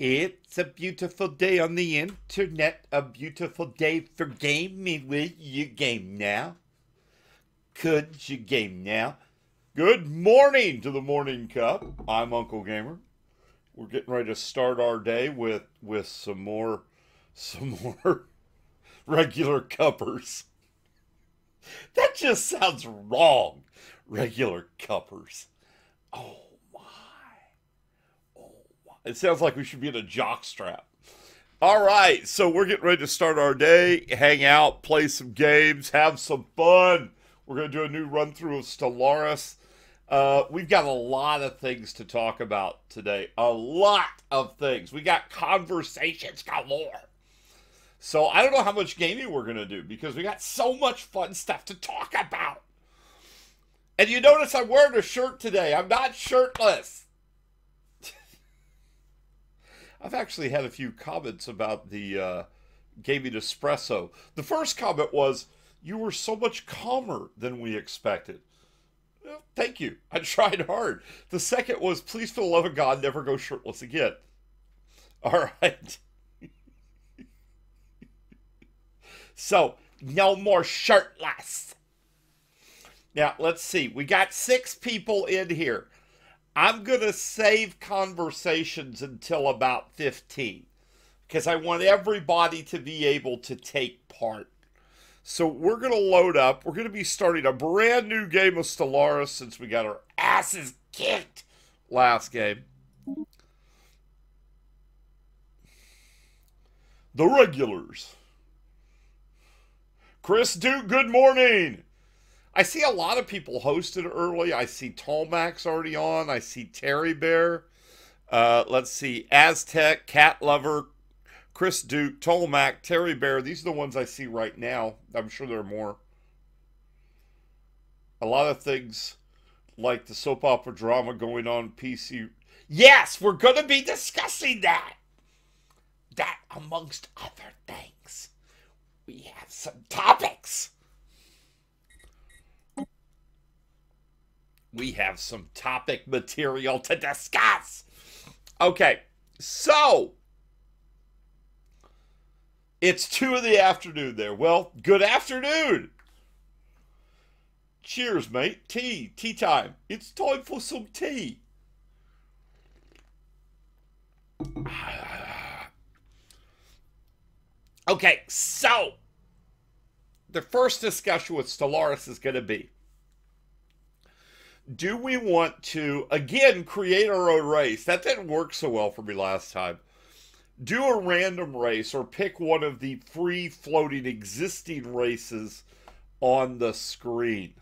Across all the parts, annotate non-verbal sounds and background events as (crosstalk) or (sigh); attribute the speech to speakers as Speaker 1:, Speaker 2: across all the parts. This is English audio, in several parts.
Speaker 1: It's a beautiful day on the internet, a beautiful day for gaming. Will you game now? Could you game now? Good morning to the Morning Cup. I'm Uncle Gamer. We're getting ready to start our day with with some more (laughs) some more regular cuppers. That just sounds wrong. Regular cuppers. Oh it sounds like we should be in a jock strap. All right, so we're getting ready to start our day, hang out, play some games, have some fun. We're going to do a new run through of Stellaris. Uh, we've got a lot of things to talk about today. A lot of things. We got conversations galore. So I don't know how much gaming we're going to do because we got so much fun stuff to talk about. And you notice I'm wearing a shirt today. I'm not shirtless. I've actually had a few comments about the uh, gaming espresso. The first comment was, "You were so much calmer than we expected." Well, thank you. I (laughs) tried hard. The second was, "Please, for the love of God, never go shirtless again." All right. (laughs) so no more shirtless. Now let's see. We got six people in here. I'm going to save conversations until about 15 because I want everybody to be able to take part. So we're going to load up. We're going to be starting a brand new game of Stellaris since we got our asses kicked last game. The regulars. Chris Duke, good morning. I see a lot of people hosted early. I see Tolmax already on. I see Terry Bear. Uh, let's see Aztec, Cat Lover, Chris Duke, Tolmac, Terry Bear. These are the ones I see right now. I'm sure there are more. A lot of things like the soap opera drama going on PC. Yes, we're going to be discussing that. That amongst other things. We have some topics. We have some topic material to discuss. Okay, so it's two in the afternoon there. Well, good afternoon. Cheers, mate. Tea, tea time. It's time for some tea. (sighs) Okay, so the first discussion with Stellaris is going to be do we want to again create our own race? That didn't work so well for me last time. Do a random race or pick one of the free floating existing races on the screen.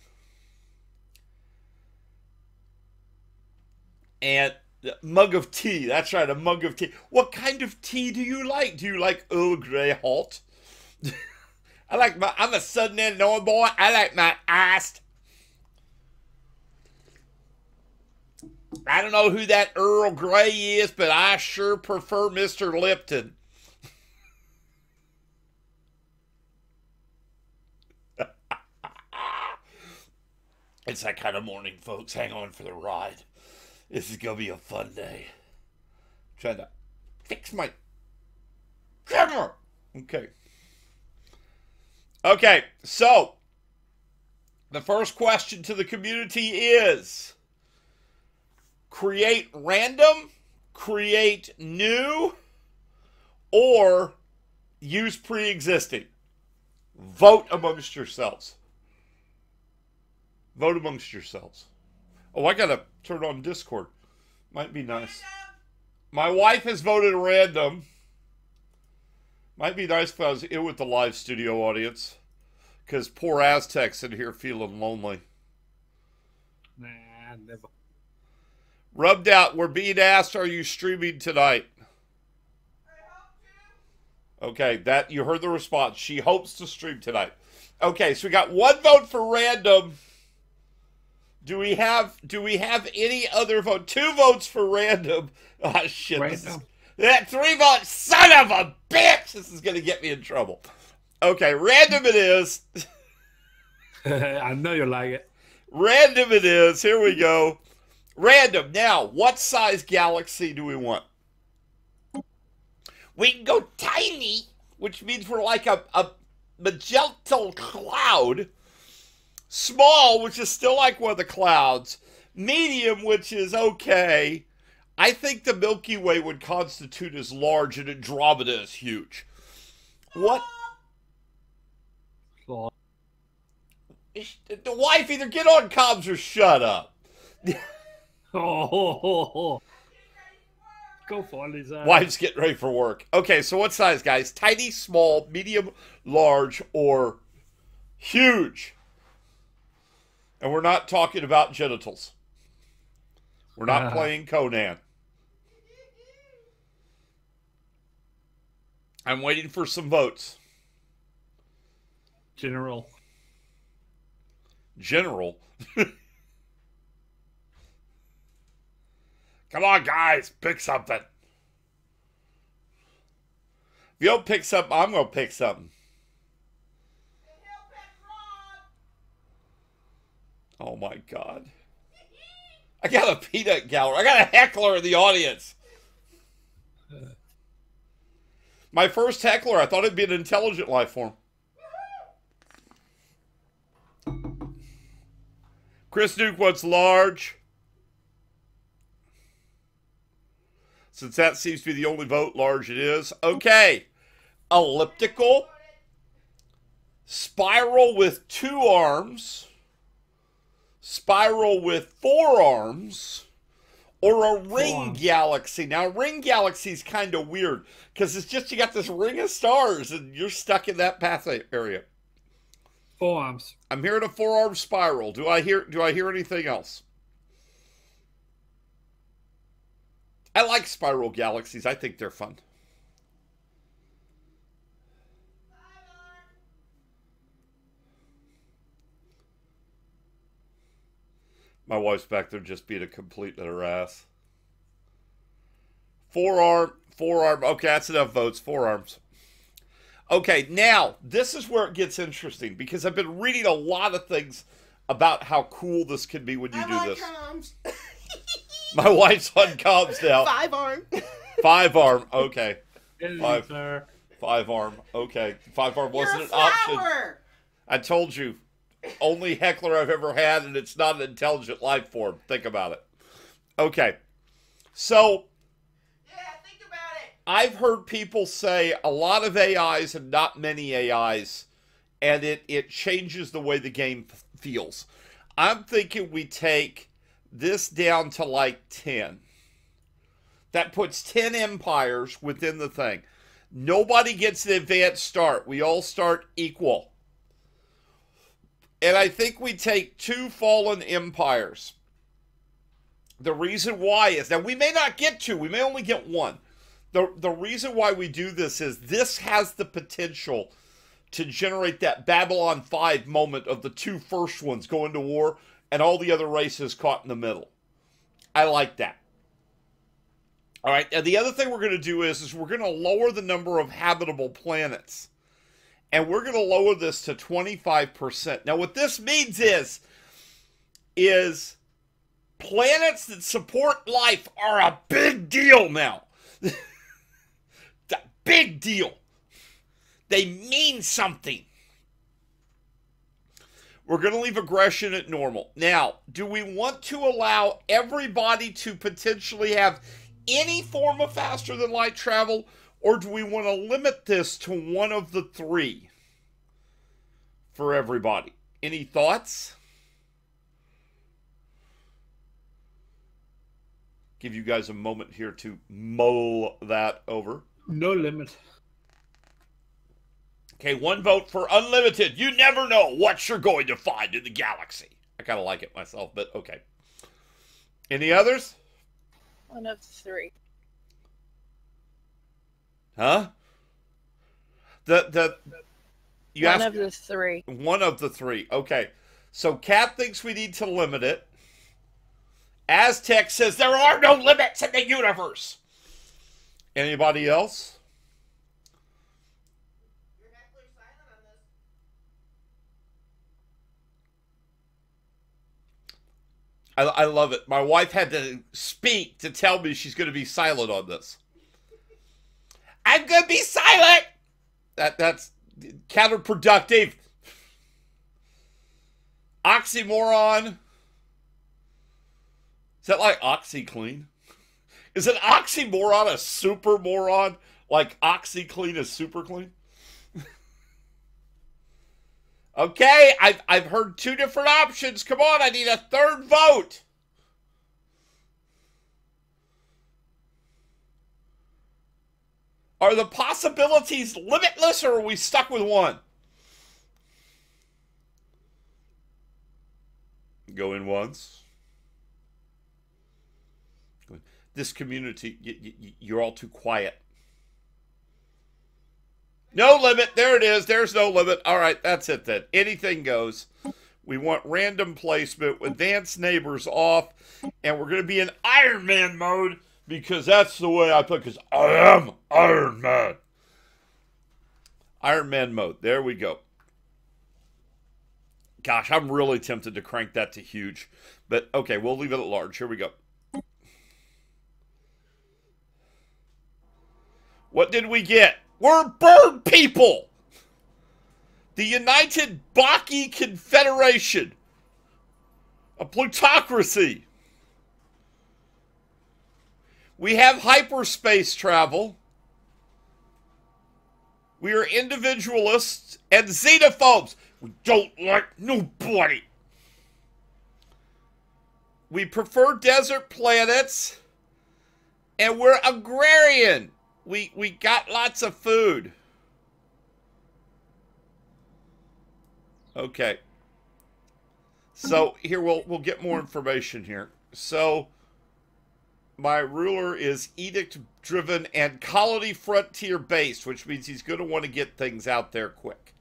Speaker 1: And mug of tea. That's right, a mug of tea. What kind of tea do you like? Do you like Earl Grey hot? (laughs) I like my. I'm a Southern Illinois boy. I like my iced I don't know who that Earl Grey is, but I sure prefer Mr. Lipton. (laughs) it's that kind of morning, folks. Hang on for the ride. This is going to be a fun day. I'm trying to fix my camera. Okay. Okay, so the first question to the community is create random, create new, or use pre existing. Vote amongst yourselves. Vote amongst yourselves. Oh, I got to turn on Discord. Might be nice. My wife has voted random. Might be nice if I was in with the live studio audience. Because poor Aztecs in here feeling lonely.
Speaker 2: Nah, never.
Speaker 1: Rubbed out. We're being asked, are you streaming tonight? I hope to. Okay, that you heard the response. She hopes to stream tonight. Okay, so we got one vote for random. Do we have do we have any other vote? Two votes for random. Oh (laughs) shit. Random. that three votes. Son of a bitch! This is gonna get me in trouble. Okay, random it is. (laughs)
Speaker 2: I know you like it.
Speaker 1: Random it is. Here we go. Random. Now, what size galaxy do we want? We can go tiny, which means we're like a, a magenta cloud. Small, which is still like one of the clouds. Medium, which is okay. I think the Milky Way would constitute as large and Andromeda is huge. What? The wife either get on comms or shut up. (laughs)
Speaker 2: Oh. (laughs) Go for it, Lisa.
Speaker 1: Wife's getting ready for work. Okay, so what size, guys? Tiny, small, medium, large, or huge? And we're not talking about genitals. We're not
Speaker 2: Ah.
Speaker 1: playing Conan. I'm waiting for some votes.
Speaker 2: General.
Speaker 1: General. (laughs) Come on, guys, pick something. If you pick something, I'm going to pick something. Oh my God. I got a peanut gallery. I got a heckler in the audience. My first heckler, I thought it'd be an intelligent life form. Chris Duke wants large. Since that seems to be the only vote, large it is. Okay. Elliptical. Spiral with two arms. Spiral with four arms. Or a ring
Speaker 2: arms.
Speaker 1: galaxy. Now, ring galaxy is kind of weird because it's just you got this ring of stars and you're stuck in that path area.
Speaker 2: Forearms.
Speaker 1: I'm hearing a four-arm spiral. Do I hear do I hear anything else? I like spiral galaxies. I think they're fun. My wife's back there just being a complete her ass. Forearm, forearm. Okay, that's enough votes. Forearms. Okay, now this is where it gets interesting because I've been reading a lot of things about how cool this can be when you
Speaker 3: I
Speaker 1: do
Speaker 3: like
Speaker 1: this. (laughs)
Speaker 3: arms. (laughs)
Speaker 1: My wife's on comms now.
Speaker 3: Five arm. (laughs)
Speaker 1: Five arm. Okay. Five.
Speaker 2: sir.
Speaker 1: Five arm. Okay. Five arm
Speaker 3: You're
Speaker 1: wasn't
Speaker 3: a
Speaker 1: an option. I told you. Only heckler I've ever had, and it's not an intelligent life form. Think about it. Okay. So
Speaker 3: Yeah, think about it.
Speaker 1: I've heard people say a lot of AIs and not many AIs, and it, it changes the way the game f- feels. I'm thinking we take this down to like 10. That puts 10 empires within the thing. Nobody gets an advanced start. We all start equal. And I think we take two fallen empires. The reason why is now we may not get two, we may only get one. The, the reason why we do this is this has the potential to generate that Babylon 5 moment of the two first ones going to war and all the other races caught in the middle. I like that. All right, and the other thing we're going to do is, is we're going to lower the number of habitable planets. And we're going to lower this to 25%. Now what this means is is planets that support life are a big deal now. (laughs) Big deal. They mean something. We're going to leave aggression at normal. Now, do we want to allow everybody to potentially have any form of faster than light travel, or do we want to limit this to one of the three for everybody? Any thoughts? Give you guys a moment here to mull that over.
Speaker 2: No limit.
Speaker 1: Okay, one vote for unlimited. You never know what you're going to find in the galaxy. I kind of like it myself, but okay. Any others?
Speaker 4: One of the three.
Speaker 1: Huh? The the you
Speaker 4: One
Speaker 1: asked
Speaker 4: of the three.
Speaker 1: one of the three. Okay. So Cat thinks we need to limit it. Aztec says there are no limits in the universe. Anybody else?
Speaker 3: Your heckler's silent on this.
Speaker 1: I, I love it. My wife had to speak to tell me she's going to be silent on this. I'm gonna be silent. That that's counterproductive. Oxymoron. Is that like OxiClean? Is an oxymoron a super moron? Like OxiClean is super clean? Okay, I've, I've heard two different options. Come on, I need a third vote. Are the possibilities limitless or are we stuck with one? Go in once. This community, you're all too quiet. No limit. There it is. There's no limit. All right, that's it then. Anything goes. We want random placement, with advanced neighbors off, and we're going to be in Iron Man mode because that's the way I put. Because I am Iron Man. Iron Man mode. There we go. Gosh, I'm really tempted to crank that to huge, but okay, we'll leave it at large. Here we go. What did we get? We're bird people. The United Baki Confederation. A plutocracy. We have hyperspace travel. We are individualists and xenophobes. We don't like nobody. We prefer desert planets. And we're agrarian. We we got lots of food. Okay. So here we'll we'll get more information here. So my ruler is edict driven and colony frontier based, which means he's going to want to get things out there quick.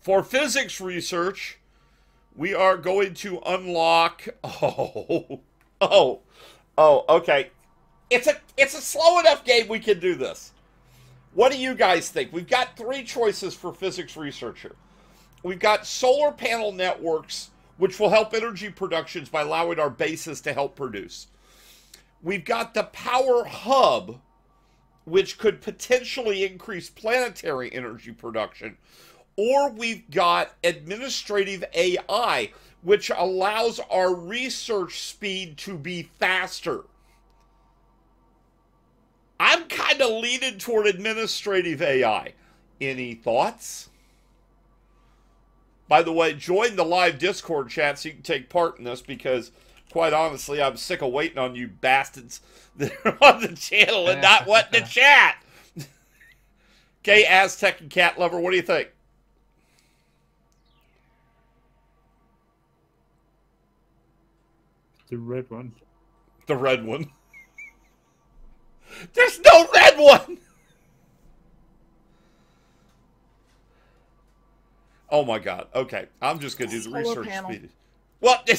Speaker 1: For physics research, we are going to unlock (laughs) oh oh oh okay. It's a it's a slow enough game we can do this. What do you guys think? We've got three choices for physics researcher. We've got solar panel networks, which will help energy productions by allowing our bases to help produce. We've got the power hub, which could potentially increase planetary energy production. Or we've got administrative AI, which allows our research speed to be faster. I'm kind of leaning toward administrative AI. Any thoughts? By the way, join the live Discord chat so you can take part in this because, quite honestly, I'm sick of waiting on you bastards (laughs) that are on the channel and not wanting to (laughs) chat. (laughs) okay, Aztec and Cat Lover, what do you think?
Speaker 2: The red one.
Speaker 1: The red one. There's no red one! Oh my god. Okay. I'm just gonna do the
Speaker 4: Solar
Speaker 1: research
Speaker 4: panel.
Speaker 1: speed. What? (laughs)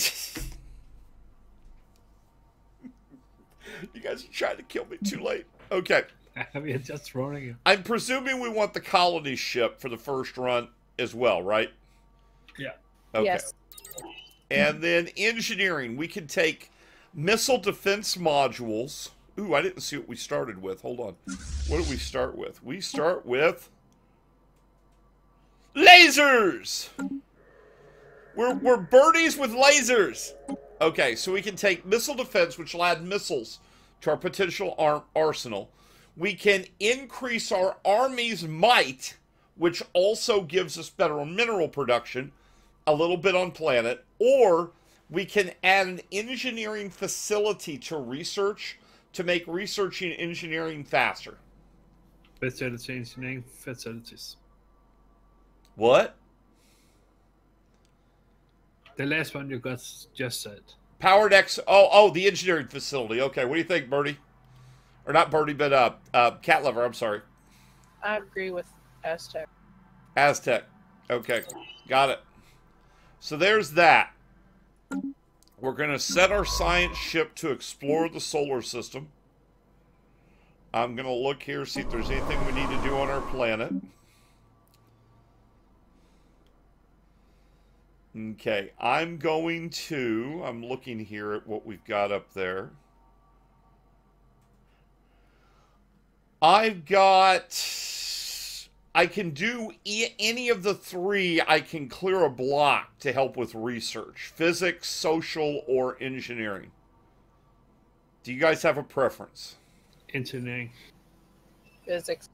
Speaker 1: you guys are trying to kill me too late. Okay. (laughs)
Speaker 2: we are just running it.
Speaker 1: I'm presuming we want the colony ship for the first run as well, right?
Speaker 2: Yeah.
Speaker 1: Okay.
Speaker 4: Yes.
Speaker 1: And then engineering, we can take missile defense modules. Ooh, I didn't see what we started with. Hold on. What did we start with? We start with lasers. We're we're birdies with lasers. Okay, so we can take missile defense, which will add missiles to our potential ar- arsenal. We can increase our army's might, which also gives us better mineral production, a little bit on planet, or we can add an engineering facility to research to make researching and engineering faster.
Speaker 2: Facility engineering facilities.
Speaker 1: What?
Speaker 2: The last one you got just said.
Speaker 1: Powered X. Oh, oh, the engineering facility. Okay, what do you think, Birdie? Or not Birdie, but uh, uh, Cat Lover. I'm sorry,
Speaker 4: I agree with Aztec.
Speaker 1: Aztec. Okay, got it. So there's that. We're gonna set our science ship to explore the solar system. I'm gonna look here, see if there's anything we need to do on our planet. Okay, I'm going to. I'm looking here at what we've got up there. I've got. I can do e- any of the three. I can clear a block to help with research physics, social, or engineering. Do you guys have a preference?
Speaker 2: Engineering.
Speaker 4: Physics.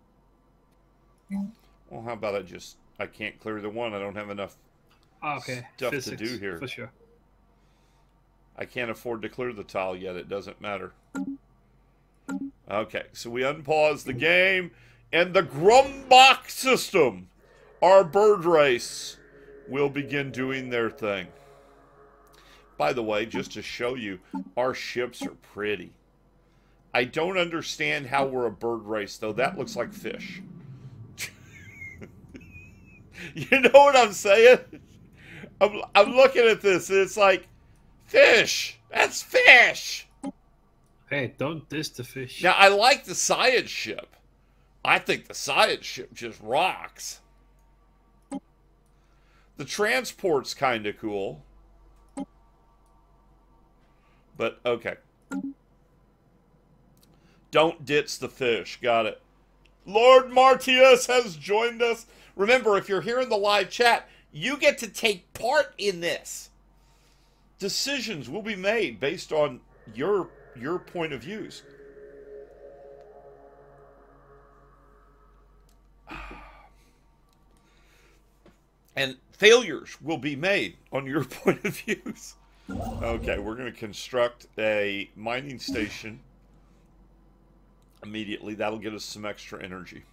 Speaker 1: Well, how about I just. I can't clear the one. I don't have enough.
Speaker 2: Ah, okay.
Speaker 1: Stuff to do here.
Speaker 2: For sure.
Speaker 1: I can't afford to clear the tile yet. It doesn't matter. Okay, so we unpause the game, and the Grumbach system, our bird race, will begin doing their thing. By the way, just to show you, our ships are pretty. I don't understand how we're a bird race, though. That looks like fish. (laughs) you know what I'm saying? I'm, I'm looking at this, and it's like, fish! That's fish!
Speaker 2: Hey, don't diss the fish.
Speaker 1: Now, I like the science ship. I think the science ship just rocks. The transport's kind of cool. But, okay. Don't ditch the fish. Got it. Lord Martius has joined us. Remember, if you're here in the live chat, you get to take part in this. Decisions will be made based on your your point of views. (sighs) And failures will be made on your (laughs) point of views. Okay, we're going to construct a mining station immediately. That'll get us some extra energy.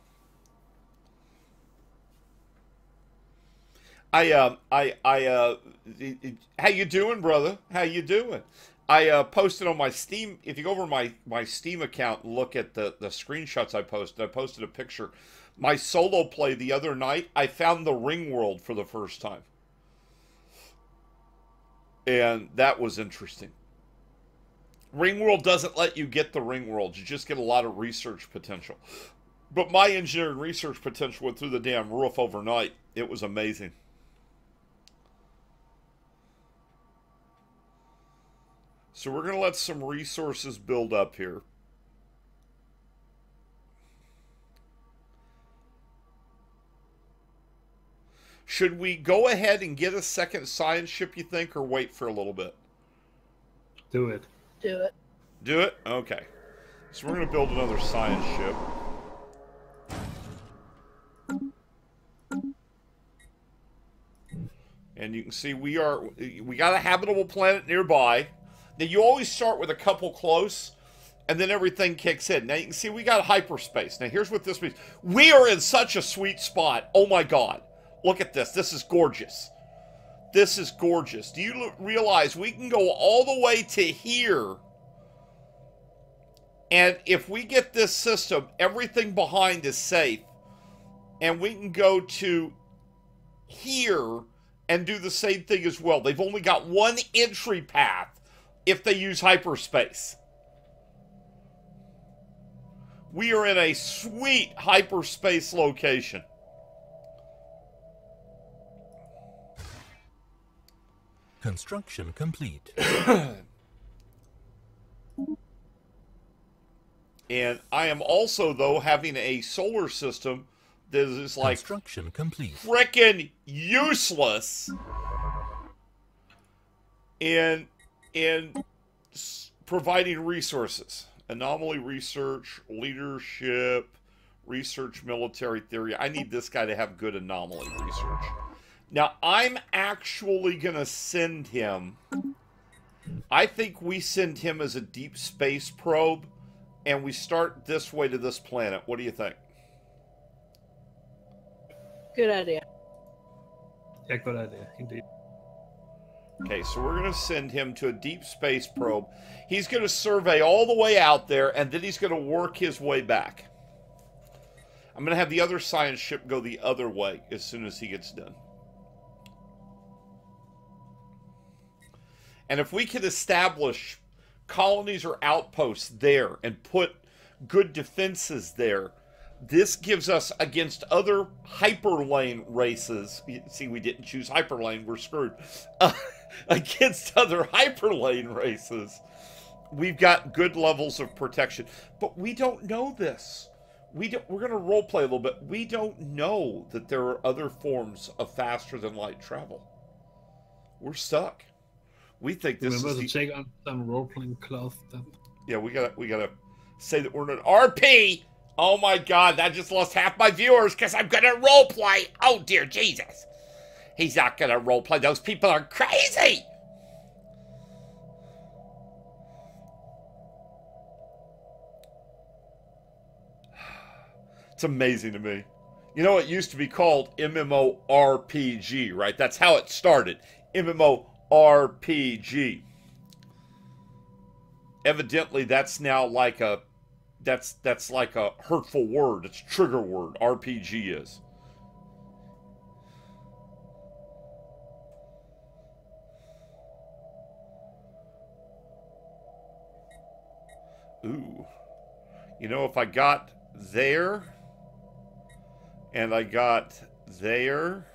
Speaker 1: I uh, I I uh, how you doing, brother? How you doing? I uh, posted on my Steam. If you go over my my Steam account, look at the the screenshots I posted. I posted a picture. My solo play the other night. I found the ring world for the first time, and that was interesting. Ring world doesn't let you get the ring world. You just get a lot of research potential. But my engineering research potential went through the damn roof overnight. It was amazing. So we're going to let some resources build up here. Should we go ahead and get a second science ship, you think, or wait for a little bit?
Speaker 2: Do it.
Speaker 4: Do it.
Speaker 1: Do it? Okay. So we're going to build another science ship. And you can see we are we got a habitable planet nearby. Now you always start with a couple close, and then everything kicks in. Now you can see we got hyperspace. Now here's what this means. We are in such a sweet spot. Oh my god. Look at this. This is gorgeous. This is gorgeous. Do you realize we can go all the way to here? And if we get this system, everything behind is safe. And we can go to here and do the same thing as well. They've only got one entry path if they use hyperspace. We are in a sweet hyperspace location.
Speaker 5: Construction complete. (coughs)
Speaker 1: And I am also, though, having a solar system that is like
Speaker 5: Construction complete.
Speaker 1: frickin' useless and and providing resources, anomaly research, leadership, research, military theory. I need this guy to have good anomaly research. Now I'm actually gonna send him. I think we send him as a deep space probe, and we start this way to this planet. What do you think?
Speaker 4: Good idea.
Speaker 2: Yeah, good idea, indeed.
Speaker 1: Okay, so we're going to send him to a deep space probe. He's going to survey all the way out there, and then he's going to work his way back. I'm going to have the other science ship go the other way as soon as he gets done. And if we can establish colonies or outposts there and put good defenses there, this gives us against other hyperlane races. See, we didn't choose hyperlane, we're screwed. Uh, (laughs) against other hyperlane races, we've got good levels of protection. But we don't know this. we don't, we're going to role play a little bit. We don't know that there are other forms of faster than light travel. We're stuck. We think this
Speaker 2: Remember to
Speaker 1: is the,
Speaker 2: check on some role playing cloth. Then.
Speaker 1: yeah. We gotta we gotta say that we're an RP. Oh my God! that just lost half my viewers because I'm gonna role play. Oh dear Jesus! He's not gonna role play. Those people are crazy. (sighs) It's amazing to me. You know, it used to be called MMORPG, right? That's how it started. MMORPG. Evidently, that's now like a that's that's like a hurtful word. It's trigger word. RPG is. Ooh. You know, if I got there and I got there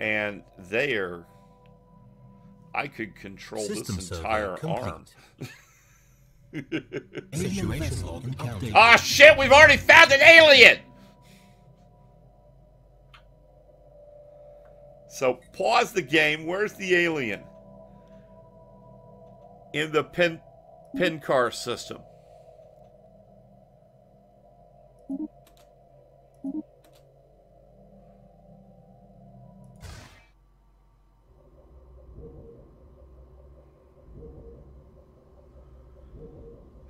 Speaker 1: and there, I could control
Speaker 5: System
Speaker 1: this entire
Speaker 5: complete.
Speaker 1: arm.
Speaker 5: Alien vessel encountered.
Speaker 1: Ah, shit, we've already found an alien! So, pause the game. Where's the alien? In the pin, pin car system.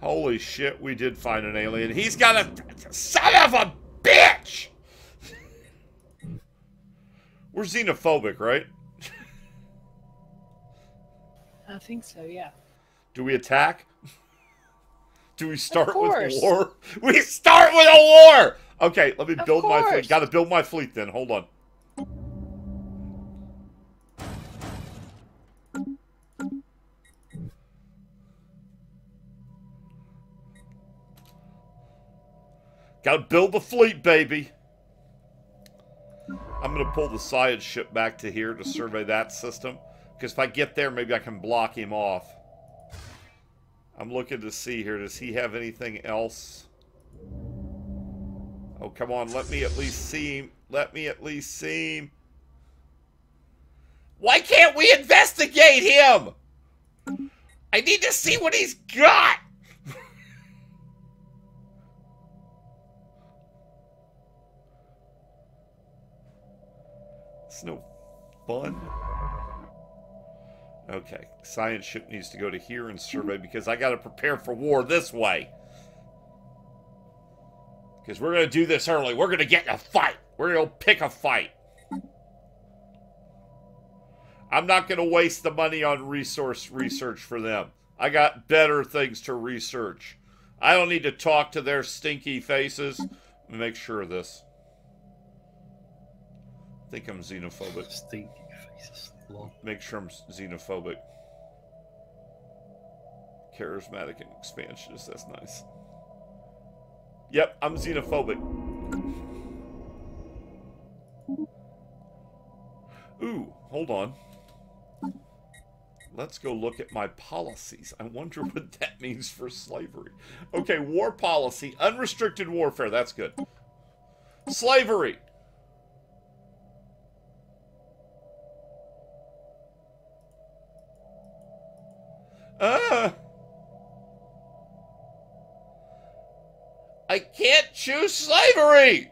Speaker 1: Holy shit, we did find an alien. He's got a son of a bitch! (laughs) We're xenophobic, right?
Speaker 4: I think so, yeah.
Speaker 1: Do we attack? (laughs) Do we start with war? (laughs) We start with a war! Okay, let me build my fleet. Gotta build my fleet then. Hold on. Gotta build the fleet, baby. I'm gonna pull the science ship back to here to survey that system. Because if I get there, maybe I can block him off. I'm looking to see here. Does he have anything else? Oh, come on. Let me at least see him. Let me at least see him. Why can't we investigate him? I need to see what he's got. It's no fun. Okay, science ship needs to go to here and survey mm-hmm. because I got to prepare for war this way. Because we're going to do this early. We're going to get in a fight. We're going to pick a fight. I'm not going to waste the money on resource research for them. I got better things to research. I don't need to talk to their stinky faces. Let me make sure of this. I think I'm xenophobic.
Speaker 2: Stinky faces.
Speaker 1: Make sure I'm xenophobic. Charismatic and expansionist. That's nice. Yep, I'm xenophobic. Ooh, hold on. Let's go look at my policies. I wonder what that means for slavery. Okay, war policy. Unrestricted warfare. That's good. Slavery. Uh, I can't choose slavery.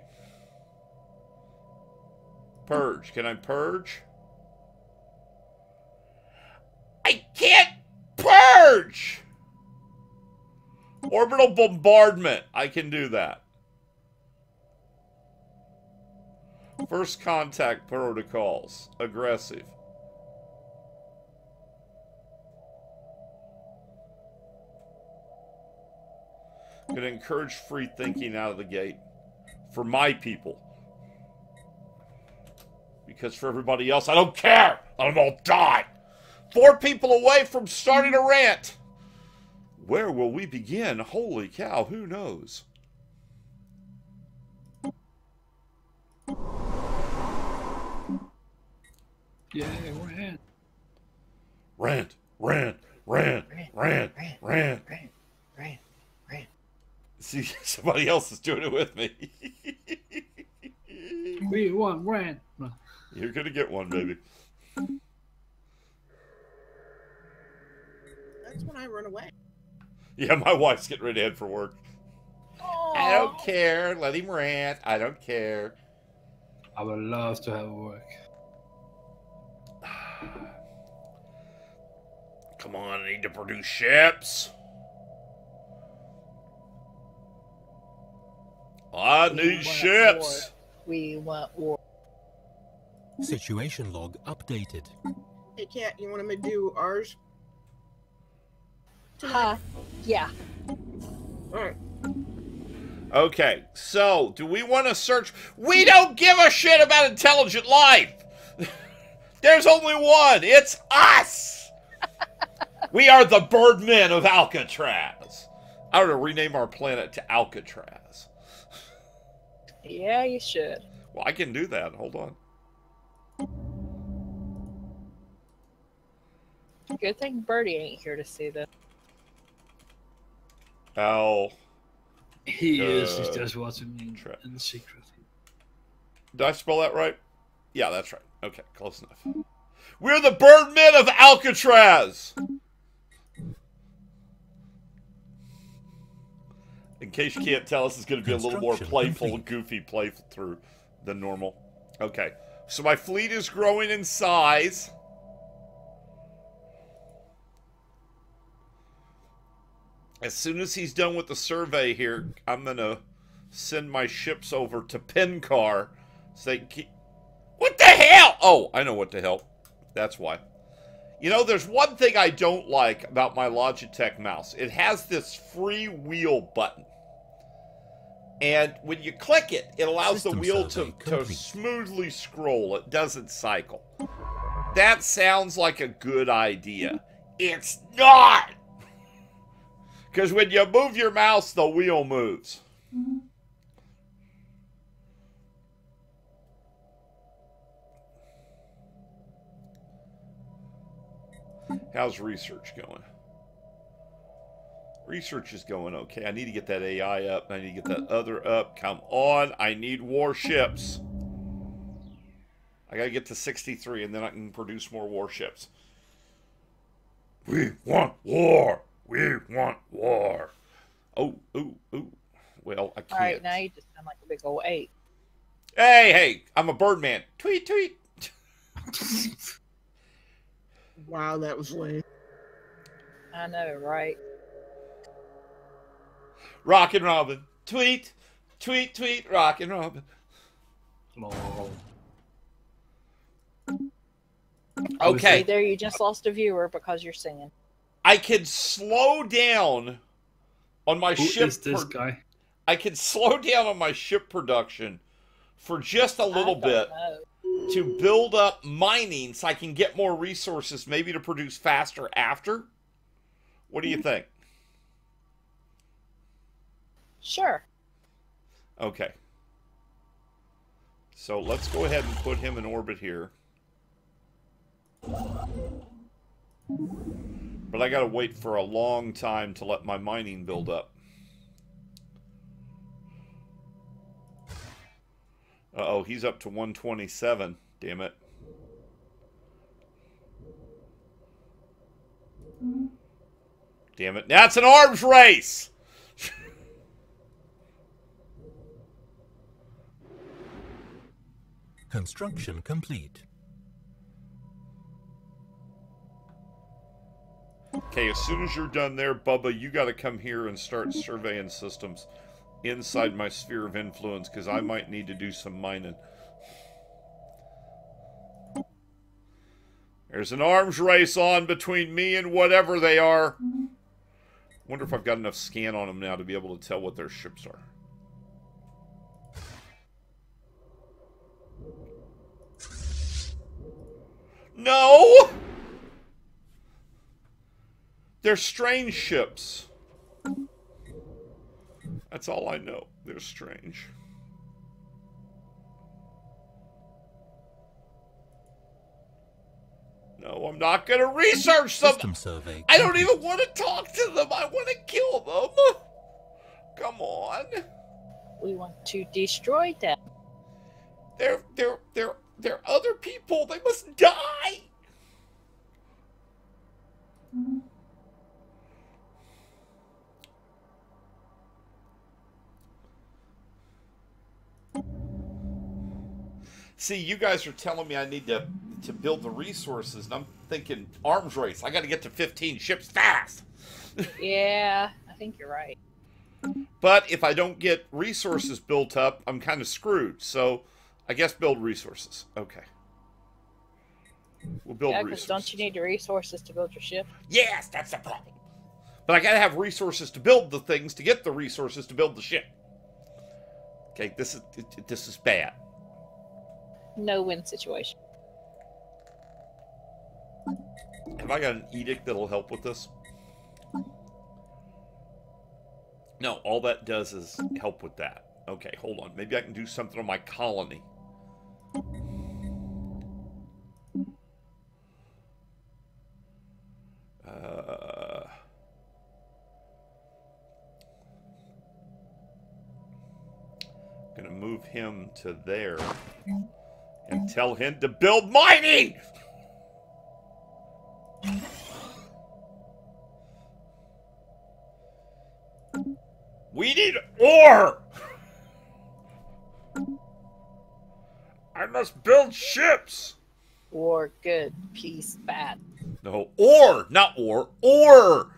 Speaker 1: Purge. Can I purge? I can't purge. Orbital bombardment. I can do that. First contact protocols. Aggressive. Going (laughs) to encourage free thinking out of the gate for my people. Because for everybody else, I don't care. Let them all die. Four people away from starting a rant. Where will we begin? Holy cow, who knows?
Speaker 2: Yeah, we're in.
Speaker 1: Rant, rant, rant, rant, rant.
Speaker 4: Rant, rant, rant.
Speaker 1: See, (laughs) somebody else is doing it with me.
Speaker 2: We want rent.
Speaker 1: You're gonna get one, baby.
Speaker 3: That's when I run away.
Speaker 1: Yeah, my wife's getting ready to head for work. I don't care. Let him rant. I don't care.
Speaker 2: I would love to have work. (sighs)
Speaker 1: Come on, I need to produce ships. I
Speaker 4: We
Speaker 1: need
Speaker 4: want
Speaker 1: ships.
Speaker 4: We want war.
Speaker 5: Situation log updated.
Speaker 3: Hey, Cat, you want me to do ours?
Speaker 4: Ha. Yeah.
Speaker 3: Alright.
Speaker 1: Okay, so do we want to search? We don't give a shit about intelligent life. (laughs) There's only one. It's us. (laughs) we are the Birdmen of Alcatraz. I ought to rename our planet to Alcatraz.
Speaker 4: Yeah, you should.
Speaker 1: Well, I can do that. Hold on.
Speaker 4: Good thing Birdie ain't here to see this.
Speaker 1: Al.
Speaker 2: He is. He's just watching me
Speaker 1: tra-
Speaker 2: in secret.
Speaker 1: Did I spell that right? Yeah, that's right. Okay, close enough. We're the Birdmen of Alcatraz. In case you can't tell, this is going to be a little more playful,
Speaker 5: complete.
Speaker 1: goofy playthrough than normal. Okay, so my fleet is growing in size. As soon as he's done with the survey here, I'm going to send my ships over to Pencar so they can keep. What the hell? Oh, I know what the hell. That's why. You know, there's one thing I don't like about my Logitech mouse. It has this free wheel button. And when you click it, it allows
Speaker 5: System
Speaker 1: the wheel to, to smoothly scroll. It doesn't cycle. That sounds like a good idea. It's not! Because when you move your mouse, the wheel moves. How's research going? Research is going okay. I need to get that AI up. I need to get that other up. Come on. I need warships. I gotta get to 63 and then I can produce more warships. We want war. We want war. Oh, ooh, ooh. Well, I can't.
Speaker 4: All right, now you just sound like a big old ape.
Speaker 1: Hey, hey, I'm a birdman. Tweet, tweet. (laughs)
Speaker 3: Wow, that was lame.
Speaker 4: I know, right?
Speaker 1: Rockin' Robin. Tweet, tweet, tweet, Rockin' Robin.
Speaker 2: Oh.
Speaker 1: Okay.
Speaker 4: There you just lost a viewer because you're singing.
Speaker 1: I can slow down on my
Speaker 2: Who
Speaker 1: ship.
Speaker 2: is this
Speaker 1: pro-
Speaker 2: guy?
Speaker 1: I can slow down on my ship production for just a little
Speaker 4: don't
Speaker 1: bit
Speaker 4: know.
Speaker 1: To build up mining so I can get more resources, maybe to produce faster after. What do you mm-hmm. think?
Speaker 4: Sure.
Speaker 1: Okay. So let's go ahead and put him in orbit here. But I gotta wait for a long time to let my mining build up. Oh, he's up to 127. Damn it. Damn it. That's an arms race! (laughs)
Speaker 5: Construction complete.
Speaker 1: Okay, as soon as you're done there, Bubba, you got to come here and start surveying systems inside my sphere of influence because I might need to do some mining. There's an arms race on between me and whatever they are. Wonder if I've got enough scan on them now to be able to tell what their ships are. No! They're strange ships. That's all I know. They're strange. No, I'm not going to research them.
Speaker 5: System survey.
Speaker 1: I don't even want to talk to them. I want to kill them. Come on.
Speaker 4: We want to destroy them.
Speaker 1: They're they're they're they're other people. They must die. Mm-hmm. See, you guys are telling me I need to to build the resources, and I'm thinking arms race. I got to get to 15 ships fast. (laughs)
Speaker 4: Yeah, I think you're right.
Speaker 1: But if I don't get resources built up, I'm kind of screwed. So I guess build resources. Okay. We'll build
Speaker 4: Yeah,
Speaker 1: resources.
Speaker 4: don't you need the resources to build your ship?
Speaker 1: Yes, that's the problem. But I gotta have resources to build the things to get the resources to build the ship. Okay, this is this is bad.
Speaker 4: No win situation.
Speaker 1: Have I got an edict that'll help with this? No, all that does is help with that. Okay, hold on. Maybe I can do something on my colony. Uh, I'm gonna move him to there and tell him to build mining. We need ore! I must build ships!
Speaker 4: War good, peace bad.
Speaker 1: No, ore, not war, ore!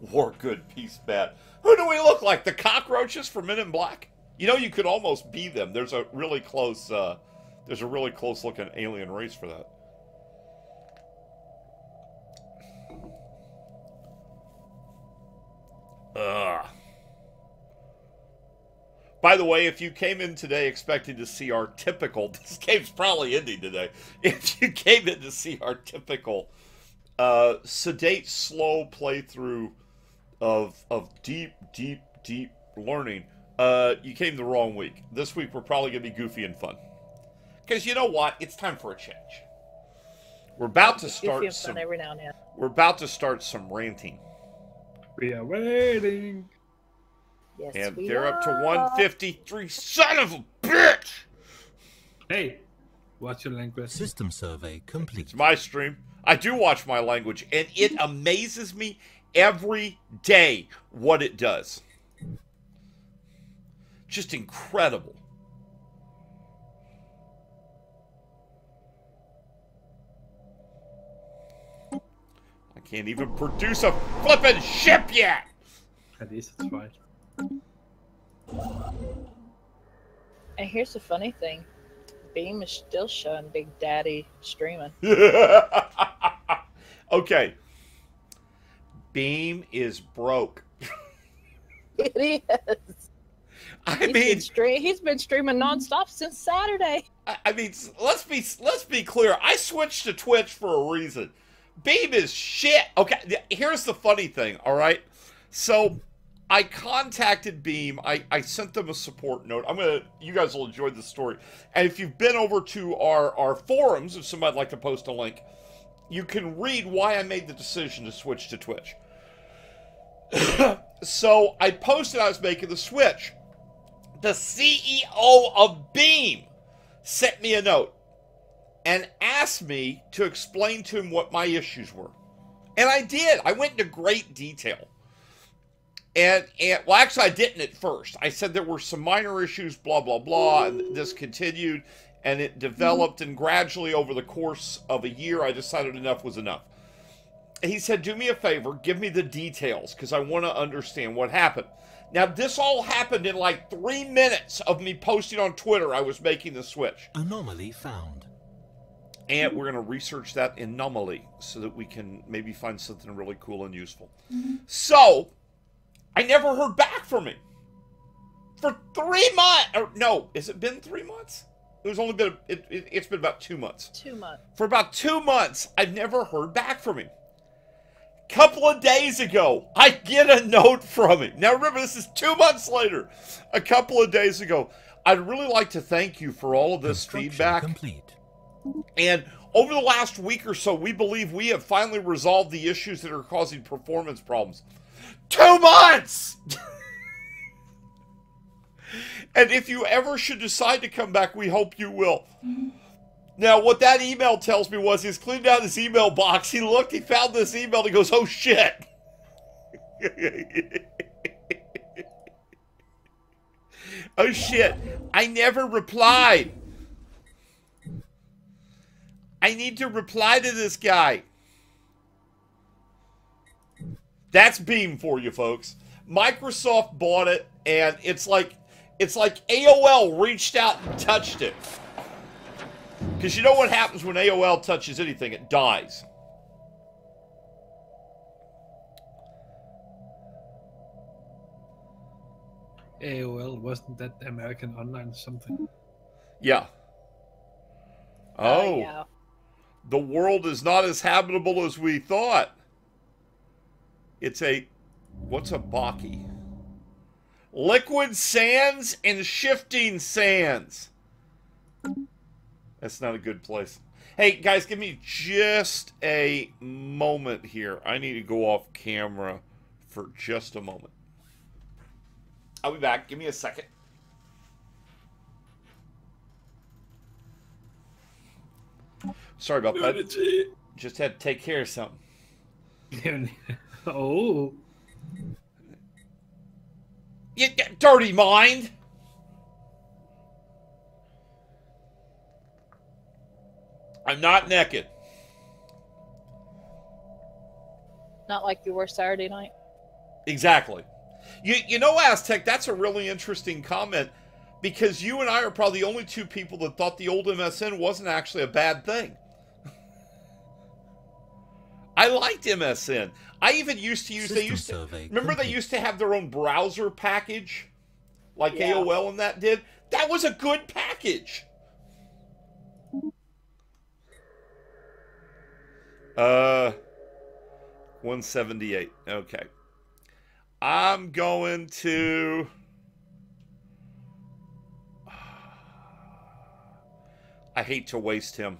Speaker 1: War good, peace bad. Who do we look like? The cockroaches from Men in Black? You know, you could almost be them. There's a really close, uh, there's a really close looking alien race for that. Ugh. By the way, if you came in today expecting to see our typical, (laughs) this game's probably ending today. If you came in to see our typical uh, sedate, slow playthrough of of deep, deep, deep learning, uh, you came the wrong week. This week we're probably gonna be goofy and fun. Because you know what? It's time for a change. We're about to start some.
Speaker 4: every now and then.
Speaker 1: We're about to start some ranting.
Speaker 2: We are waiting.
Speaker 4: Yes,
Speaker 1: And
Speaker 4: we
Speaker 1: they're up to 153. Son of a bitch!
Speaker 2: Hey, what's your language?
Speaker 5: System survey complete.
Speaker 1: It's my stream. I do watch my language, and it amazes me every day what it does. Just incredible. I can't even produce a flippin' ship yet!
Speaker 2: At least it's right.
Speaker 4: And here's the funny thing Beam is still showing Big Daddy streaming. (laughs)
Speaker 1: okay. Beam is broke. (laughs)
Speaker 4: It is.
Speaker 1: I
Speaker 4: He's
Speaker 1: mean,
Speaker 4: been, stream- he's been streaming nonstop since Saturday.
Speaker 1: I I mean, let's be let's be clear. I switched to Twitch for a reason. Beam is shit. Okay, here's the funny thing. All right, so I contacted Beam. I I sent them a support note. I'm gonna. You guys will enjoy the story. And if you've been over to our our forums, if somebody'd like to post a link, you can read why I made the decision to switch to Twitch. (coughs) so I posted I was making the switch. The CEO of Beam sent me a note and asked me to explain to him what my issues were. And I did. I went into great detail. And, and well, actually, I didn't at first. I said there were some minor issues, blah, blah, blah, and this continued and it developed. And gradually, over the course of a year, I decided enough was enough. He said, Do me a favor, give me the details because I want to understand what happened. Now, this all happened in like three minutes of me posting on Twitter I was making the switch.
Speaker 5: Anomaly found.
Speaker 1: And we're going to research that anomaly so that we can maybe find something really cool and useful. Mm-hmm. So, I never heard back from him. For three months. Or no, has it been three months? It was only been, it, it, it's been about two months.
Speaker 4: Two months.
Speaker 1: For about two months, I've never heard back from him. Couple of days ago, I get a note from him. Now remember, this is two months later. A couple of days ago, I'd really like to thank you for all of this feedback.
Speaker 5: complete.
Speaker 1: And over the last week or so, we believe we have finally resolved the issues that are causing performance problems. Two months! (laughs) And if you ever should decide to come back, we hope you will. Now, what that email tells me was he's cleaned out his email box. He looked, he found this email, and he goes, oh shit. (laughs) oh shit. I never replied. I need to reply to this guy. That's Beam for you folks. Microsoft bought it and it's like it's like AOL reached out and touched it. Cuz you know what happens when AOL touches anything? It dies.
Speaker 2: AOL wasn't that American Online something?
Speaker 1: Yeah.
Speaker 4: Uh,
Speaker 1: Oh.
Speaker 4: yeah.
Speaker 1: The world is not as habitable as we thought. It's a what's a Baki? Liquid sands and shifting sands. That's not a good place. Hey guys, give me just a moment here. I need to go off camera for just a moment. I'll be back. Give me a second. Sorry about that. (laughs) Just had to take care of something. (laughs)
Speaker 2: oh,
Speaker 1: You get dirty mind. I'm not naked.
Speaker 4: Not like you were Saturday night.
Speaker 1: Exactly. You you know, Aztec, that's a really interesting comment because you and I are probably the only two people that thought the old MSN wasn't actually a bad thing. I liked MSN. I even used to use they used to
Speaker 5: survey
Speaker 1: remember they
Speaker 5: complete.
Speaker 1: used to have their own browser package like
Speaker 4: Yeah.
Speaker 1: AOL and that did. That was a good package. Uh 178. Okay. I'm going to (sighs) I hate to waste him.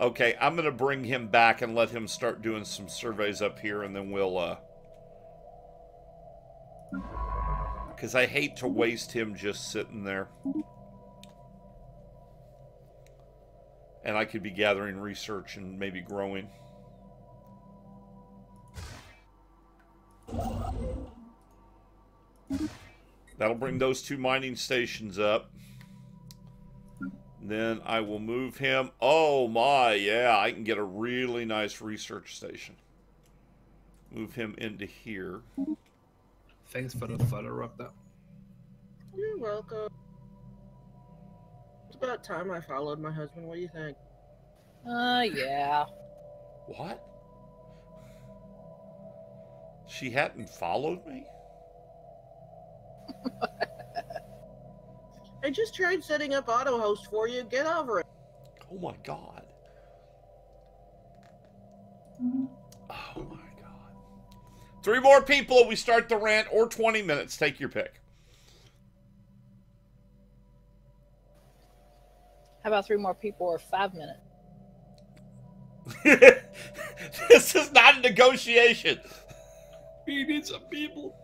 Speaker 1: Okay, I'm going to bring him back and let him start doing some surveys up here and then we'll uh cuz I hate to waste him just sitting there. And I could be gathering research and maybe growing. That'll bring those two mining stations up. Then I will move him. Oh my, yeah, I can get a really nice research station. Move him into here.
Speaker 2: thanks for the follow up though.
Speaker 3: You're welcome. It's about time I followed my husband. What do you think?
Speaker 4: Uh, yeah.
Speaker 1: What? She hadn't followed me? (laughs)
Speaker 3: I just tried setting up auto host for you. Get over it.
Speaker 1: Oh my god. Oh my god. Three more people and we start the rant, or 20 minutes. Take your pick.
Speaker 4: How about three more people or five minutes? (laughs)
Speaker 1: this is not a negotiation.
Speaker 2: We need some people.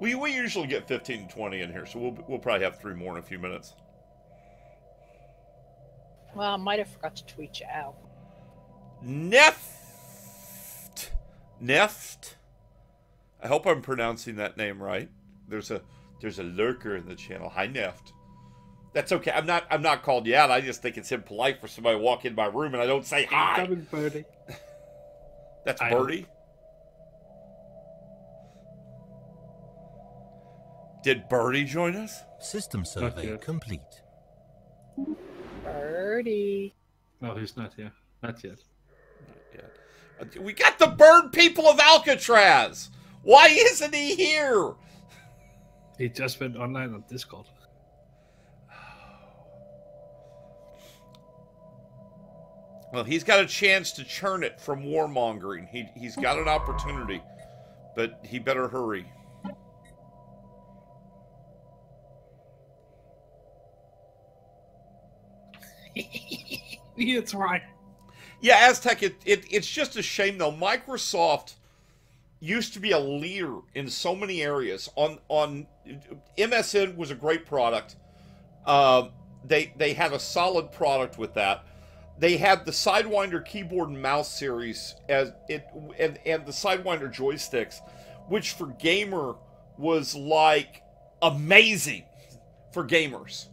Speaker 1: We, we usually get 15 to 20 in here, so we'll, we'll probably have three more in a few minutes.
Speaker 4: Well, I might have forgot to tweet you out.
Speaker 1: Neft. Neft. I hope I'm pronouncing that name right. There's a there's a lurker in the channel. Hi Neft. That's okay. I'm not I'm not called you out. I just think it's impolite for somebody to walk in my room and I don't say hi.
Speaker 2: Incoming birdie. (laughs)
Speaker 1: That's
Speaker 2: I-
Speaker 1: Birdie. Did Birdie join us?
Speaker 5: System survey complete.
Speaker 4: Birdie.
Speaker 2: No, he's not here. Not yet.
Speaker 1: Uh, We got the bird people of Alcatraz. Why isn't he here?
Speaker 2: He just went online on Discord.
Speaker 1: Well, he's got a chance to churn it from warmongering. He he's got an opportunity, but he better hurry. (laughs)
Speaker 2: It's right.
Speaker 1: Yeah, Aztec. It, it it's just a shame though. Microsoft used to be a leader in so many areas. On on MSN was a great product. Um, they they had a solid product with that. They had the Sidewinder keyboard and mouse series as it and, and the Sidewinder joysticks, which for gamer was like amazing for gamers.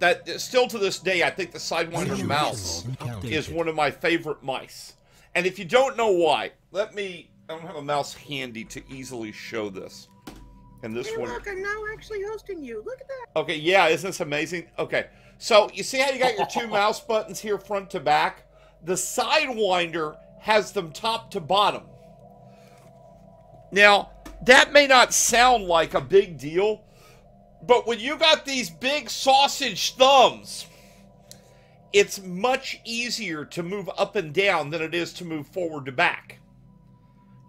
Speaker 1: That still to this day, I think the Sidewinder mouse is one of my favorite mice. And if you don't know why, let me. I don't have a mouse handy to easily show this. And this
Speaker 3: Hey,
Speaker 1: one.
Speaker 3: look, I'm now actually hosting you. Look at that.
Speaker 1: Okay, yeah, isn't this amazing? Okay, so you see how you got your two (laughs) mouse buttons here, front to back? The Sidewinder has them top to bottom. Now, that may not sound like a big deal, but when you got these big sausage thumbs, it's much easier to move up and down than it is to move forward to back.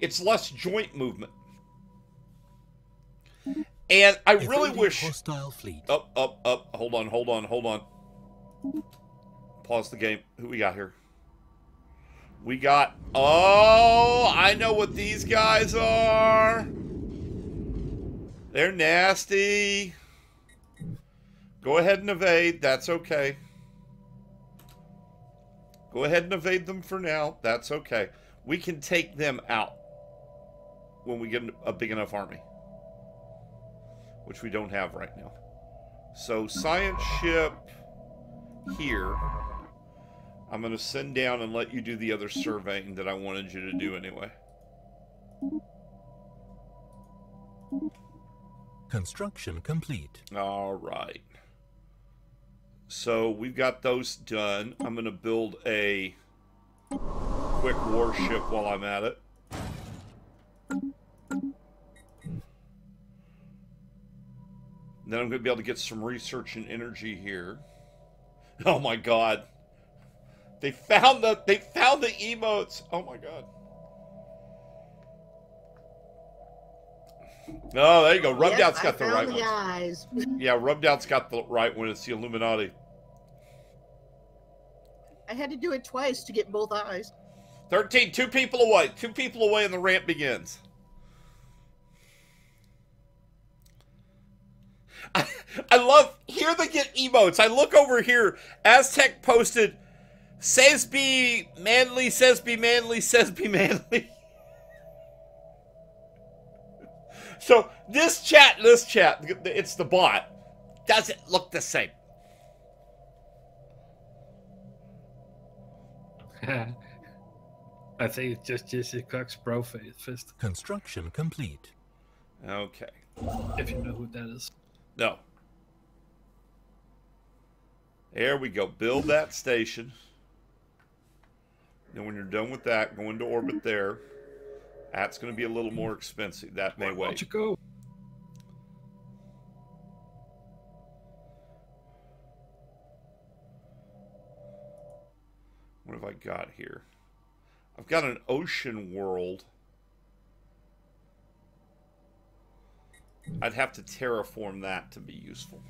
Speaker 1: It's less joint movement. And I really wish.
Speaker 5: Hostile fleet.
Speaker 1: Up, up, up. Hold on, hold on, hold on. Pause the game. Who we got here? We got. Oh, I know what these guys are. They're nasty. Go ahead and evade. That's okay. Go ahead and evade them for now. That's okay. We can take them out when we get a big enough army which we don't have right now. So science ship here. I'm going to send down and let you do the other surveying that I wanted you to do anyway.
Speaker 5: Construction complete.
Speaker 1: All right. So we've got those done. I'm going to build a quick warship while I'm at it. Then I'm going to be able to get some research and energy here. (laughs) Oh my god. They found the they found the emotes. Oh my god. Oh, there you go. Rubbed
Speaker 3: Yep,
Speaker 1: out's got the right
Speaker 3: the
Speaker 1: one.
Speaker 3: eyes. (laughs)
Speaker 1: Yeah, rubbed out's got the right one. It's the Illuminati.
Speaker 3: I had to do it twice to get both eyes.
Speaker 1: 13, two people away. Two people away and the ramp begins. I, (laughs) I love, here they get emotes. I look over here. Aztec posted, says be manly, says be manly, says be (laughs) manly. So this chat, this chat, it's the bot, doesn't look the same. (laughs)
Speaker 2: I think it's just Jesse Cox bro fa- fist,
Speaker 5: Construction complete.
Speaker 1: Okay.
Speaker 2: if you know who that is.
Speaker 1: No. There we go. Build that station. Then when you're done with that, go into orbit there. That's going to be a little more expensive. That may
Speaker 2: Why don't you go?
Speaker 1: What have I got here? I've got an ocean world. I'd have to terraform that to be useful.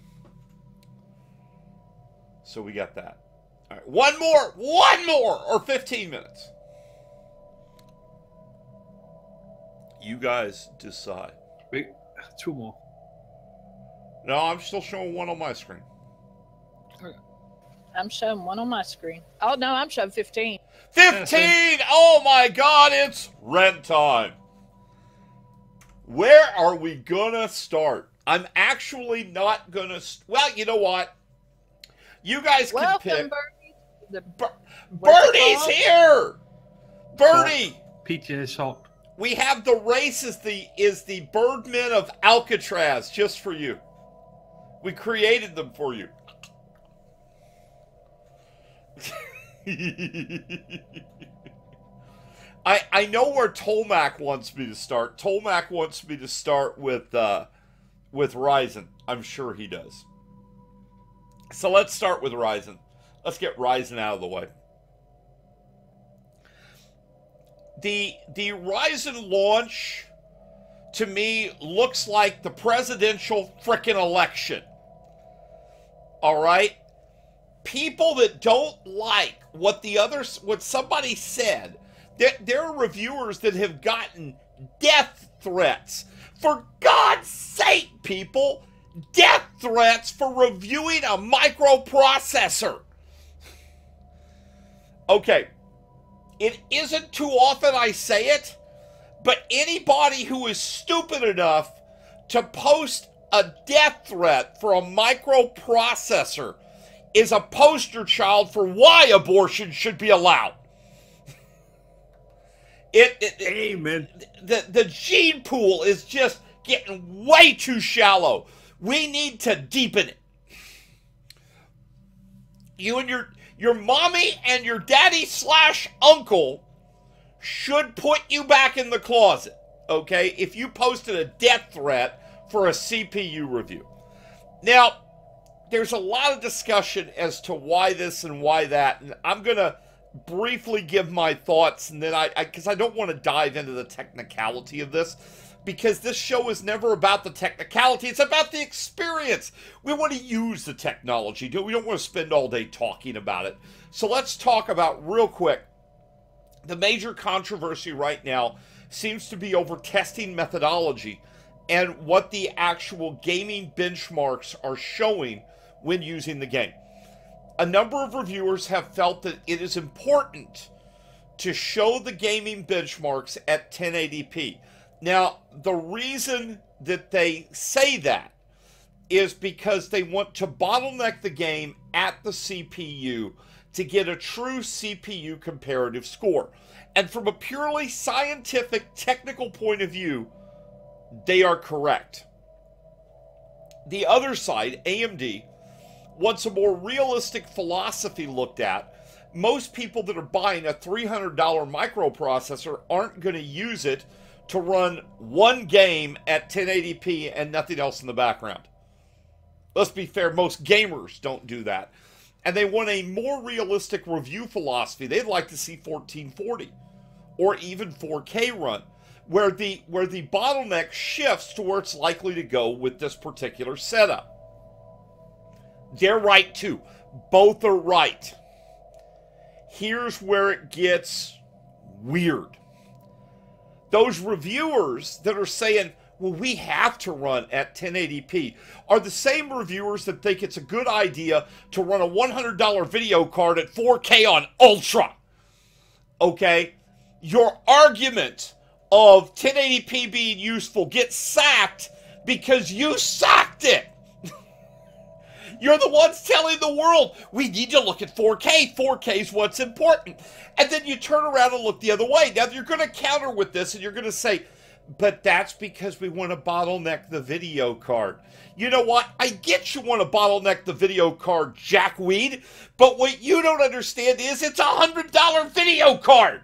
Speaker 1: So we got that. All right, one more, one more, or 15 minutes. You guys decide.
Speaker 2: Wait, two more.
Speaker 1: No, I'm still showing one on my screen.
Speaker 4: I'm showing one on my screen. Oh no, I'm showing 15.
Speaker 1: 15! Oh my god, it's rent time. Where are we gonna start? I'm actually not gonna. St- well, you know what? You guys can
Speaker 4: Welcome,
Speaker 1: pick.
Speaker 4: Birdie. The
Speaker 1: Bir-
Speaker 4: What's
Speaker 1: Birdie's here. Birdie,
Speaker 2: PJ Salt.
Speaker 1: We have the race is the is the Birdmen of Alcatraz just for you. We created them for you. (laughs) I I know where Tolmac wants me to start. Tolmac wants me to start with uh, with Ryzen. I'm sure he does. So let's start with Ryzen. Let's get Ryzen out of the way. The the Ryzen launch to me looks like the presidential frickin' election. All right? People that don't like what the others what somebody said, There, there are reviewers that have gotten death threats. For God's sake, people, death threats for reviewing a microprocessor. Okay, it isn't too often I say it, but anybody who is stupid enough to post a death threat for a microprocessor is a poster child for why abortion should be allowed. (laughs) It, it,
Speaker 2: Amen.
Speaker 1: the the gene pool is just getting way too shallow. We need to deepen it. You and your your mommy and your daddy slash uncle should put you back in the closet. Okay, if you posted a death threat for a CPU review. Now, there's a lot of discussion as to why this and why that, and I'm gonna briefly give my thoughts, and then I, because I, don't want to dive into the technicality of this, because this show is never about the technicality; it's about the experience. We want to use the technology. Do we don't want to spend all day talking about it? So let's talk about real quick. The major controversy right now seems to be over testing methodology and what the actual gaming benchmarks are showing when using the game. A number of reviewers have felt that it is important to show the gaming benchmarks at 1080p. Now, the reason that they say that is because they want to bottleneck the game at the CPU to get a true CPU comparative score. And from a purely scientific, technical point of view, they are correct. The other side, AMD, wants a more realistic philosophy looked at. Most people that are buying a $300 microprocessor aren't going to use it to run one game at 1080p and nothing else in the background. Let's be fair, most gamers don't do that. And they want a more realistic review philosophy. They'd like to see 1440 or even 4K run where the where the bottleneck shifts to where it's likely to go with this particular setup. They're right too. Both are right. Here's where it gets weird. Those reviewers that are saying, well, we have to run at 1080p are the same reviewers that think it's a good idea to run a $100 video card at 4K on Ultra. Okay? Your argument of 1080p being useful gets sacked because you sacked it. You're the ones telling the world we need to look at 4K. 4K is what's important. And then you turn around and look the other way. Now you're going to counter with this and you're going to say, but that's because we want to bottleneck the video card. You know what? I get you want to bottleneck the video card, jackweed, but what you don't understand is it's a $100 video card.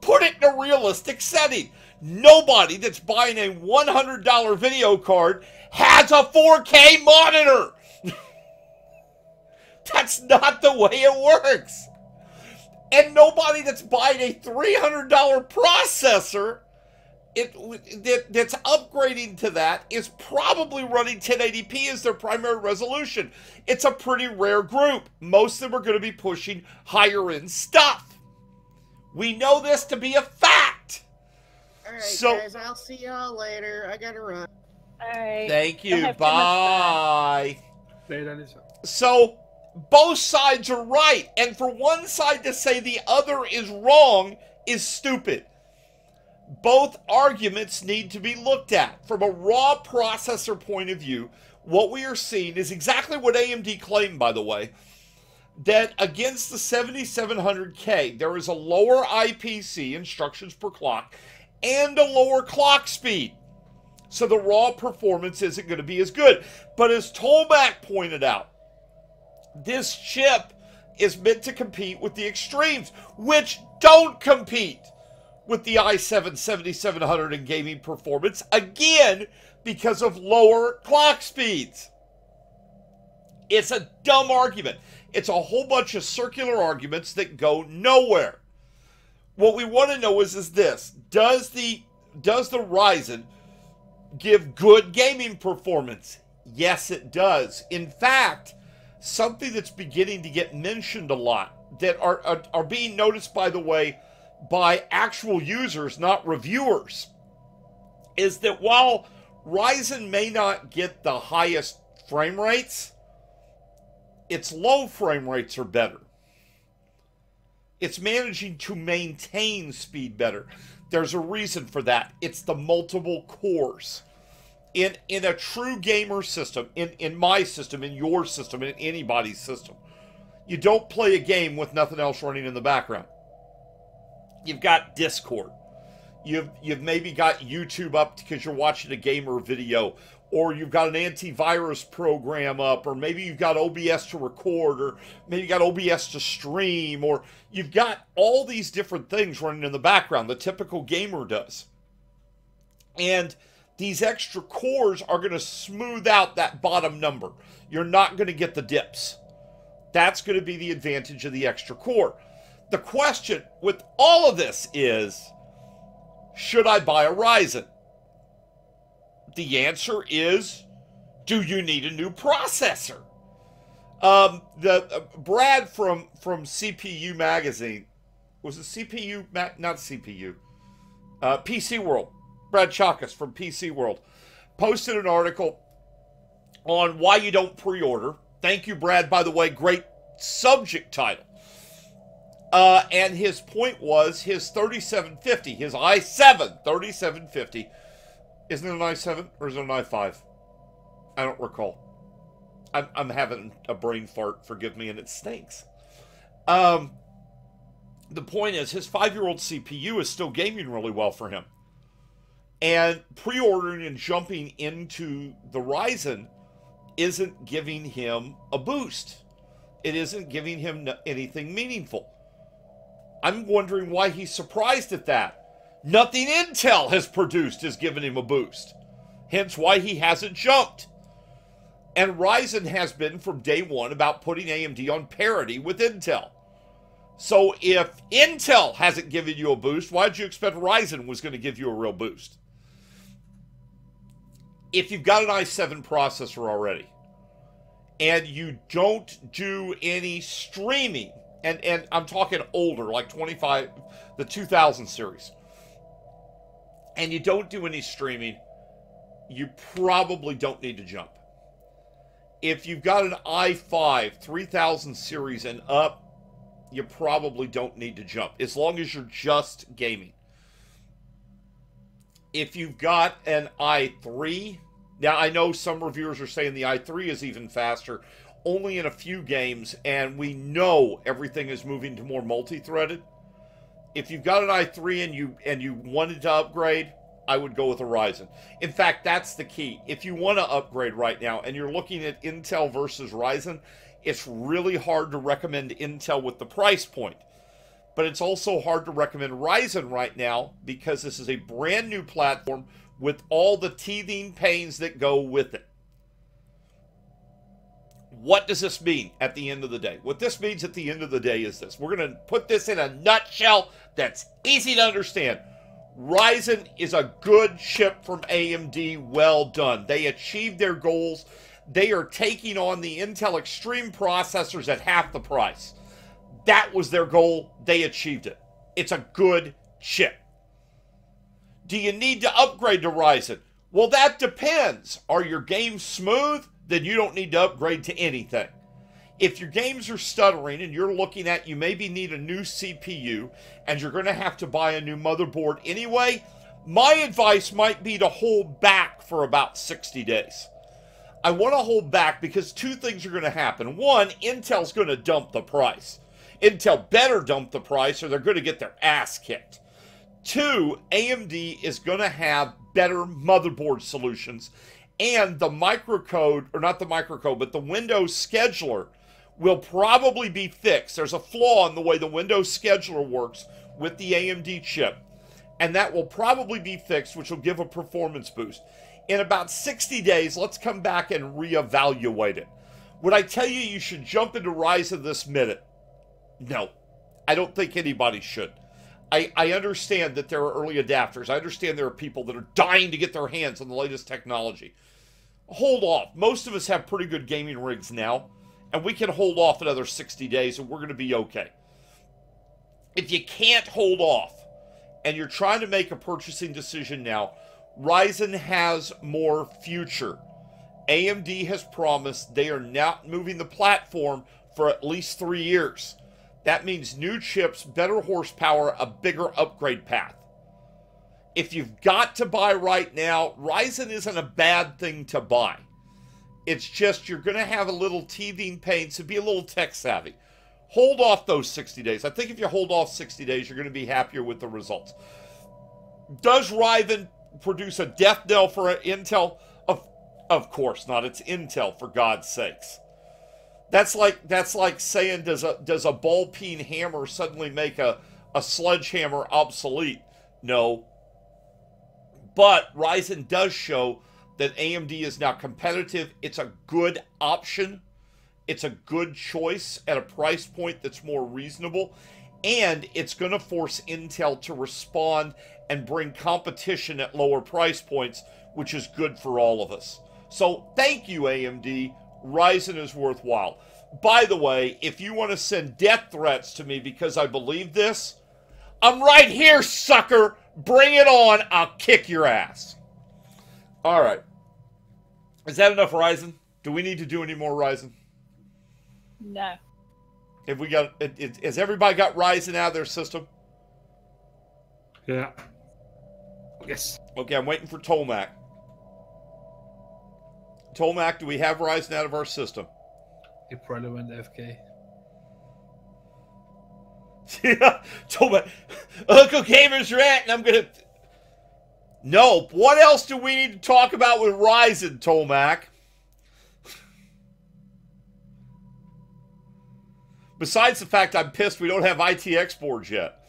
Speaker 1: Put it in a realistic setting. Nobody that's buying a $100 video card has a 4K monitor. That's not the way it works. And nobody that's buying a $300 processor it, that, that's upgrading to that is probably running 1080p as their primary resolution. It's a pretty rare group. Most of them are going to be pushing higher end stuff. We know this to be a fact.
Speaker 3: All right,
Speaker 1: So-
Speaker 3: guys, I'll see y'all later. I gotta run.
Speaker 4: Alright.
Speaker 1: Thank you.
Speaker 4: have too much
Speaker 1: Bye.
Speaker 2: Say that is-
Speaker 1: So both sides are right, and for one side to say the other is wrong is stupid. Both arguments need to be looked at. From a raw processor point of view, what we are seeing is exactly what AMD claimed, by the way, that against the 7700K, there is a lower IPC, instructions per clock, and a lower clock speed. So the raw performance isn't going to be as good. But as Tolmac pointed out, this chip is meant to compete with the extremes, which don't compete with the i7 7700 in gaming performance, again, because of lower clock speeds. It's a dumb argument. It's a whole bunch of circular arguments that go nowhere. What we want to know is, is this does the does the Ryzen give good gaming performance? Yes, it does. In fact, something that's beginning to get mentioned a lot that are, are, are being noticed, by the way, by actual users, not reviewers, is that while Ryzen may not get the highest frame rates, its low frame rates are better. It's managing to maintain speed better. There's a reason for that. It's the multiple cores. In in a true gamer system, in, in my system, in your system, in anybody's system, you don't play a game with nothing else running in the background. You've got Discord. You've you've maybe got YouTube up because you're watching a gamer video, or you've got an antivirus program up, or maybe you've got OBS to record, or maybe you got OBS to stream, or you've got all these different things running in the background. The typical gamer does, and these extra cores are going to smooth out that bottom number. You're not going to get the dips. That's going to be the advantage of the extra core. The question with all of this is should I buy a Ryzen? The answer is do you need a new processor? Um, the uh, Brad from from CPU magazine was a CPU not CPU uh, PC World Brad Chacos from PC World posted an article on why you don't pre-order. Thank you, Brad. By the way, great subject title. Uh, and his point was his 3750, his i7 3750. Isn't it an i7 or is it an i5? I don't recall. I'm, I'm having a brain fart, forgive me, and it stinks. Um, the point is, his five year old CPU is still gaming really well for him. And pre ordering and jumping into the Ryzen isn't giving him a boost. It isn't giving him anything meaningful. I'm wondering why he's surprised at that. Nothing Intel has produced has given him a boost. Hence why he hasn't jumped. And Ryzen has been from day one about putting AMD on parity with Intel. So if Intel hasn't given you a boost, why did you expect Ryzen was going to give you a real boost? If you've got an i7 processor already and you don't do any streaming, and, and I'm talking older, like 25, the 2000 series, and you don't do any streaming, you probably don't need to jump. If you've got an i5 3000 series and up, you probably don't need to jump as long as you're just gaming. If you've got an i3, now I know some reviewers are saying the i3 is even faster, only in a few games, and we know everything is moving to more multi-threaded. If you've got an i3 and you and you wanted to upgrade, I would go with a Ryzen. In fact, that's the key. If you want to upgrade right now and you're looking at Intel versus Ryzen, it's really hard to recommend Intel with the price point. But it's also hard to recommend Ryzen right now because this is a brand new platform with all the teething pains that go with it. What does this mean at the end of the day? What this means at the end of the day is this. We're going to put this in a nutshell that's easy to understand. Ryzen is a good chip from AMD. Well done. They achieved their goals. They are taking on the Intel Extreme processors at half the price. That was their goal. They achieved it. It's a good chip. Do you need to upgrade to Ryzen? Well, that depends. Are your games smooth? Then you don't need to upgrade to anything. If your games are stuttering and you're looking at you maybe need a new CPU and you're going to have to buy a new motherboard anyway, my advice might be to hold back for about 60 days. I want to hold back because two things are going to happen. One, Intel's going to dump the price. Intel better dump the price or they're going to get their ass kicked. Two, AMD is going to have better motherboard solutions and the microcode, or not the microcode, but the Windows scheduler will probably be fixed. There's a flaw in the way the Windows scheduler works with the AMD chip, and that will probably be fixed, which will give a performance boost. In about 60 days, let's come back and reevaluate it. Would I tell you you should jump into Ryzen this minute? No, I don't think anybody should. I, I understand that there are early adapters. I understand there are people that are dying to get their hands on the latest technology. Hold off. Most of us have pretty good gaming rigs now, and we can hold off another 60 days and we're going to be okay. if you can't hold off and you're trying to make a purchasing decision now, Ryzen has more future. AMD has promised they are not moving the platform for at least three years. That means new chips, better horsepower, a bigger upgrade path. If you've got to buy right now, Ryzen isn't a bad thing to buy. It's just you're going to have a little teething pain, so be a little tech savvy. Hold off those 60 days. I think if you hold off 60 days, you're going to be happier with the results. Does Ryzen produce a death knell for Intel? Of, of course not. It's Intel, for God's sakes. That's like that's like saying does a does a ball peen hammer suddenly make a, a sledgehammer obsolete? No. But Ryzen does show that AMD is now competitive. It's a good option. It's a good choice at a price point that's more reasonable. And it's going to force Intel to respond and bring competition at lower price points, which is good for all of us. So thank you, AMD. Ryzen is worthwhile. By the way, if you want to send death threats to me because I believe this, I'm right here, sucker. Bring it on. I'll kick your ass. All right. Is that enough Ryzen? Do we need to do any more Ryzen?
Speaker 4: No.
Speaker 1: Have we got? It, it, has everybody got Ryzen out of their system?
Speaker 2: Yeah. Yes.
Speaker 1: Okay, I'm waiting for Tolmac. Tolmac, do we have Ryzen out of our system?
Speaker 2: He probably went FK.
Speaker 1: yeah, (laughs) Tolmac. Uncle Gamer's right, and I'm gonna. No, what else do we need to talk about with Ryzen, Tolmac? Besides the fact I'm pissed we don't have ITX boards yet.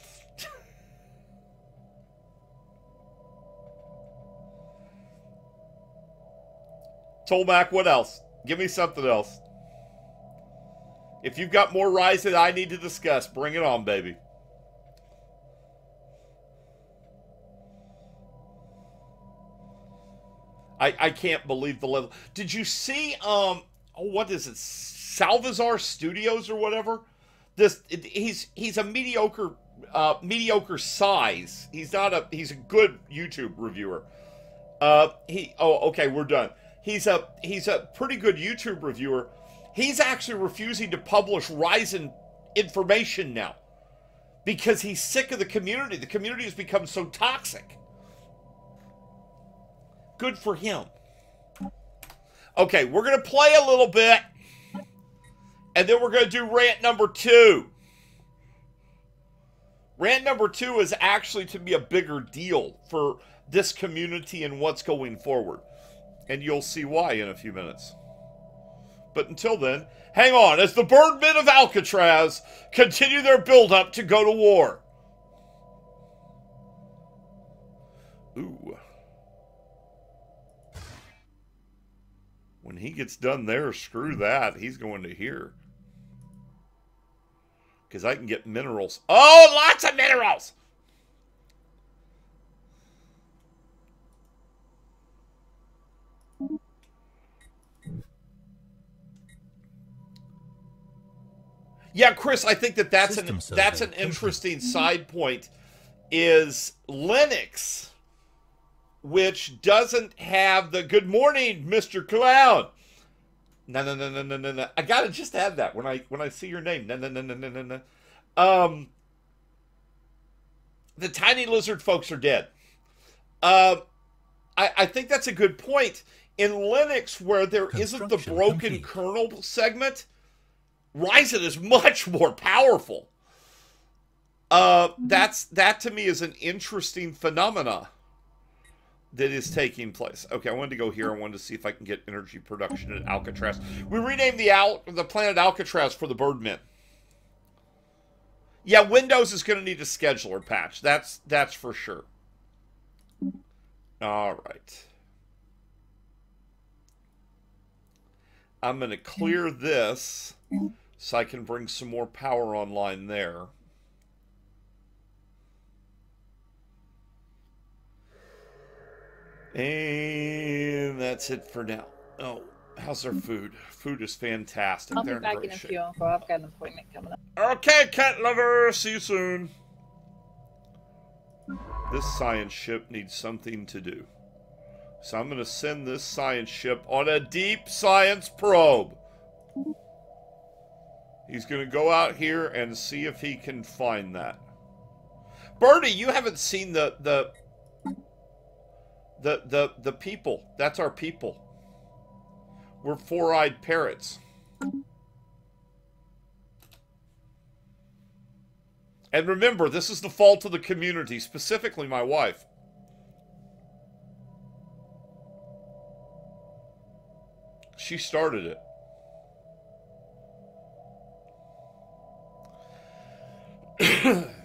Speaker 1: Tolmac, what else? Give me something else. If you've got more rise that I need to discuss, bring it on, baby. I, I can't believe the level. Did you see um oh, what is it? Salvazar Studios or whatever? This it, he's he's a mediocre uh, mediocre size. He's not a he's a good YouTube reviewer. Uh he oh okay, we're done. He's a he's a pretty good YouTube reviewer. He's actually refusing to publish Ryzen information now because he's sick of the community. The community has become so toxic. Good for him. Okay, we're going to play a little bit, and then we're going to do rant number two. Rant number two is actually to be a bigger deal for this community and what's going forward. And you'll see why in a few minutes. But until then, hang on as the Birdmen of Alcatraz continue their build-up to go to war. Ooh. When he gets done there, screw that. He's going to here. Because I can get minerals. Oh, lots of minerals! Yeah, Chris, I think that that's an
Speaker 5: System
Speaker 1: that's an interesting side point. Is Linux, which doesn't have the "Good morning, Mister Clown." No, no, no, no, no, no, no. I gotta just add that when I when I see your name. No, no, no, no, no, no, no. Um, the tiny lizard folks are dead. Uh, I, I think that's a good point. In Linux, where there isn't the broken
Speaker 5: complete.
Speaker 1: kernel segment, Ryzen is much more powerful. Uh, that's that to me is an interesting phenomena that is taking place. Okay, I wanted to go here. I wanted to see if I can get energy production at Alcatraz. We renamed the Al- the planet Alcatraz for the Birdmen. Yeah, Windows is going to need a scheduler patch. That's that's for sure. All right. I'm going to clear this so I can bring some more power online there. And that's it for now. Oh, How's their food? Food is fantastic.
Speaker 4: I'll
Speaker 1: They're
Speaker 4: be back
Speaker 1: great
Speaker 4: in a
Speaker 1: shape.
Speaker 4: few. I've got an appointment coming up.
Speaker 1: Okay, cat lover. See you soon. This science ship needs something to do. So I'm going to send this science ship on a deep science probe. He's going to go out here and see if he can find that. Birdie, you haven't seen the the the the the people. That's our people. We're four-eyed parrots. And remember, this is the fault of the community, specifically my wife. She started it. (clears throat)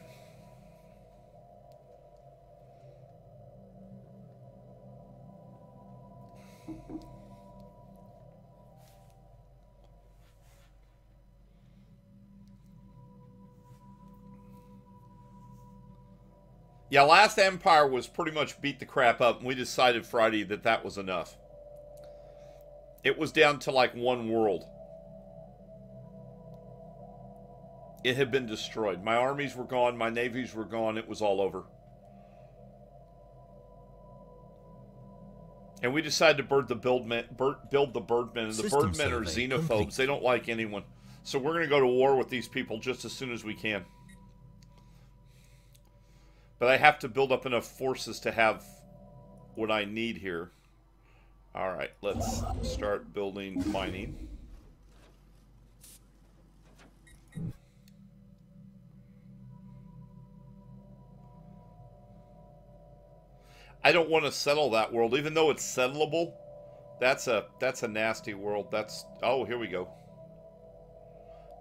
Speaker 1: Yeah, Last Empire was pretty much beat the crap up, and we decided Friday that that was enough. It was down to like one world. It had been destroyed. My armies were gone, my navies were gone, it was all over. And we decided to build the build men, build the birdmen, and the
Speaker 5: System
Speaker 1: birdmen are xenophobes.
Speaker 5: complete.
Speaker 1: They don't like anyone. So we're going to go to war with these people just as soon as we can. But I have to build up enough forces to have what I need here. All right, let's start building mining. I don't want to settle that world, even though it's settleable. That's a that's a nasty world. That's oh, here we go.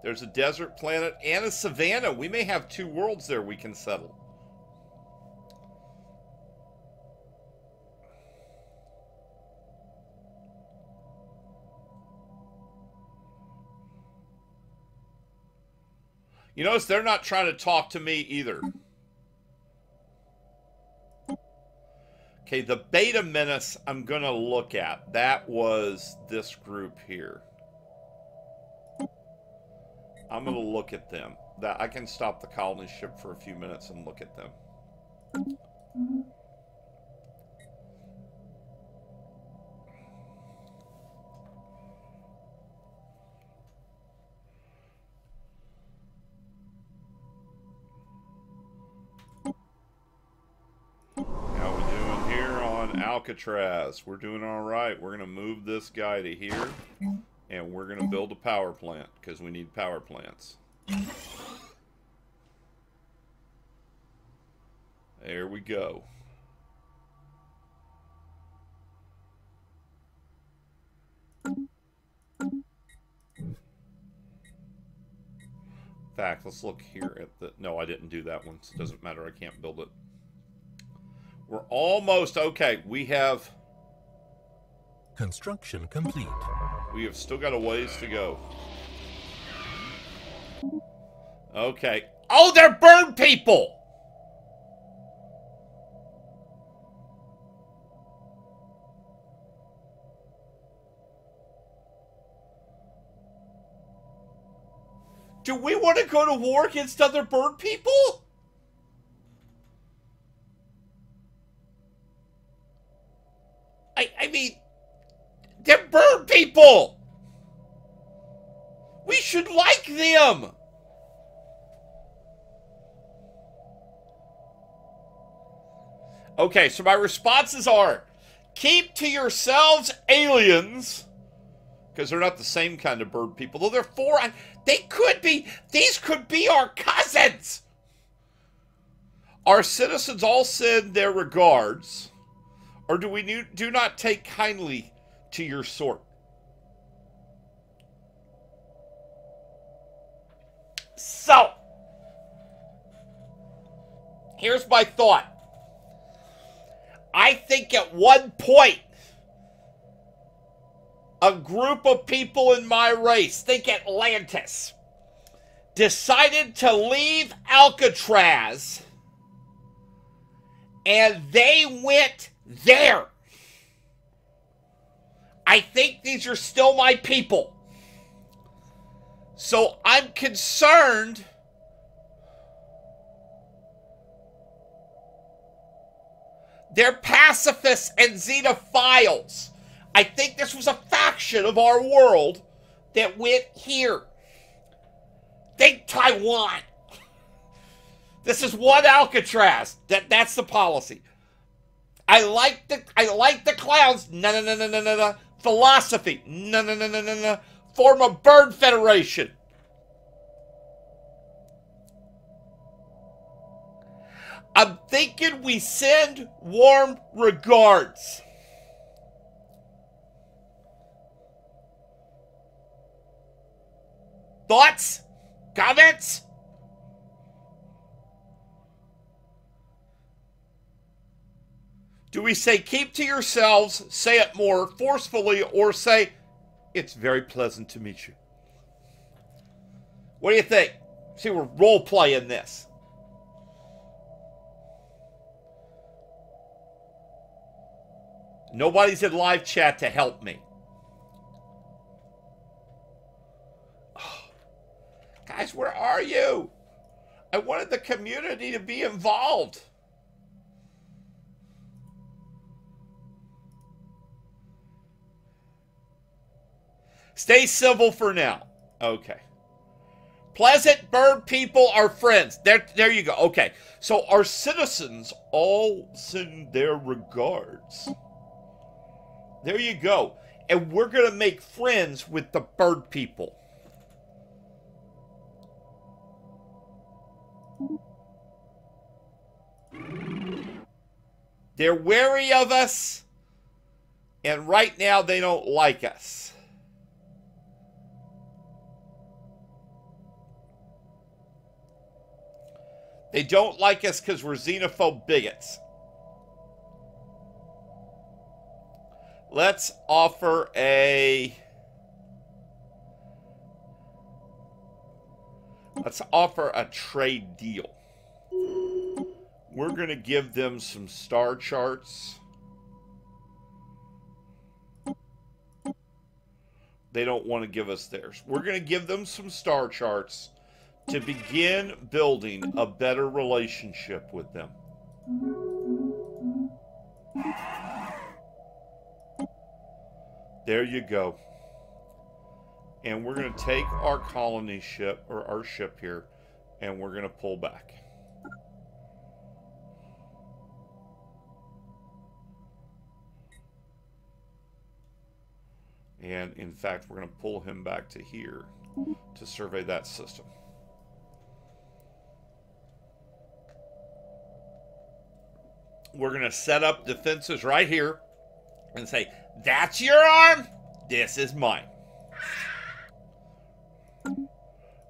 Speaker 1: There's a desert planet and a savanna. We may have two worlds there we can settle. You notice they're not trying to talk to me either. Okay, the beta menace I'm going to look at. That was this group here. I'm going to look at them. That I can stop the colony ship for a few minutes and look at them. Alcatraz? We're doing all right. We're going to move this guy to here, and we're going to mm-hmm. build a power plant because we need power plants. Mm-hmm. There we go. In fact, let's look here at the... No, I didn't do that one, so it doesn't matter. I can't build it. We're almost... Okay, we have...
Speaker 5: Construction complete.
Speaker 1: We have still got a ways to go. Okay. Oh, they're bird people! Do we want to go to war against other bird people? I, I mean, they're bird people! We should like them! Okay, so my responses are keep to yourselves, aliens, because they're not the same kind of bird people. Though they're four, they could be, these could be our cousins! Our citizens all send their regards, or do we do, not take kindly to your sort? So, here's my thought. I think at one point, a group of people in my race, think Atlantis, decided to leave Alcatraz and they went there. I think these are still my people. So I'm concerned. They're pacifists and xenophiles. I think this was a faction of our world that went here. Think Taiwan. (laughs) This is one Alcatraz. That that's the policy. I like the I like the clowns. No no no no no no no. Philosophy. No no no no no no. Form a bird federation. I'm thinking we send warm regards. Thoughts? Comments? Do we say keep to yourselves, say it more forcefully, or say it's very pleasant to meet you? What do you think? See, we're role playing this. Nobody's in live chat to help me. Oh, guys, where are you? I wanted the community to be involved. Stay civil for now. Okay. Pleasant bird people are friends. There, there you go. Okay. So our citizens all send their regards. There you go. And we're going to make friends with the bird people. They're wary of us, and right now they don't like us. They don't like us because we're xenophobe bigots. Let's offer a. Let's offer a trade deal. We're going to give them some star charts. They don't want to give us theirs. We're going to give them some star charts to begin building a better relationship with them. There you go. And we're going to take our colony ship, or our ship here, and we're going to pull back. And in fact, we're going to pull him back to here to survey that system. We're going to set up defenses right here and say, that's your arm, this is mine.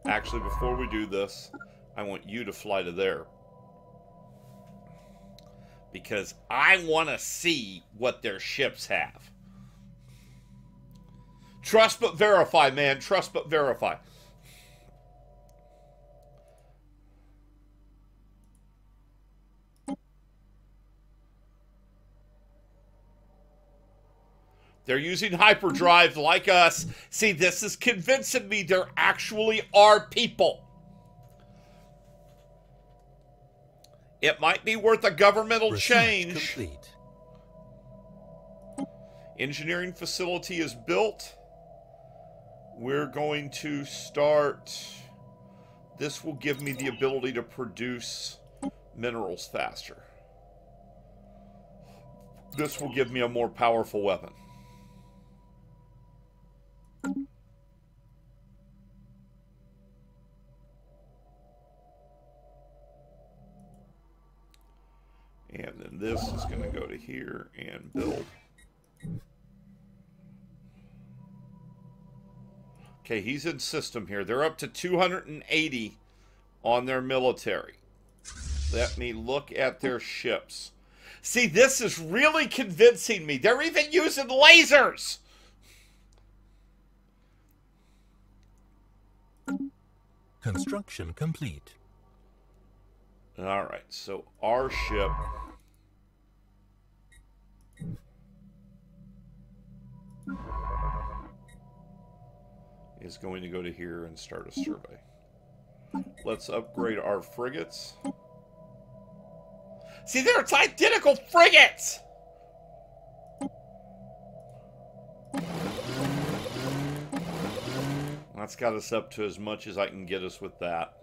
Speaker 1: Actually, before we do this, I want you to fly to there. Because I want to see what their ships have. Trust but verify, man. Trust but verify. They're using hyperdrive like us. See, this is convincing me there actually are people. It might be worth a governmental
Speaker 5: Research
Speaker 1: change.
Speaker 5: complete.
Speaker 1: Engineering facility is built. We're going to start. This will give me the ability to produce minerals faster. This will give me a more powerful weapon. And then this is going to go to here and build. Okay, he's in system here. They're up to 280 on their military. Let me look at their ships. See, this is really convincing me. They're even using lasers.
Speaker 5: Construction complete.
Speaker 1: All right, so our ship. is going to go to here and start a survey. Let's upgrade our frigates. See, there it's identical frigates! That's got us up to as much as I can get us with that.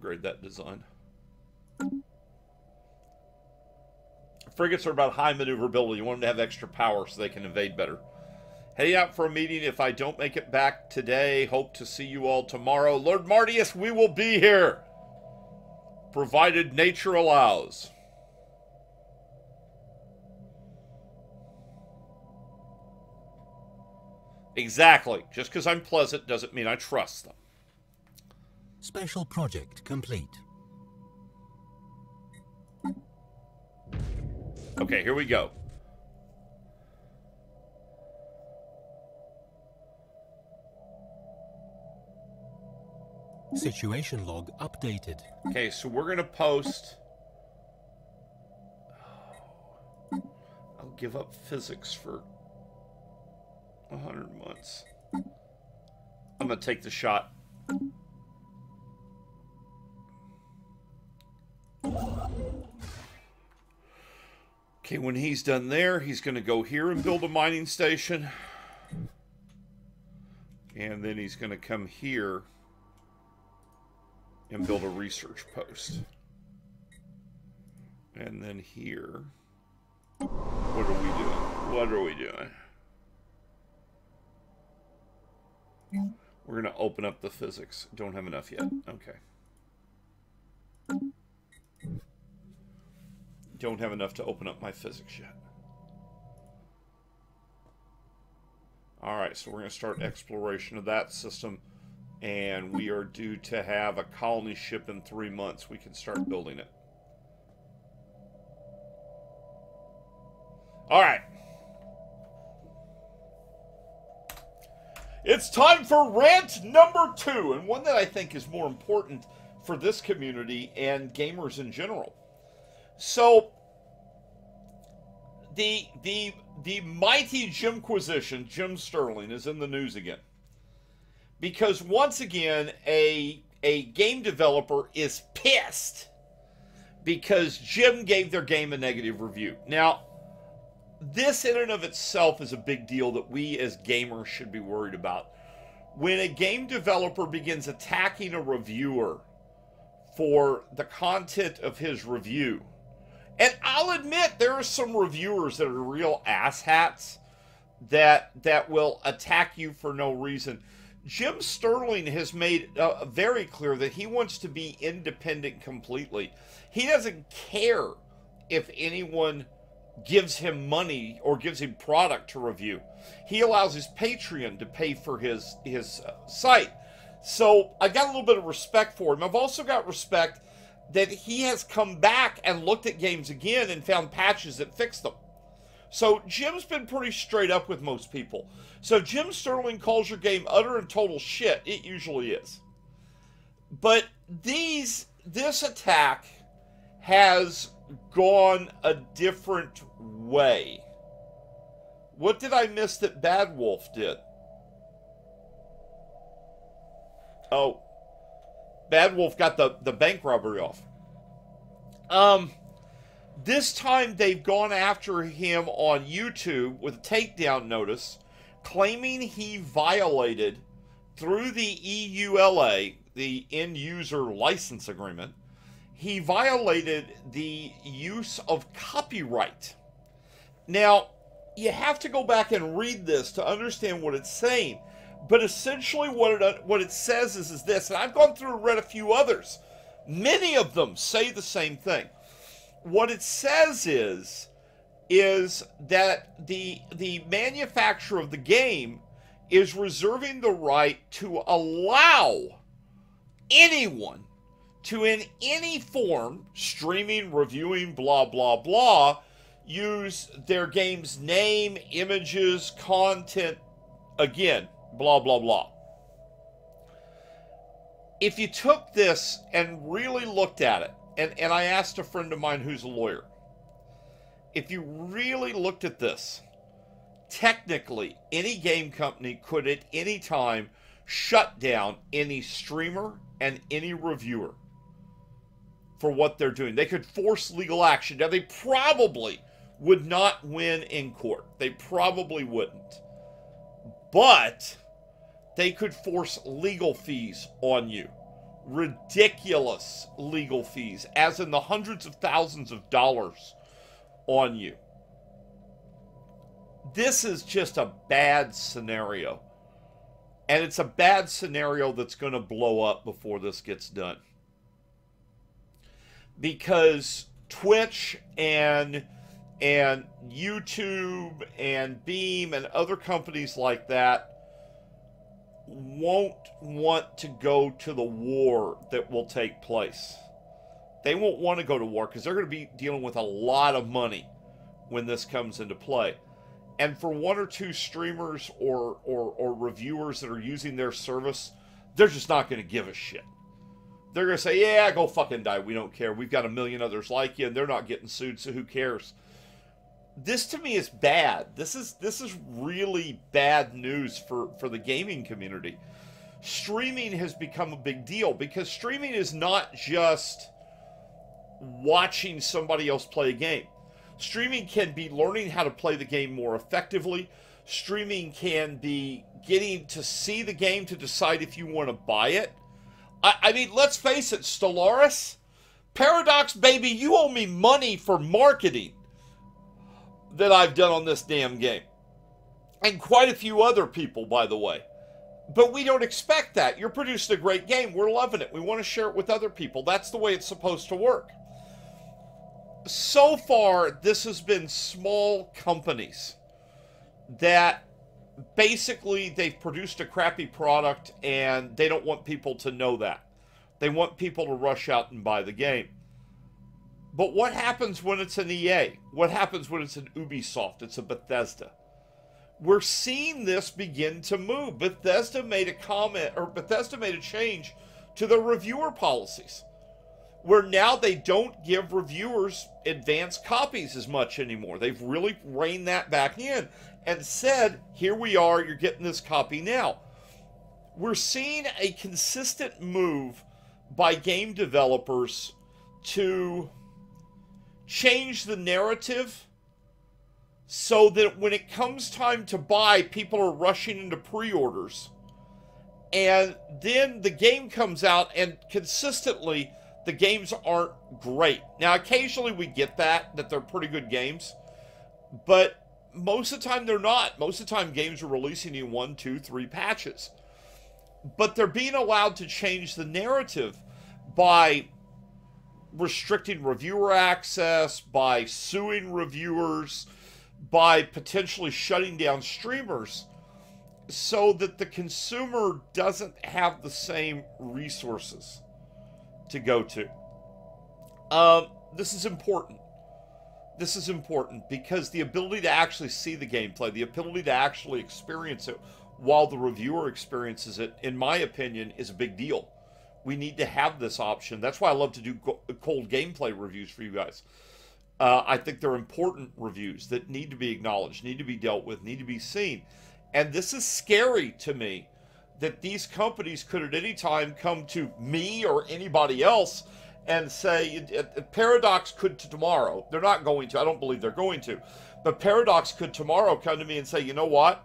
Speaker 1: Upgrade that design. Frigates are about high maneuverability. You want them to have extra power so they can invade better. Heading out for a meeting. If I don't make it back today, hope to see you all tomorrow. Lord Martius, we will be here, provided nature allows. Exactly. Just because I'm pleasant doesn't mean I trust them.
Speaker 5: Special project complete.
Speaker 1: Okay, here we go.
Speaker 5: Situation log updated.
Speaker 1: Okay, so we're gonna post. I'll give up physics for a hundred months. I'm gonna take the shot. Okay, when he's done there, he's gonna go here and build a mining station. And then he's gonna come here and build a research post. And then here, what are we doing? What are we doing? We're going to open up the physics. Don't have enough yet. Okay. Don't have enough to open up my physics yet. Alright, so we're going to start exploration of that system and we are due to have a colony ship in three months. We can start building it. All right. It's time for rant number two, and one that I think is more important for this community and gamers in general. So, the the the mighty Jimquisition, Jim Sterling, is in the news again because once again a a game developer is pissed because Jim gave their game a negative review. Now, this in and of itself is a big deal that we as gamers should be worried about. When a game developer begins attacking a reviewer for the content of his review, and I'll admit there are some reviewers that are real asshats that that will attack you for no reason. Jim Sterling has made uh, very clear that he wants to be independent completely. He doesn't care if anyone gives him money or gives him product to review. He allows his Patreon to pay for his his uh, site. So I got a little bit of respect for him. I've also got respect that he has come back and looked at games again and found patches that fix them. So Jim's been pretty straight up with most people. So Jim Sterling calls your game utter and total shit. It usually is. But these this attack has gone a different way. What did I miss that Bad Wolf did? Oh, Bad Wolf got the, the bank robbery off. Um, this time they've gone after him on YouTube with a takedown notice claiming he violated through the EULA, the end user license agreement, he violated the use of copyright. Now, you have to go back and read this to understand what it's saying. But essentially, what it uh, what it says is, is this, and I've gone through and read a few others. Many of them say the same thing. What it says is is that the the manufacturer of the game is reserving the right to allow anyone to in any form streaming reviewing blah blah blah use their game's name images content again blah blah blah if you took this and really looked at it and, and I asked a friend of mine who's a lawyer if you really looked at this, technically, any game company could at any time shut down any streamer and any reviewer for what they're doing. They could force legal action. Now, they probably would not win in court, they probably wouldn't. But they could force legal fees on you. Ridiculous legal fees, as in the hundreds of thousands of dollars on you. This is just a bad scenario. And it's a bad scenario that's going to blow up before this gets done. Because Twitch and and YouTube and Beam and other companies like that won't want to go to the war that will take place. They won't want to go to war because they're going to be dealing with a lot of money when this comes into play. And for one or two streamers or, or, or reviewers that are using their service, they're just not going to give a shit. They're going to say, yeah, go fucking die. We don't care. We've got a million others like you, and they're not getting sued, so who cares? This to me is bad. This is this is really bad news for, for the gaming community. Streaming has become a big deal because streaming is not just watching somebody else play a game. Streaming can be learning how to play the game more effectively. Streaming can be getting to see the game to decide if you want to buy it. I, I mean, let's face it, Stellaris, Paradox, baby, you owe me money for marketing that I've done on this damn game. And quite a few other people, by the way. But we don't expect that. You're producing a great game. We're loving it. We want to share it with other people. That's the way it's supposed to work so far, this has been small companies that basically they've produced a crappy product and they don't want people to know that. They want people to rush out and buy the game. But what happens when it's an EA? What happens when it's an Ubisoft? It's a Bethesda. We're seeing this begin to move. Bethesda made a comment, or Bethesda made a change to the reviewer policies where now they don't give reviewers advanced copies as much anymore. They've really reined that back in and said, here we are, you're getting this copy now. We're seeing a consistent move by game developers to change the narrative so that when it comes time to buy, people are rushing into pre orders. And then the game comes out, and consistently, the games aren't great. Now, occasionally we get that, that they're pretty good games, but most of the time they're not. Most of the time, games are releasing in one, two, three patches. But they're being allowed to change the narrative by restricting reviewer access, by suing reviewers, by potentially shutting down streamers so that the consumer doesn't have the same resources to go to. Um, this is important. This is important because the ability to actually see the gameplay, the ability to actually experience it while the reviewer experiences it, in my opinion, is a big deal. We need to have this option. That's why I love to do cold gameplay reviews for you guys. Uh, I think they're important reviews that need to be acknowledged, need to be dealt with, need to be seen. And this is scary to me that these companies could at any time come to me or anybody else and say Paradox could to tomorrow. They're not going to. I don't believe they're going to. But Paradox could tomorrow come to me and say, you know what?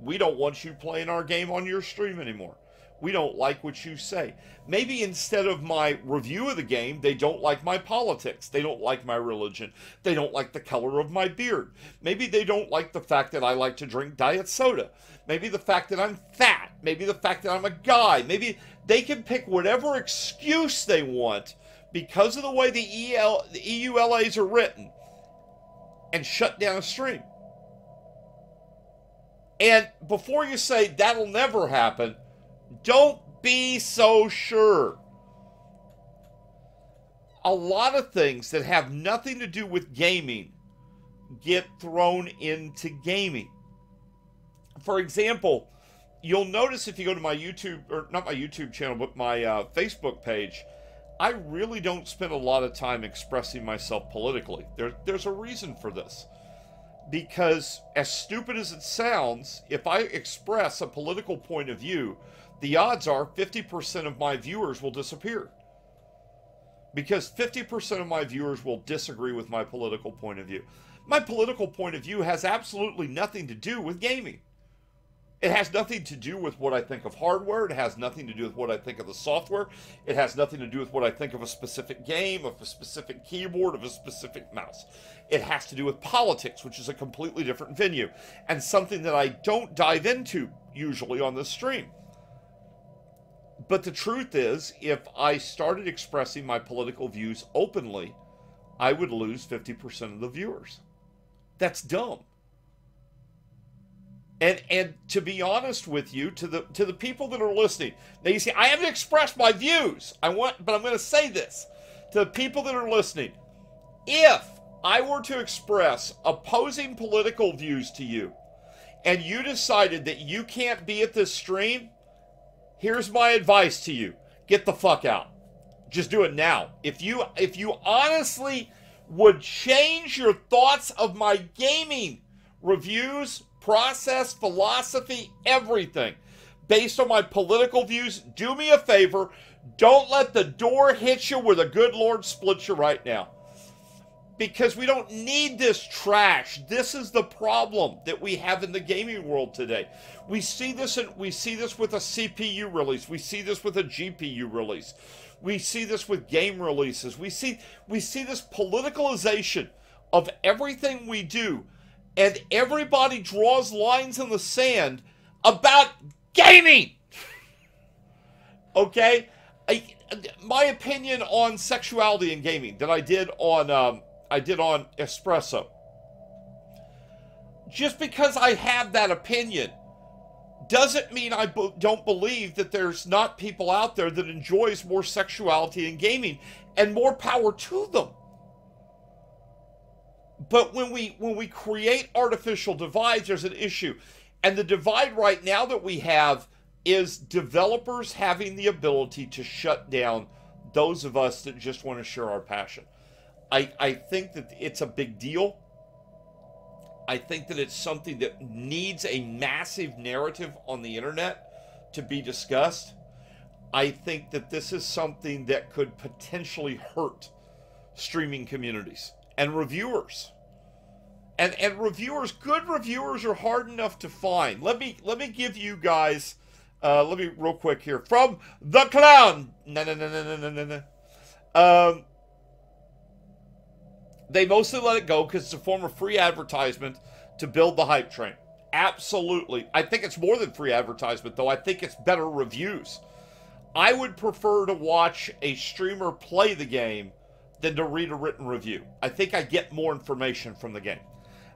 Speaker 1: We don't want you playing our game on your stream anymore we don't like what you say. Maybe instead of my review of the game, they don't like my politics. They don't like my religion. They don't like the color of my beard. Maybe they don't like the fact that I like to drink diet soda. Maybe the fact that I'm fat. Maybe the fact that I'm a guy. Maybe they can pick whatever excuse they want because of the way the, EL, the EULAs are written and shut down a stream. And before you say that'll never happen, don't be so sure. A lot of things that have nothing to do with gaming get thrown into gaming. For example, you'll notice if you go to my YouTube, or not my YouTube channel, but my uh, Facebook page, I really don't spend a lot of time expressing myself politically. There, there's a reason for this. Because, as stupid as it sounds, if I express a political point of view, the odds are 50% of my viewers will disappear. Because 50% of my viewers will disagree with my political point of view. My political point of view has absolutely nothing to do with gaming. It has nothing to do with what I think of hardware. It has nothing to do with what I think of the software. It has nothing to do with what I think of a specific game, of a specific keyboard, of a specific mouse. It has to do with politics, which is a completely different venue, and something that I don't dive into usually on this stream. But the truth is, if I started expressing my political views openly, I would lose 50% of the viewers. That's dumb. And and to be honest with you, to the to the people that are listening, now you see, I haven't expressed my views. I want, but I'm going to say this to the people that are listening: if I were to express opposing political views to you, and you decided that you can't be at this stream, here's my advice to you: get the fuck out. Just do it now. If you if you honestly would change your thoughts of my gaming reviews process, philosophy, everything based on my political views. Do me a favor. Don't let the door hit you where the good Lord splits you right now. Because we don't need this trash. This is the problem that we have in the gaming world today. We see this in, we see this with a CPU release. We see this with a GPU release. We see this with game releases. We see we see this politicalization of everything we do and everybody draws lines in the sand about gaming. okay? I, my opinion on sexuality in gaming that I did on um, I did on Espresso. Just because I have that opinion doesn't mean I don't believe that there's not people out there that enjoys more sexuality in gaming and more power to them. But when we when we create artificial divides there's an issue. And the divide right now that we have is developers having the ability to shut down those of us that just want to share our passion i i think that it's a big deal i think that it's something that needs a massive narrative on the internet to be discussed i think that this is something that could potentially hurt streaming communities and reviewers. And and reviewers, good reviewers are hard enough to find. Let me let me give you guys uh, let me real quick here from the clown. No no no no no no no. Um, they mostly let it go because it's a form of free advertisement to build the hype train. Absolutely. I think it's more than free advertisement, though. I think it's better reviews. I would prefer to watch a streamer play the game than to read a written review. I think I get more information from the game.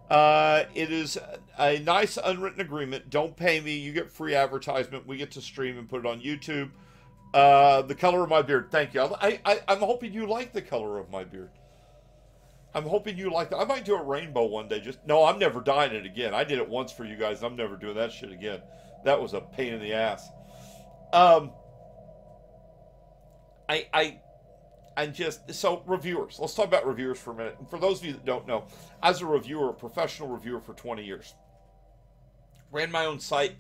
Speaker 1: Uh, it is a nice unwritten agreement. Don't pay me. You get free advertisement. We get to stream and put it on YouTube. Uh, the color of my beard. Thank you. I, I, I'm hoping you like the color of my beard. I'm hoping you like that. I might do a rainbow one day. Just no, I'm never dyeing it again. I did it once for you guys. I'm never doing that shit again. That was a pain in the ass. Um, I I and just so reviewers. Let's talk about reviewers for a minute. And for those of you that don't know, as a reviewer, a professional reviewer for 20 years, ran my own site,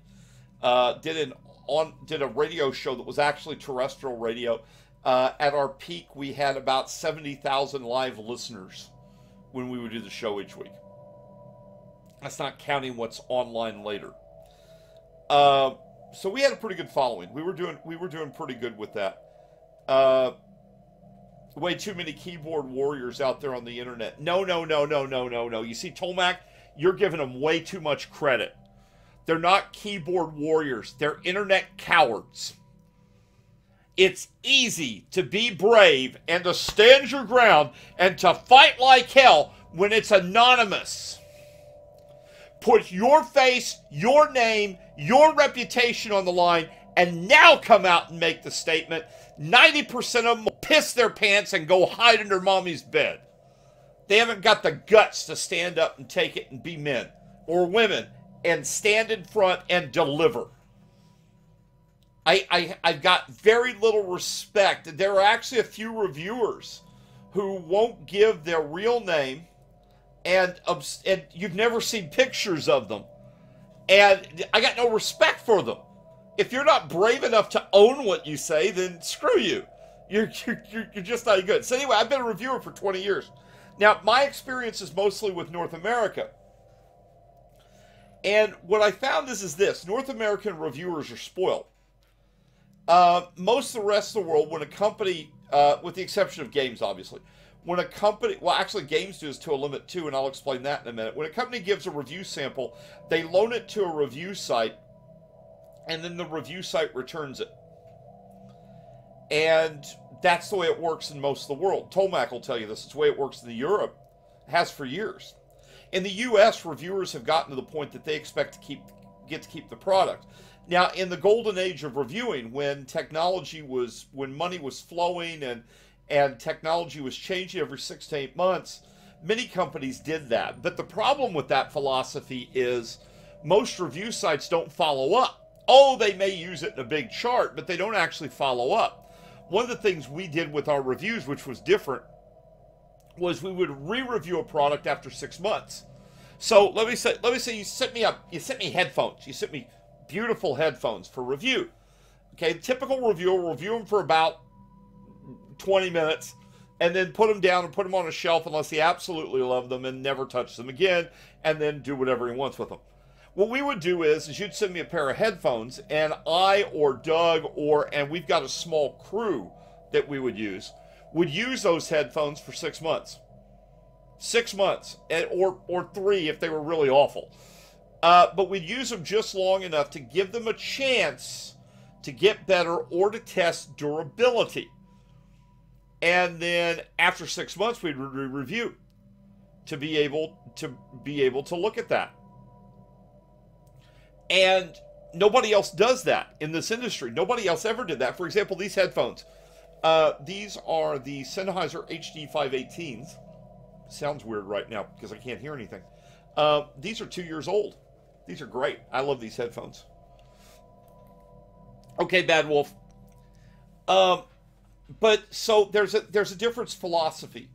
Speaker 1: uh, did an on did a radio show that was actually terrestrial radio. Uh, at our peak, we had about 70,000 live listeners when we would do the show each week. That's not counting what's online later. Uh, so we had a pretty good following. We were doing we were doing pretty good with that. Uh, way too many keyboard warriors out there on the internet. No, no, no, no, no, no, no. You see, Tolmac, you're giving them way too much credit. They're not keyboard warriors, they're internet cowards. It's easy to be brave and to stand your ground and to fight like hell when it's anonymous. Put your face, your name, your reputation on the line, and now come out and make the statement 90% of them will piss their pants and go hide under mommy's bed. They haven't got the guts to stand up and take it and be men or women and stand in front and deliver. I, I I've got very little respect. There are actually a few reviewers who won't give their real name, and and you've never seen pictures of them, and I got no respect for them. If you're not brave enough to own what you say, then screw you. (laughs) You're you're, you're, just not good. So anyway, I've been a reviewer for 20 years. Now my experience is mostly with North America. And what I found is, is this North American reviewers are spoiled. Uh, most of the rest of the world, when a company, uh, with the exception of games, obviously, when a company, well, actually, games do is to a limit too, and I'll explain that in a minute. When a company gives a review sample, they loan it to a review site, and then the review site returns it. And that's the way it works in most of the world. Tolmac will tell you this. It's the way it works in Europe, has for years. In the U.S., reviewers have gotten to the point that they expect to keep get to keep the product. Now, in the golden age of reviewing, when technology was, when money was flowing and and technology was changing every six to eight months, many companies did that. But the problem with that philosophy is most review sites don't follow up. Oh, they may use it in a big chart, but they don't actually follow up. One of the things we did with our reviews, which was different, was we would re-review a product after six months. So let me say, let me say, you sent me up, you sent me headphones, you sent me beautiful headphones for review. Okay, typical reviewer will review them for about 20 minutes and then put them down and put them on a shelf unless he absolutely loved them and never touch them again and then do whatever he wants with them. What we would do is, is you'd send me a pair of headphones and I or Doug or, and we've got a small crew that we would use, would use those headphones for six months. Six months, eh, or, or three if they were really awful. Uh, but we'd use them just long enough to give them a chance to get better or to test durability. And then after six months, we'd re- review to be able to be able to look at that. And nobody else does that in this industry. Nobody else ever did that. For example, these headphones. Uh, these are the Sennheiser HD 518s. Sounds weird right now because I can't hear anything. Uh, these are two years old. These are great. I love these headphones. Okay, Bad Wolf. Um, but so there's a there's a difference philosophy.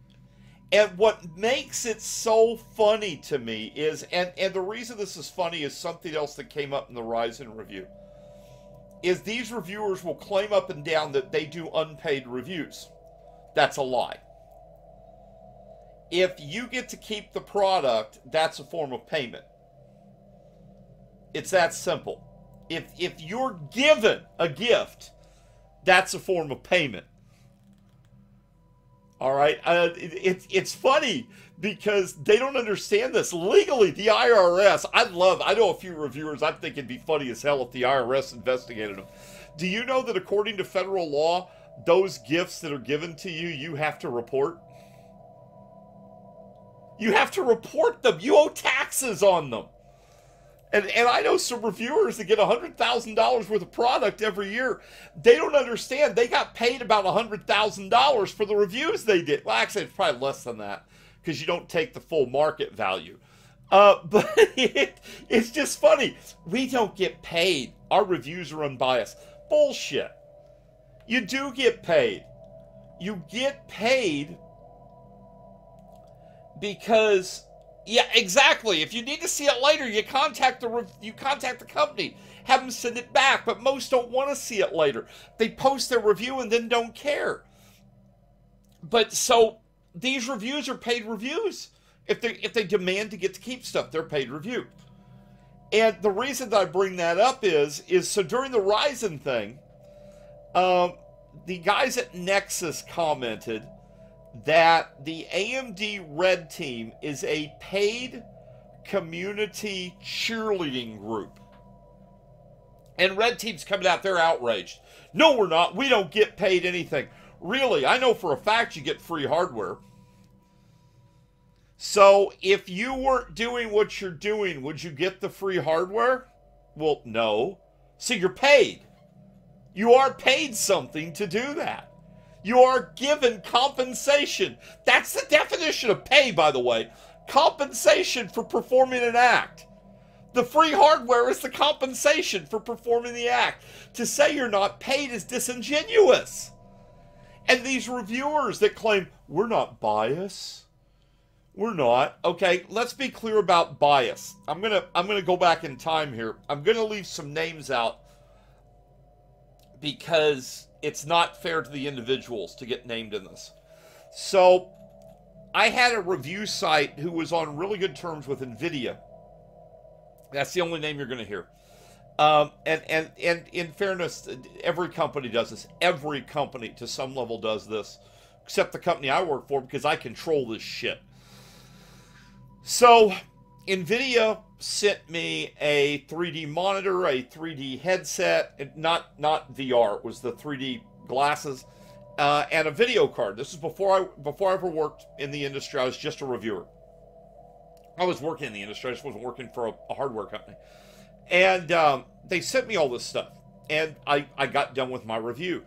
Speaker 1: And what makes it so funny to me is and and the reason this is funny is something else that came up in the Ryzen review. Is these reviewers will claim up and down that they do unpaid reviews. That's a lie. If you get to keep the product, that's a form of payment. It's that simple. If if you're given a gift, that's a form of payment. All right, uh, it, it, it's funny because they don't understand this legally. The IRS, I love. I know a few reviewers. I think it'd be funny as hell if the IRS investigated them. Do you know that according to federal law, those gifts that are given to you, you have to report? You have to report them. You owe taxes on them. And, and I know some reviewers that get $100,000 worth of product every year. They don't understand. They got paid about $100,000 for the reviews they did. Well, actually, it's probably less than that because you don't take the full market value. Uh, (laughs) but it, it's just funny. We don't get paid. Our reviews are unbiased. Bullshit. You do get paid. You get paid because yeah, exactly. If you need to see it later, you contact the you contact the company, have them send it back. But most don't want to see it later. They post their review and then don't care. But so these reviews are paid reviews. If they if they demand to get to keep stuff, they're paid review. And the reason that I bring that up is is so during the Ryzen thing, um, the guys at Nexus commented that the AMD Red Team is a paid community cheerleading group. And Red Team's coming out, they're outraged. No, we're not. We don't get paid anything. Really, I know for a fact you get free hardware. So if you weren't doing what you're doing, would you get the free hardware? Well, no. So you're paid. You are paid something to do that. You are given compensation. That's the definition of pay, by the way. Compensation for performing an act. The free hardware is the compensation for performing the act. To say you're not paid is disingenuous. And these reviewers that claim we're not biased, we're not. Okay, let's be clear about bias. I'm gonna I'm gonna go back in time here. I'm gonna leave some names out because it's not fair to the individuals to get named in this. So I had a review site who was on really good terms with Nvidia. That's the only name you're going to hear. Um, and, and, and in fairness, every company does this. Every company to some level does this, except the company I work for because I control this shit. So, NVIDIA sent me a 3D monitor, a 3D headset, not not VR. It was the 3D glasses, uh, and a video card. This is before I before I ever worked in the industry. I was just a reviewer. I was working in the industry. I just wasn't working for a, a hardware company. And um, they sent me all this stuff, and I I got done with my review,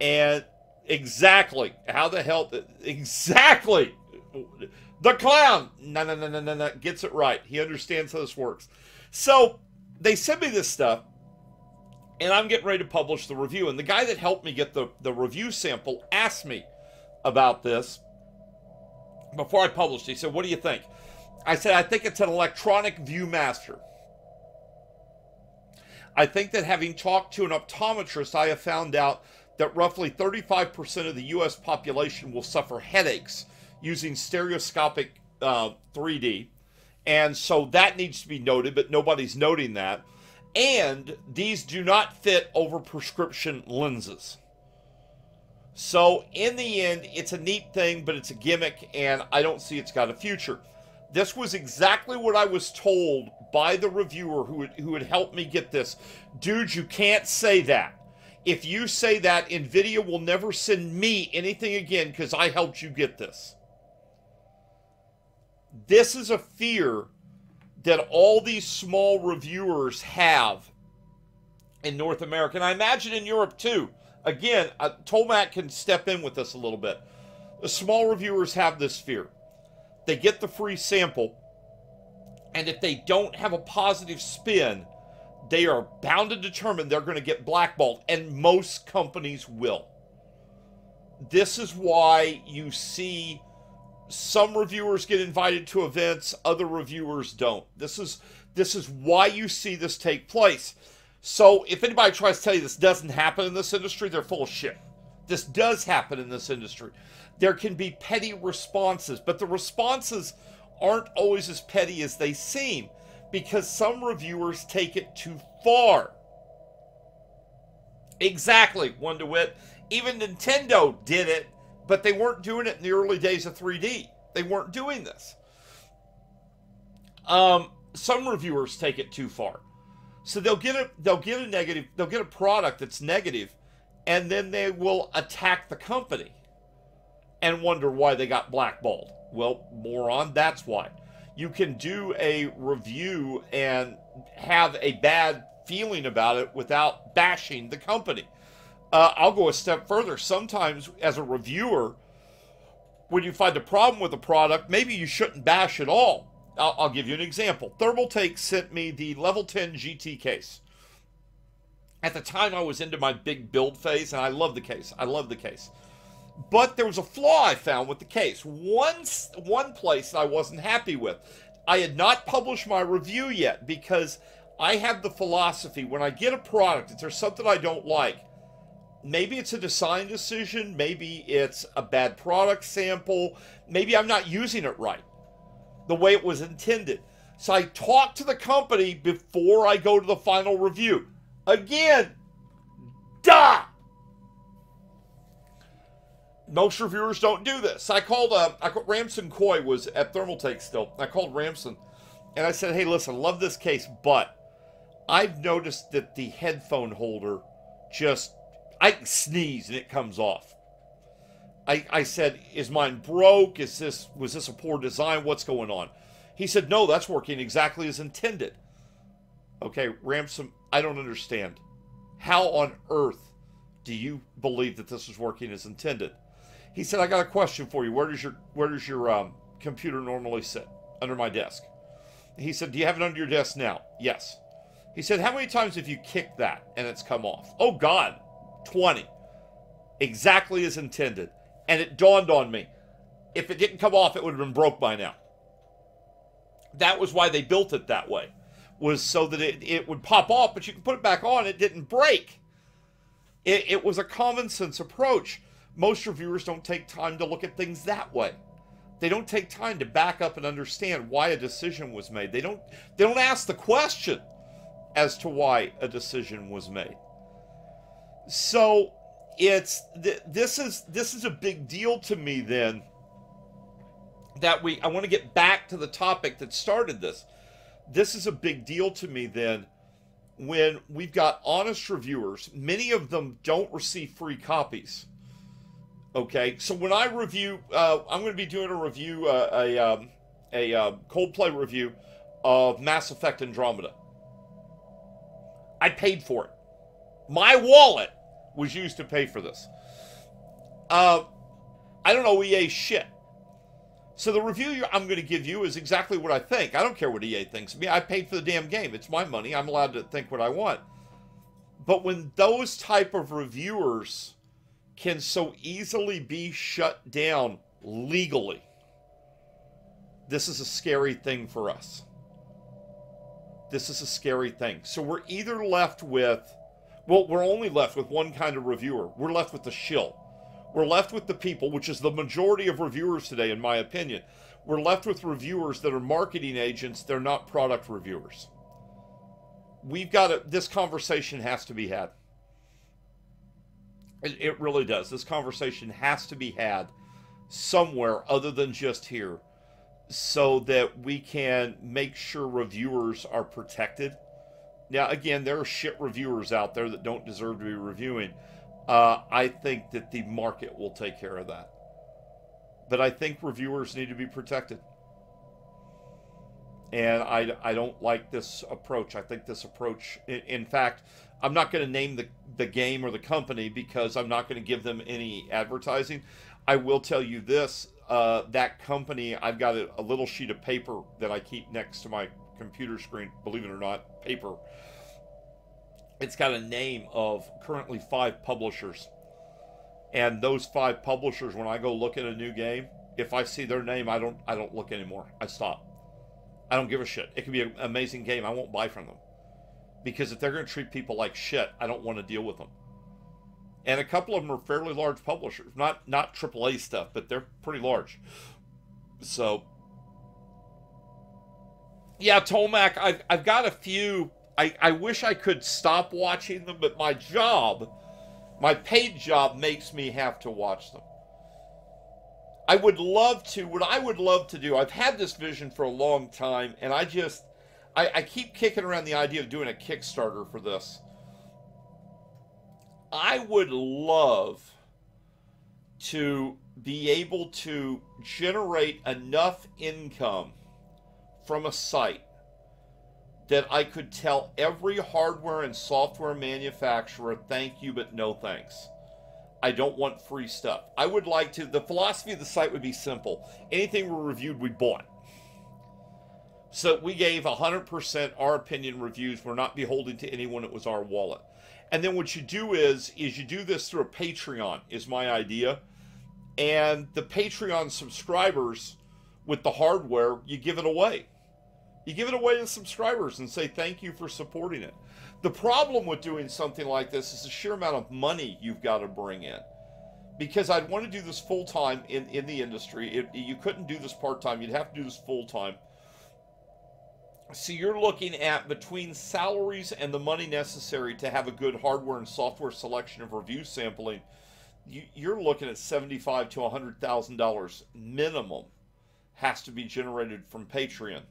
Speaker 1: and exactly how the hell exactly the clown. No no no no no no. Gets it right. He understands how this works. So they sent me this stuff and i'm getting ready to publish the review. And the guy that helped me get the, the review sample asked me about this before i published. He said what do you think? I said i think it's an electronic viewmaster i think that having talked to an optometrist i have found out that roughly 35% of the us population will suffer headaches using stereoscopic uh, 3D. And so that needs to be noted, but nobody's noting that. And these do not fit over prescription lenses. So, in the end, it's a neat thing, but it's a gimmick, and I don't see it's got a future. This was exactly what I was told by the reviewer who, who had helped me get this. Dude, you can't say that. If you say that, NVIDIA will never send me anything again because I helped you get this this is a fear that all these small reviewers have in North America, and I imagine in Europe too. Again, uh, can step in with this a little bit. The small reviewers have this fear. They get the free sample, and if they don't have a positive spin, they are bound and determined they're going to get blackballed, and most companies will. This is why you see some reviewers get invited to events, other reviewers don't. This is this is why you see this take place. So if anybody tries to tell you this doesn't happen in this industry, they're full of shit. This does happen in this industry. There can be petty responses, but the responses aren't always as petty as they seem because some reviewers take it too far. Exactly, one to wit. Even Nintendo did it but they weren't doing it in the early days of 3D. They weren't doing this. Um, some reviewers take it too far. So they'll get a they'll get a negative they'll get a product that's negative, and then they will attack the company and wonder why they got blackballed. Well, moron, that's why. You can do a review and have a bad feeling about it without bashing the company. Uh, I'll go a step further. Sometimes, as a reviewer, when you find a problem with a product, maybe you shouldn't bash it all. I'll, I'll give you an example. Thermaltake sent me the Level 10 GT case. At the time, I was into my big build phase, and I love the case. I love the case. But there was a flaw I found with the case. One, one place I wasn't happy with. I had not published my review yet because I have the philosophy when I get a product, if there's something I don't like, maybe it's a design decision, maybe it's a bad product sample, maybe I'm not using it right the way it was intended. So I talk to the company before I go to the final review. Again, duh! Most reviewers don't do this. I called, uh, I called Ramson Coy was at Thermaltake still. I called Ramson and I said, hey, listen, love this case, but I've noticed that the headphone holder just I can sneeze and it comes off. I, I said, Is mine broke? Is this was this a poor design? What's going on? He said, No, that's working exactly as intended. Okay, Ramson, I don't understand. How on earth do you believe that this is working as intended? He said, I got a question for you. Where does your where does your um, computer normally sit? Under my desk. He said, Do you have it under your desk now? Yes. He said, How many times have you kicked that and it's come off? Oh, God, 20. Exactly as intended. And it dawned on me if it didn't come off, it would have been broke by now. That was why they built it that way, was so that it, it would pop off, but you could put it back on, it didn't break. It, it was a common sense approach. Most reviewers don't take time to look at things that way. They don't take time to back up and understand why a decision was made. They don't they don't ask the question as to why a decision was made. So it's th- this is this is a big deal to me then that we I want to get back to the topic that started this. This is a big deal to me then when we've got honest reviewers, many of them don't receive free copies. Okay, so when I review, uh, I'm going to be doing a review, uh, a um, a uh, Coldplay review of Mass Effect Andromeda. I paid for it. My wallet was used to pay for this. Uh, I don't know EA shit. So the review I'm going to give you is exactly what I think. I don't care what EA thinks of me. I paid for the damn game. It's my money. I'm allowed to think what I want. But when those type of reviewers can so easily be shut down legally, this is a scary thing for us. This is a scary thing. So we're either left with, well, we're only left with one kind of reviewer. We're left with the shill. We're left with the people, which is the majority of reviewers today, in my opinion. We're left with reviewers that are marketing agents, they're not product reviewers. We've got to, this conversation has to be had. It, it really does. This conversation has to be had somewhere other than just here so that we can make sure reviewers are protected. Now, again, there are shit reviewers out there that don't deserve to be reviewing. Uh, I think that the market will take care of that. But I think reviewers need to be protected. And I, I don't like this approach. I think this approach, in, in fact, I'm not going to name the, the game or the company because I'm not going to give them any advertising. I will tell you this uh, that company, I've got a, a little sheet of paper that I keep next to my computer screen, believe it or not, paper it's got a name of currently five publishers. And those five publishers, when I go look at a new game, if I see their name, I don't I don't look anymore. I stop. I don't give a shit. It could be an amazing game. I won't buy from them. Because if they're going to treat people like shit, I don't want to deal with them. And a couple of them are fairly large publishers. Not not AAA stuff, but they're pretty large. So yeah, Tolmac, I've I've got a few I, I wish I could stop watching them, but my job, my paid job, makes me have to watch them. I would love to, what I would love to do, I've had this vision for a long time, and I just, I, I keep kicking around the idea of doing a Kickstarter for this. I would love to be able to generate enough income from a site that I could tell every hardware and software manufacturer thank you, but no thanks. I don't want free stuff. I would like to, the philosophy of the site would be simple. Anything we reviewed, we bought. So we gave 100% our opinion reviews. We're not beholden to anyone. It was our wallet. And then what you do is, is you do this through a Patreon, is my idea. And the Patreon subscribers with the hardware, you give it away. You give it away to subscribers and say thank you for supporting it. The problem with doing something like this is the sheer amount of money you've got to bring in. Because I'd want to do this full time in, in the industry. It, you couldn't do this part time, you'd have to do this full time. So you're looking at between salaries and the money necessary to have a good hardware and software selection of review sampling, you, are looking at seventy-five to hundred thousand dollars minimum has to be generated from Patreon.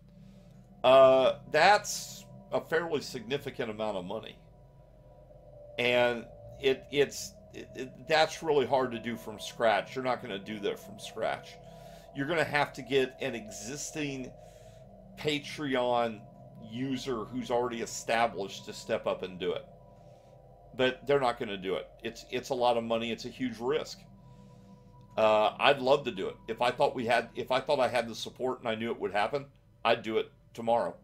Speaker 1: Uh, that's a fairly significant amount of money, and it it's it, it, that's really hard to do from scratch. You're not going to do that from scratch. You're going to have to get an existing Patreon user who's already established to step up and do it. But they're not going to do it. It's it's a lot of money. It's a huge risk. Uh, I'd love to do it if I thought we had if I thought I had the support and I knew it would happen. I'd do it tomorrow.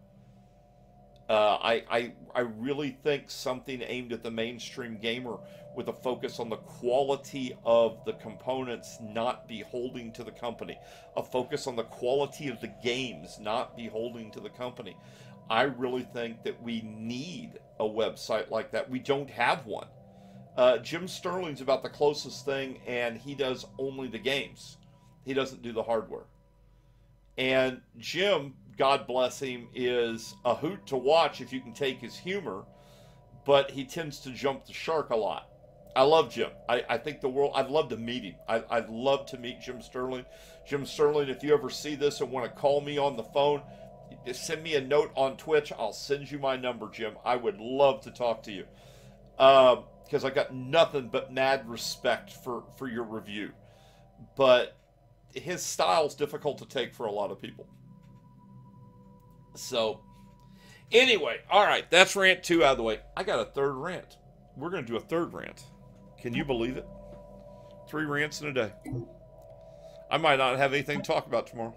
Speaker 1: Uh, I, I I really think something aimed at the mainstream gamer with a focus on the quality of the components, not beholding to the company. A focus on the quality of the games, not beholding to the company. I really think that we need a website like that. We don't have one. Uh, Jim Sterling's about the closest thing, and he does only the games. He doesn't do the hardware. And Jim, God bless him, is a hoot to watch if you can take his humor, but he tends to jump the shark a lot. I love Jim. I, I think the world, I'd love to meet him. I, I'd love to meet Jim Sterling. Jim Sterling, if you ever see this and want to call me on the phone, send me a note on Twitch. I'll send you my number, Jim. I would love to talk to you. Um, because I got nothing but mad respect for, for your review. But his style's difficult to take for a lot of people. So, anyway, all right, that's rant two out of the way. I got a third rant. We're going to do a third rant. Can you believe it? Three rants in a day. I might not have anything to talk about tomorrow.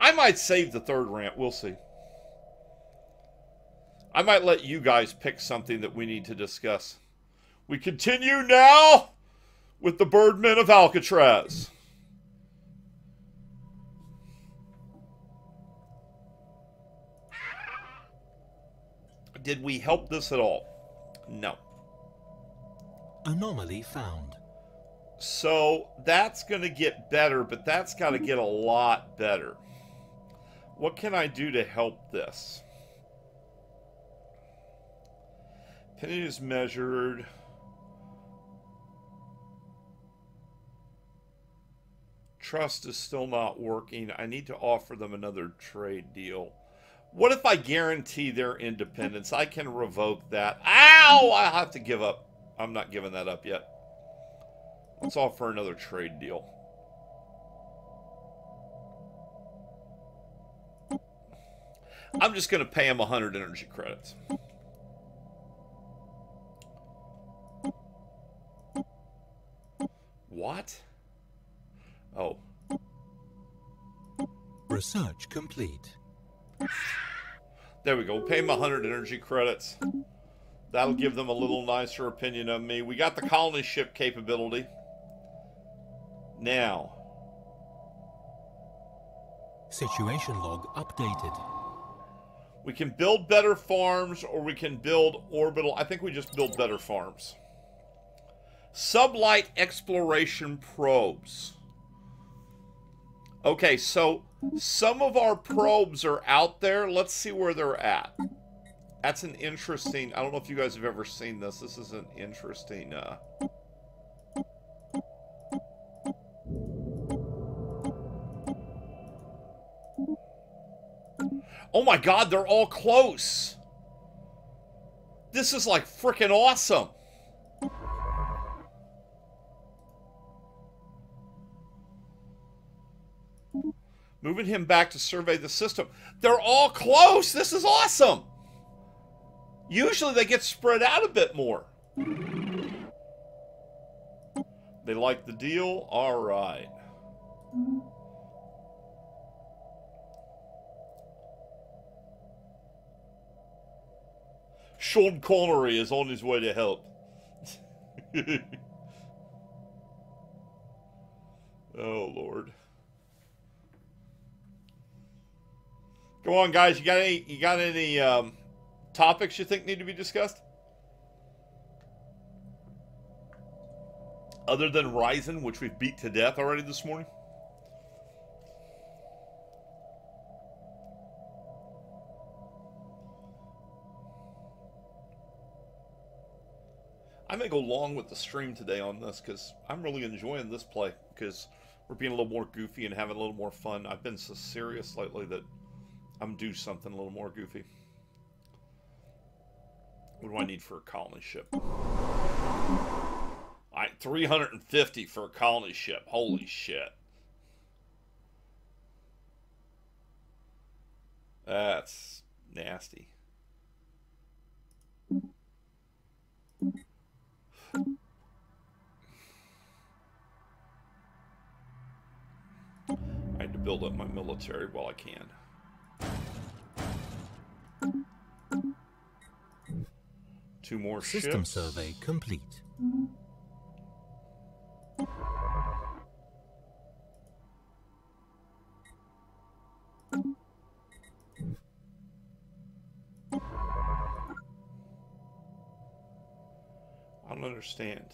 Speaker 1: I might save the third rant. We'll see. I might let you guys pick something that we need to discuss. We continue now with the Birdmen of Alcatraz. Did we help this at all? No.
Speaker 5: Anomaly found.
Speaker 1: So that's going to get better, but that's got to get a lot better. What can I do to help this? Penny is measured. Trust is still not working. I need to offer them another trade deal. What if I guarantee their independence? I can revoke that. Ow! I have to give up. I'm not giving that up yet. Let's offer another trade deal. I'm just going to pay him 100 energy credits. What? Oh.
Speaker 5: Research complete.
Speaker 1: There we go. Pay them 100 energy credits. That'll give them a little nicer opinion of me. We got the colony ship capability. Now.
Speaker 5: Situation log updated.
Speaker 1: We can build better farms or we can build orbital. I think we just build better farms. Sublight exploration probes. Okay, so some of our probes are out there. Let's see where they're at. That's an interesting... I don't know if you guys have ever seen this. This is an interesting... Uh, oh my god, they're all close. This is like freaking awesome. Moving him back to survey the system. They're all close. This is awesome. Usually they get spread out a bit more. They like the deal? All right. Sean Connery is on his way to help. (laughs) oh, Lord. Go on, guys. You got any? You got any um, topics you think need to be discussed? Other than Ryzen, which we've beat to death already this morning. I may go long with the stream today on this because I'm really enjoying this play because we're being a little more goofy and having a little more fun. I've been so serious lately that I'm due something a little more goofy. What do I need for a colony ship? Alright, 350 for a colony ship. Holy shit. That's nasty. I need to build up my military while I can. Two more
Speaker 5: System
Speaker 1: ships.
Speaker 5: survey complete.
Speaker 1: I don't understand.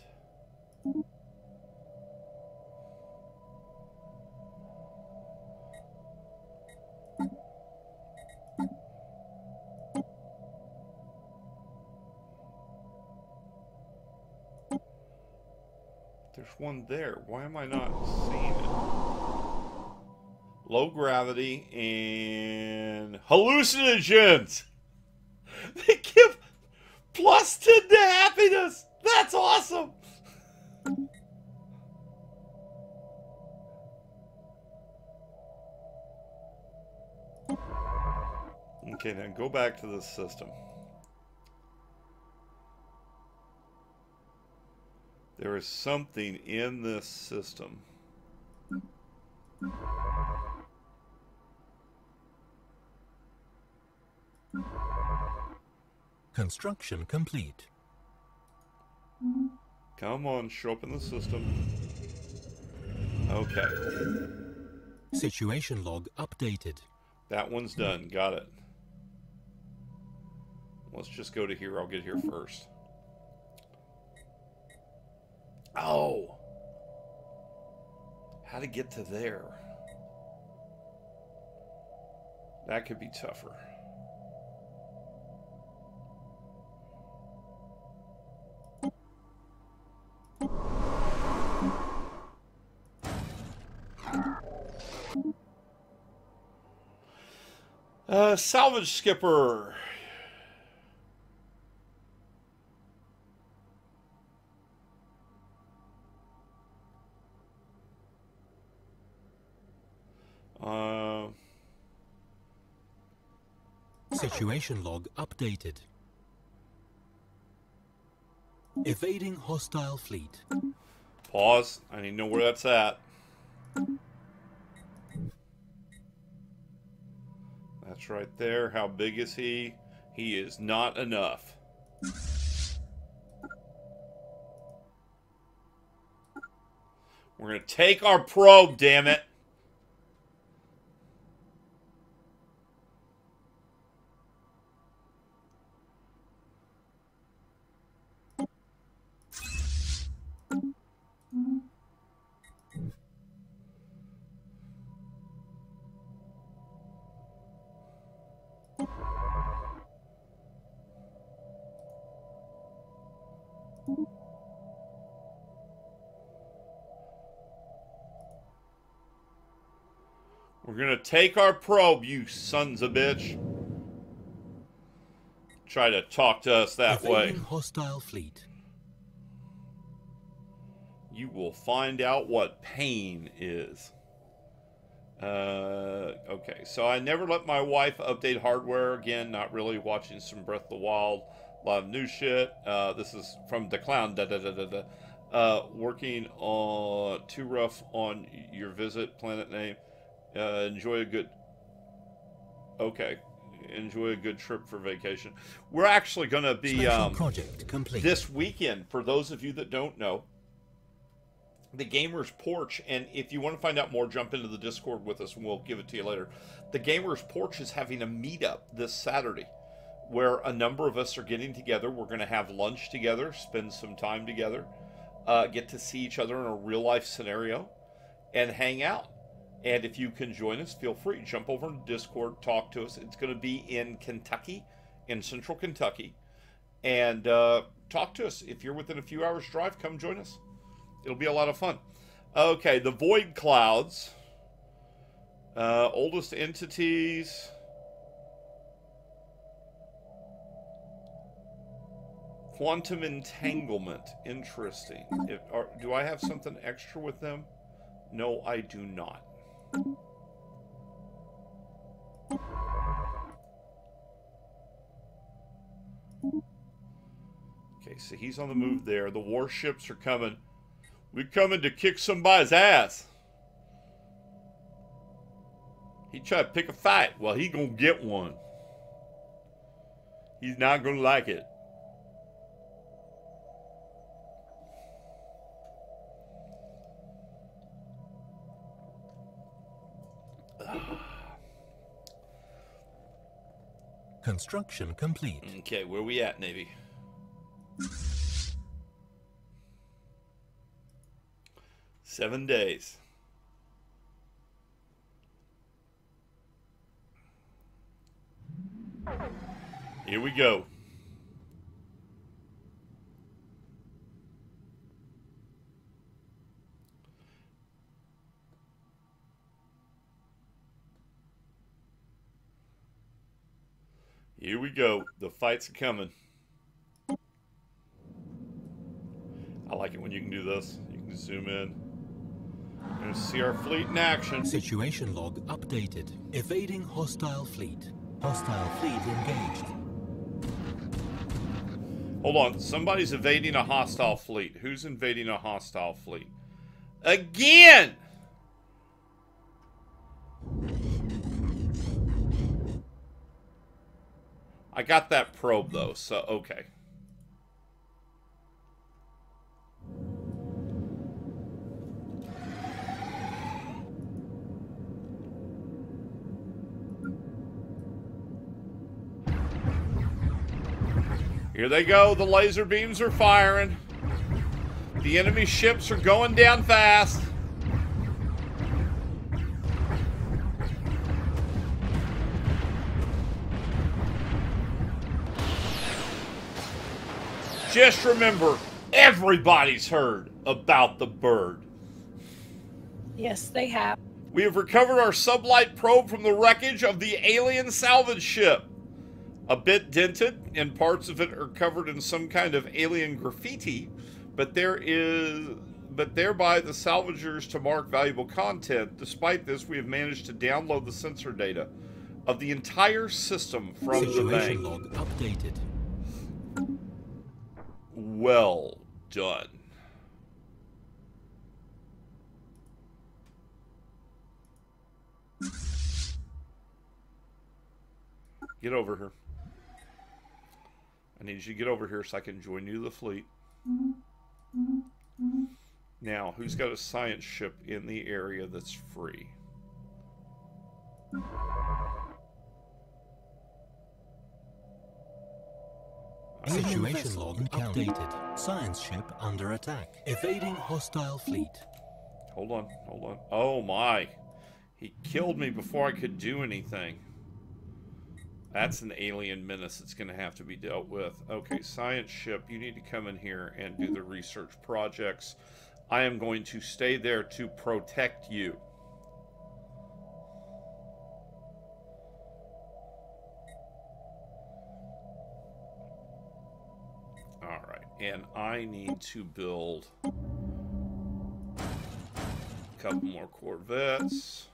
Speaker 1: There's one there. Why am I not seeing it? Low gravity and hallucinogens. (laughs) They give plus 10 to happiness. That's awesome. Okay, now go back to the system. There is something in this system.
Speaker 5: Construction complete.
Speaker 1: Come on, show up in the system. Okay,
Speaker 5: Situation log updated.
Speaker 1: that one's done. Got it. Let's just go to here. I'll get here first. Oh. How to get to there? That could be tougher. Uh, salvage skipper.
Speaker 5: Situation log updated. Evading hostile fleet.
Speaker 1: pause. I need to know where that's at. That's right there. How big is he? He is not enough. We're going to take our probe, damn it. Take our probe, you sons of bitch. Try to talk to us that way.
Speaker 5: Hostile fleet.
Speaker 1: you will find out what pain is. Uh, okay, so I never let my wife update hardware again. Not really watching some Breath of the Wild, a lot of new shit. Uh, this is from the clown. Da da da da da. Uh, working on too rough on your visit. Planet name. Uh, enjoy a good. Okay, enjoy a good trip for vacation. We're actually going to be um,
Speaker 5: project complete.
Speaker 1: this weekend, for those of you that don't know, the Gamers Porch, and if you want to find out more, jump into the Discord with us and we'll give it to you later. The Gamers Porch is having a meetup this Saturday where a number of us are getting together. We're going to have lunch together, spend some time together, uh, get to see each other in a real life scenario, and hang out. And if you can join us, feel free. Jump over to Discord, talk to us. It's going to be in Kentucky, in central Kentucky and uh, talk to us. If you're within a few hours' drive, come join us. It'll be a lot of fun. Okay, the Void Clouds. Uh, oldest entities. Quantum entanglement. Interesting. If, are, do I have something extra with them? No, I do not. Okay, so he's on the move there. The warships are coming. We're coming to kick somebody's ass. He tried to pick a fight. Well, he gonna get one. He's not gonna like it.
Speaker 5: Construction complete.
Speaker 1: Okay, where we at, Navy? Seven days. Here we go. Here we go. The fight's coming. I like it when you can do this. You can zoom in. You're gonna see our fleet in action.
Speaker 5: Situation log updated. Evading hostile fleet. Hostile fleet engaged.
Speaker 1: Hold on. Somebody's evading a hostile fleet. Who's invading a hostile fleet? Again! I got that probe though, so okay. Here they go. The laser beams are firing. The enemy ships are going down fast. Just remember, everybody's heard about the bird.
Speaker 4: Yes, they have.
Speaker 1: We have recovered our sublight probe from the wreckage of the alien salvage ship. A bit dented, and parts of it are covered in some kind of alien graffiti, but there is but thereby the salvagers to mark valuable content. Despite this, we have managed to download the sensor data of the entire system from the
Speaker 5: Situation
Speaker 1: bank.
Speaker 5: log updated.
Speaker 1: Well done. Get over here. I need you to get over here so I can join you to the fleet. Now, who's got a science ship in the area that's free?
Speaker 5: Situation log updated. Science ship under attack. Evading hostile fleet.
Speaker 1: Hold on, hold on. Oh my. He killed me before I could do anything. That's an alien menace that's going to have to be dealt with. Okay, science ship, you need to come in here and do the research projects. I am going to stay there to protect you. And I need to build a couple more Corvettes.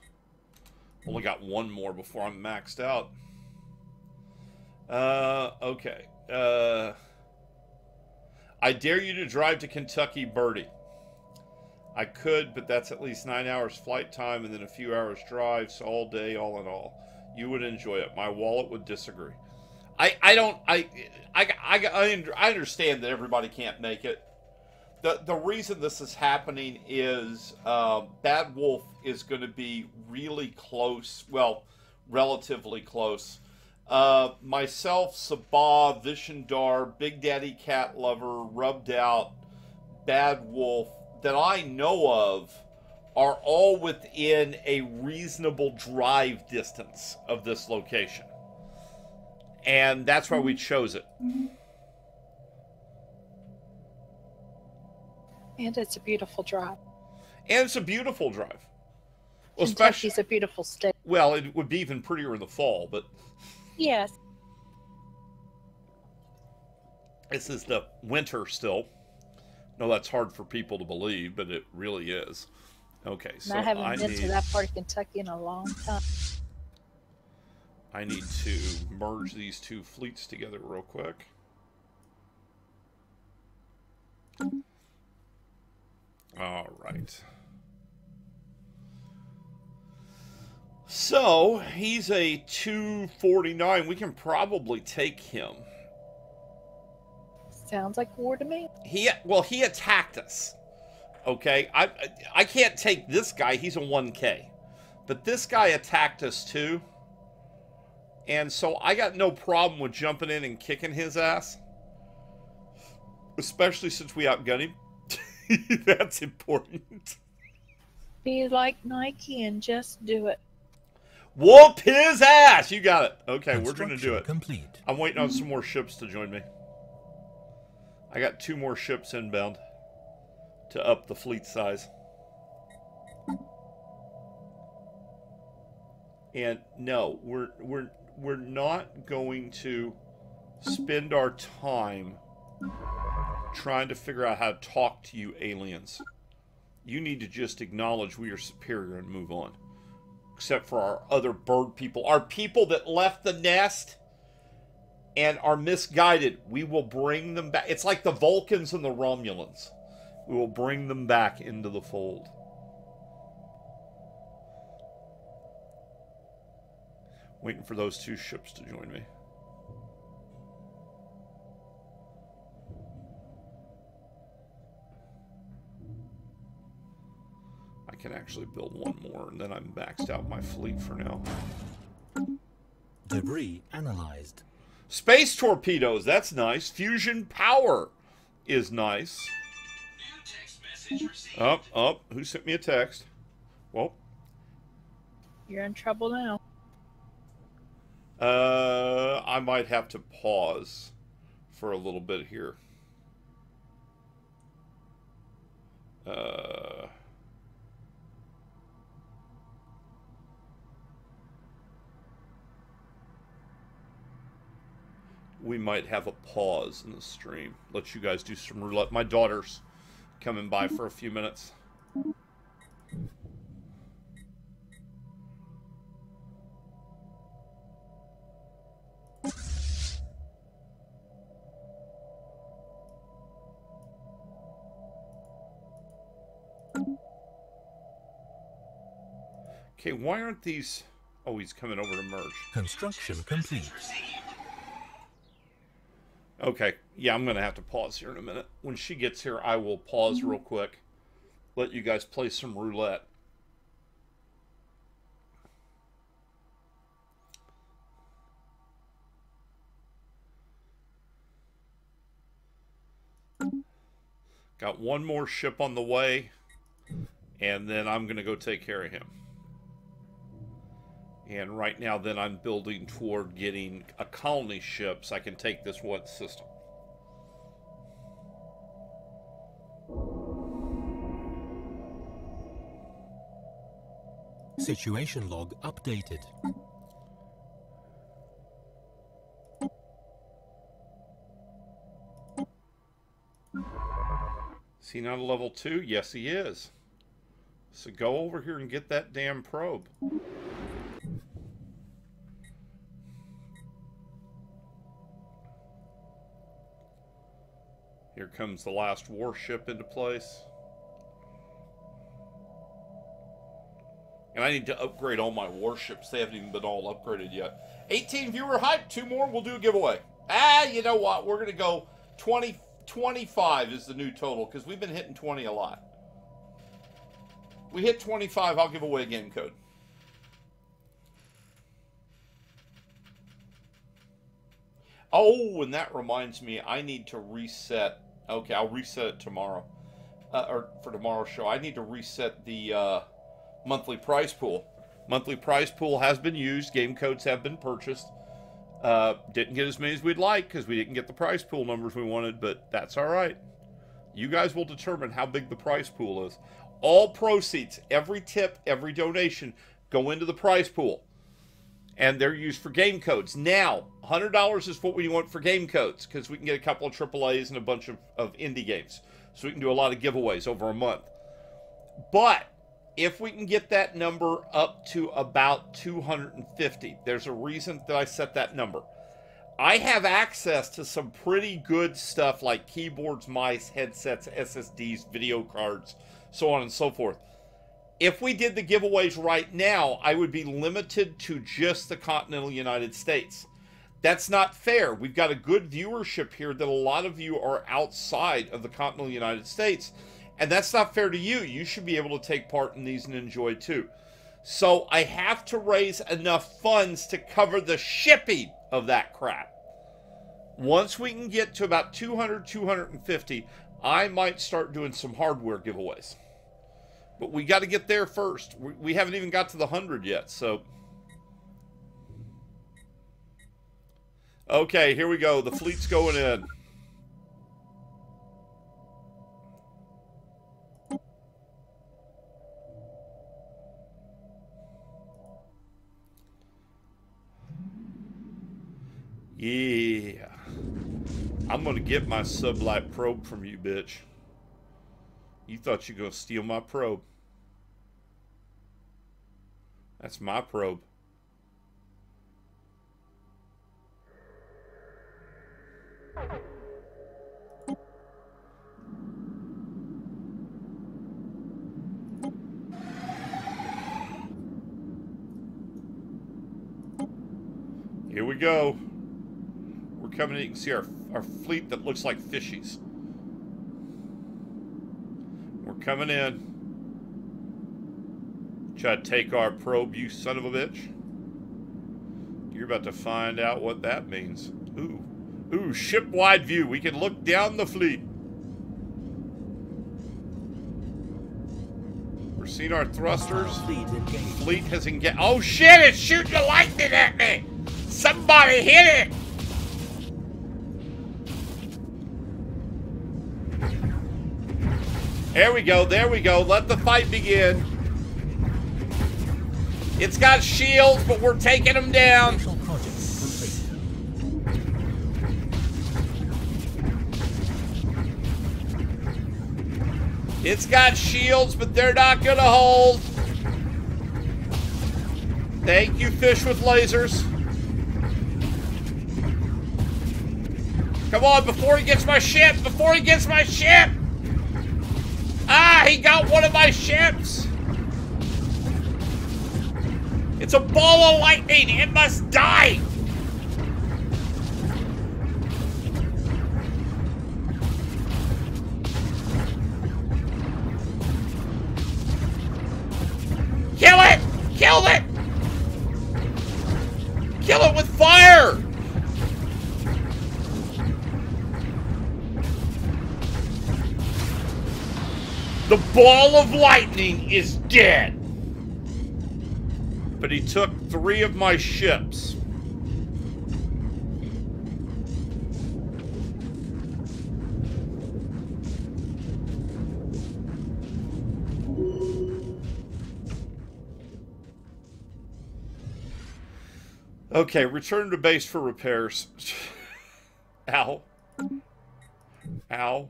Speaker 1: Only got one more before I'm maxed out. Uh, okay. Uh, I dare you to drive to Kentucky, Birdie. I could, but that's at least nine hours flight time and then a few hours drive, so all day, all in all. You would enjoy it. My wallet would disagree. I, I don't I, I, I, I understand that everybody can't make it. The, the reason this is happening is uh, Bad Wolf is going to be really close, well, relatively close. Uh, myself, Sabah, Vishindar, Big Daddy Cat Lover, Rubbed Out, Bad Wolf, that I know of, are all within a reasonable drive distance of this location. And that's why we mm-hmm. chose it. Mm-hmm.
Speaker 4: And it's a beautiful drive.
Speaker 1: And it's a beautiful drive. Well, especially,
Speaker 4: Kentucky's a beautiful state.
Speaker 1: well, it would be even prettier in the fall, but
Speaker 4: Yes.
Speaker 1: this is the winter still. No, that's hard for people to believe, but it really is. Okay, so
Speaker 4: I haven't
Speaker 1: I
Speaker 4: been
Speaker 1: need,
Speaker 4: to that part of Kentucky in a long time.
Speaker 1: I need to merge these two fleets together real quick. All right. So he's a 249. We can probably take him.
Speaker 4: Sounds like war to me.
Speaker 1: He well, he attacked us. Okay, I I can't take this guy. He's a 1K, but this guy attacked us too. And so I got no problem with jumping in and kicking his ass. Especially since we outgun him. (laughs) That's important.
Speaker 4: Be like Nike and just do it.
Speaker 1: Whoop his ass! You got it. Okay, we're gonna do it.
Speaker 5: Complete.
Speaker 1: I'm waiting on some more ships to join me. I got two more ships inbound to up the fleet size. And no, we're we're we're not going to spend our time trying to figure out how to talk to you aliens. You need to just acknowledge we are superior and move on. Except for our other bird people, our people that left the nest and are misguided, we will bring them back. It's like the Vulcans and the Romulans. We will bring them back into the fold. Waiting for those two ships to join me. I can actually build one more, and then I'm maxed out my fleet for now.
Speaker 5: Debris analyzed.
Speaker 1: Space torpedoes, that's nice. Fusion power is nice. Up, up. Who sent me a text? Well,
Speaker 4: You're in trouble now.
Speaker 1: Uh, I might have to pause for a little bit here. Uh, we might have a pause in the stream. Let you guys do some roulette. My daughter's coming by for a few minutes. Okay, why aren't these? Oh, he's coming over to merge.
Speaker 5: Construction complete.
Speaker 1: Okay, yeah, I'm gonna have to pause here in a minute. When she gets here, I will pause real mm-hmm. quick. Let you guys play some roulette. Got one more ship on the way, and then I'm gonna go take care of him. And right now, then I'm building toward getting a colony ship so I can take this one system.
Speaker 5: Situation log updated.
Speaker 1: Is he not a level two? Yes, he is. So go over here and get that damn probe. Comes the last warship into place. And I need to upgrade all my warships. They haven't even been all upgraded yet. 18 viewer hype. Two more. We'll do a giveaway. Ah, you know what? We're going to go 20, 25 is the new total because we've been hitting 20 a lot. We hit 25. I'll give away a game code. Oh, and that reminds me, I need to reset. Okay, I'll reset it tomorrow. Uh, or for tomorrow's show. I need to reset the uh, monthly prize pool. Monthly prize pool has been used. Game codes have been purchased. Uh, didn't get as many as we'd like because we didn't get the prize pool numbers we wanted, but that's all right. You guys will determine how big the prize pool is. All proceeds, every tip, every donation go into the prize pool. And they're used for game codes. Now, $100 is what we want for game codes because we can get a couple of AAAs and a bunch of, of indie games. So we can do a lot of giveaways over a month. But if we can get that number up to about 250, there's a reason that I set that number. I have access to some pretty good stuff like keyboards, mice, headsets, SSDs, video cards, so on and so forth. If we did the giveaways right now, I would be limited to just the continental United States. That's not fair. We've got a good viewership here that a lot of you are outside of the continental United States, and that's not fair to you. You should be able to take part in these and enjoy too. So I have to raise enough funds to cover the shipping of that crap. Once we can get to about 200, 250, I might start doing some hardware giveaways. But we got to get there first. We, we haven't even got to the 100 yet, so. Okay, here we go. The fleet's going in. Yeah. I'm gonna get my sublight probe from you, bitch. You thought you were gonna steal my probe. That's my probe. Here we go. We're coming in. You can see our, our fleet that looks like fishies. We're coming in. Try to take our probe, you son of a bitch. You're about to find out what that means. Ooh. Ooh, ship-wide view. We can look down the fleet. We're seeing our thrusters.
Speaker 5: Fleet.
Speaker 1: Fleet has engaged. Oh shit, it's shooting the lightning at me! Somebody hit it! There we go, there we go. Let the fight begin. It's got shields, but we're taking them down. It's got shields, but they're not gonna hold. Thank you, fish with lasers. Come on, before he gets my ship! Before he gets my ship! Ah, he got one of my ships! It's a ball of lightning! It must die! Ball of lightning is dead. But he took three of my ships. Okay, return to base for repairs. (laughs) Ow. Ow.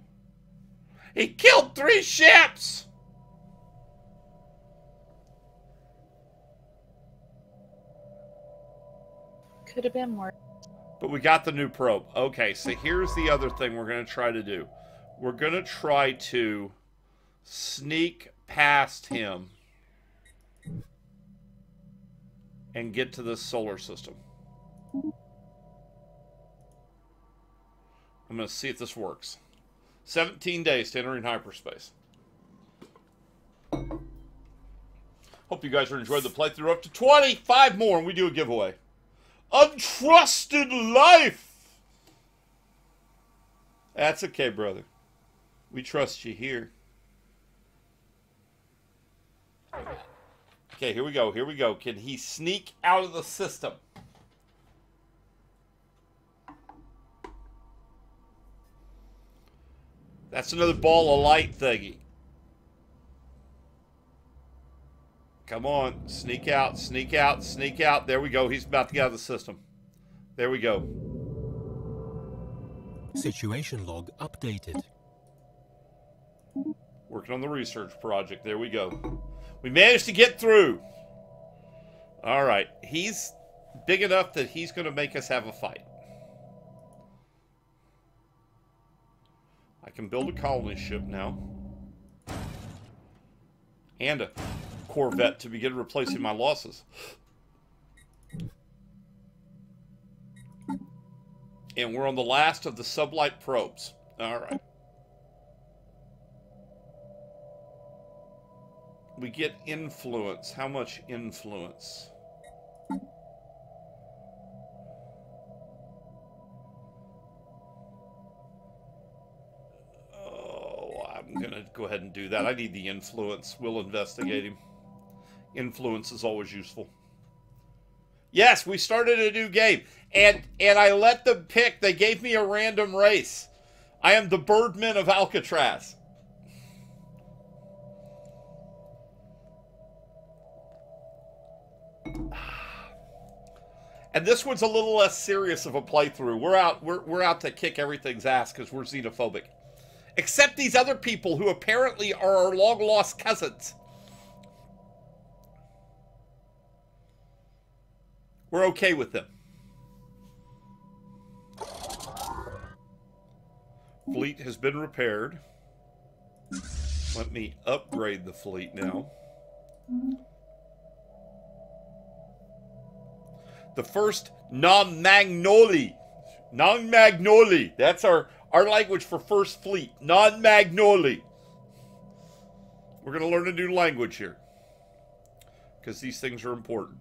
Speaker 1: He killed three ships!
Speaker 4: Could have been more.
Speaker 1: But we got the new probe. Okay, so here's the other thing we're going to try to do. We're going to try to sneak past him and get to the solar system. I'm going to see if this works. 17 days to entering hyperspace. Hope you guys are enjoying the playthrough. Up to 25 more and we do a giveaway. Untrusted life! That's okay, brother. We trust you here. Okay, here we go. Here we go. Can he sneak out of the system? That's another ball of light thingy. Come on, sneak out, sneak out, sneak out. There we go. He's about to get out of the system. There we go.
Speaker 5: Situation log updated.
Speaker 1: Working on the research project. There we go. We managed to get through. All right. He's big enough that he's going to make us have a fight. I can build a colony ship now. And a Corvette to begin replacing my losses. And we're on the last of the sublight probes. All right. We get influence. How much influence? Go ahead and do that. I need the influence. We'll investigate him. Influence is always useful. Yes, we started a new game. And and I let them pick. They gave me a random race. I am the Birdman of Alcatraz. And this one's a little less serious of a playthrough. We're out we're, we're out to kick everything's ass because we're xenophobic. Except these other people who apparently are our long lost cousins. We're okay with them. Fleet has been repaired. Let me upgrade the fleet now. The first non-magnoli. Non-magnoli. That's our, our language for first fleet. Non-magnoli. We're going to learn a new language here. Because these things are important.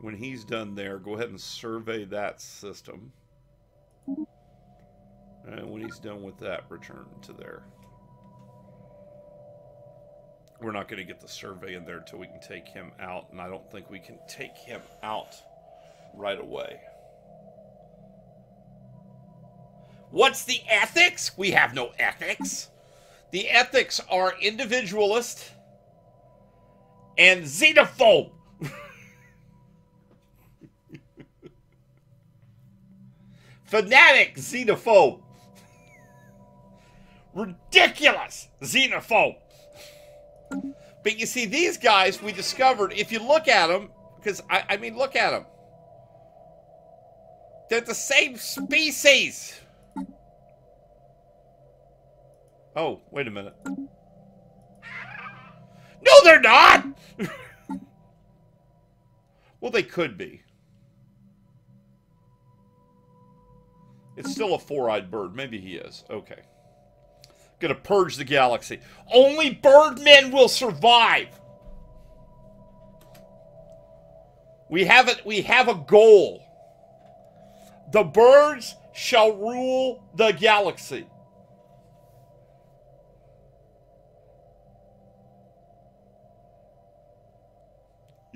Speaker 1: When he's done there, go ahead and survey that system. And when he's done with that, return to there. We're not going to get the survey in there until we can take him out, and I don't think we can take him out right away. What's the ethics? We have no ethics. The ethics are individualist and xenophobe. (laughs) Fanatic xenophobe. Ridiculous xenophobe. But you see, these guys we discovered, if you look at them, because I, I mean, look at them. They're the same species. Oh, wait a minute. No, they're not! (laughs) well, they could be. It's still a four-eyed bird. Maybe he is. Okay. Gonna purge the galaxy. Only birdmen will survive. We have it. We have a goal. The birds shall rule the galaxy.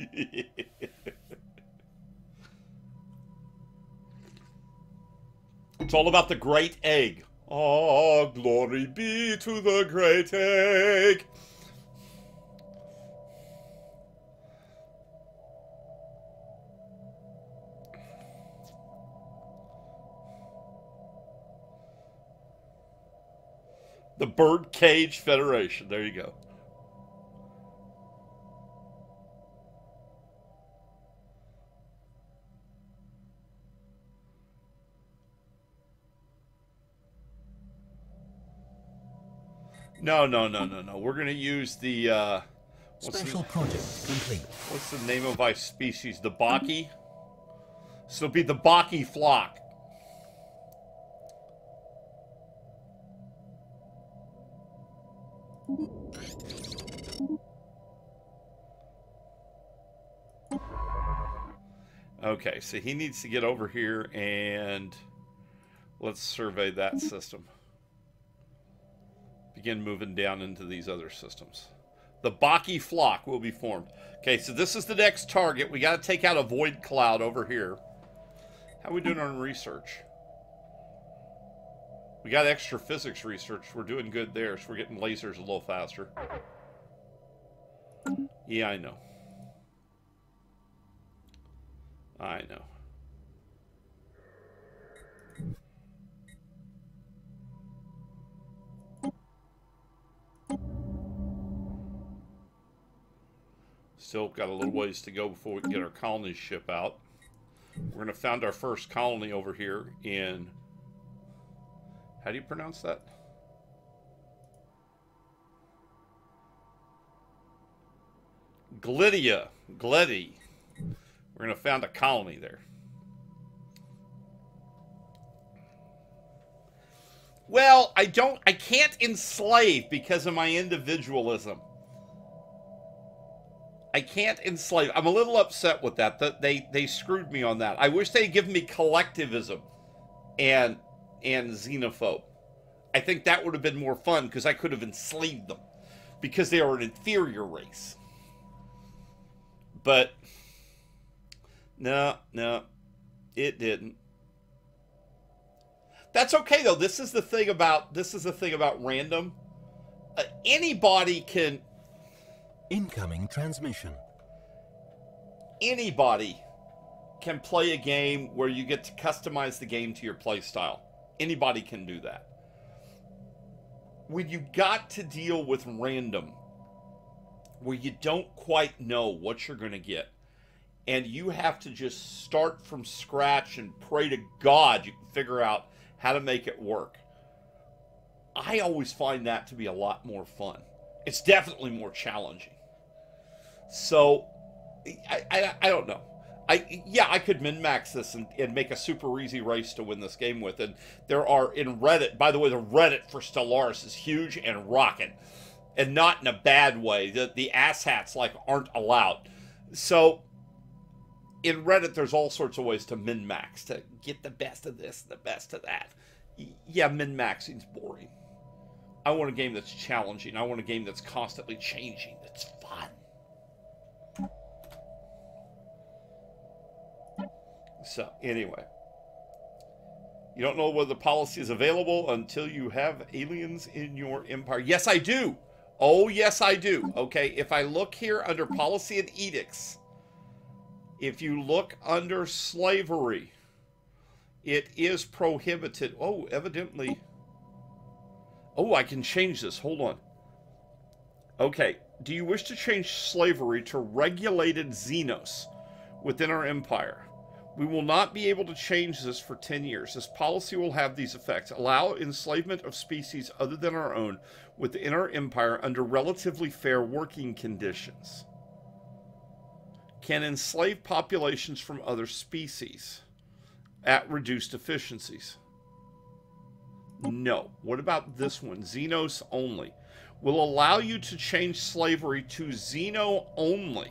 Speaker 1: (laughs) it's all about the great egg. Ah, glory be to the great egg. The Birdcage Federation. There you go. No, no, no, no, no. We're gonna use the uh, what's
Speaker 5: Special
Speaker 1: the,
Speaker 5: project complete.
Speaker 1: what's the name of our species? The Baki. So it'll be the Baki flock. Okay, so he needs to get over here and let's survey that system begin moving down into these other systems. The Baki flock will be formed. Okay, so this is the next target. We got to take out a void cloud over here. How are we doing on research? We got extra physics research. We're doing good there, so we're getting lasers a little faster. Yeah, I know. I know. Still got a little ways to go before we can get our colony ship out. We're going to found our first colony over here in... How do you pronounce that? Glidia. Gledy. We're going to found a colony there. Well, I don't. I can't enslave because of my individualism. I can't enslave. I'm a little upset with that. That they they screwed me on that. I wish they'd given me collectivism, and and xenophobe. I think that would have been more fun because I could have enslaved them because they are an inferior race. But no, no, it didn't. That's okay though. This is the thing about this is the thing about random. Uh, anybody can
Speaker 5: Incoming transmission.
Speaker 1: anybody can play a game where you get to customize the game to your play style. Anybody can do that. When you got to deal with random, where you don't quite know what you're going to get, and you have to just start from scratch and pray to God you can figure out how to make it work. I always find that to be a lot more fun. It's definitely more challenging. So, I, I, I don't know. I yeah, I could min max this and, and make a super easy race to win this game with. And there are in Reddit. By the way, the Reddit for Stellaris is huge and rocking, and not in a bad way. The the asshats like aren't allowed. So in Reddit, there's all sorts of ways to min max to get the best of this, and the best of that. Yeah, min maxing's boring. I want a game that's challenging. I want a game that's constantly changing. So, anyway. You don't know whether the policy is available until you have aliens in your empire. Yes, I do. Oh, yes, I do. Okay, if I look here under policy and edicts, if you look under slavery, it is prohibited. Oh, evidently. Oh, I can change this. Hold on. Okay. Do you wish to change slavery to regulated xenos within our empire? We will not be able to change this for 10 years. This policy will have these effects allow enslavement of species other than our own within our empire under relatively fair working conditions. Can enslave populations from other species at reduced efficiencies. No. What about this one? Xenos only. Will allow you to change slavery to Xeno only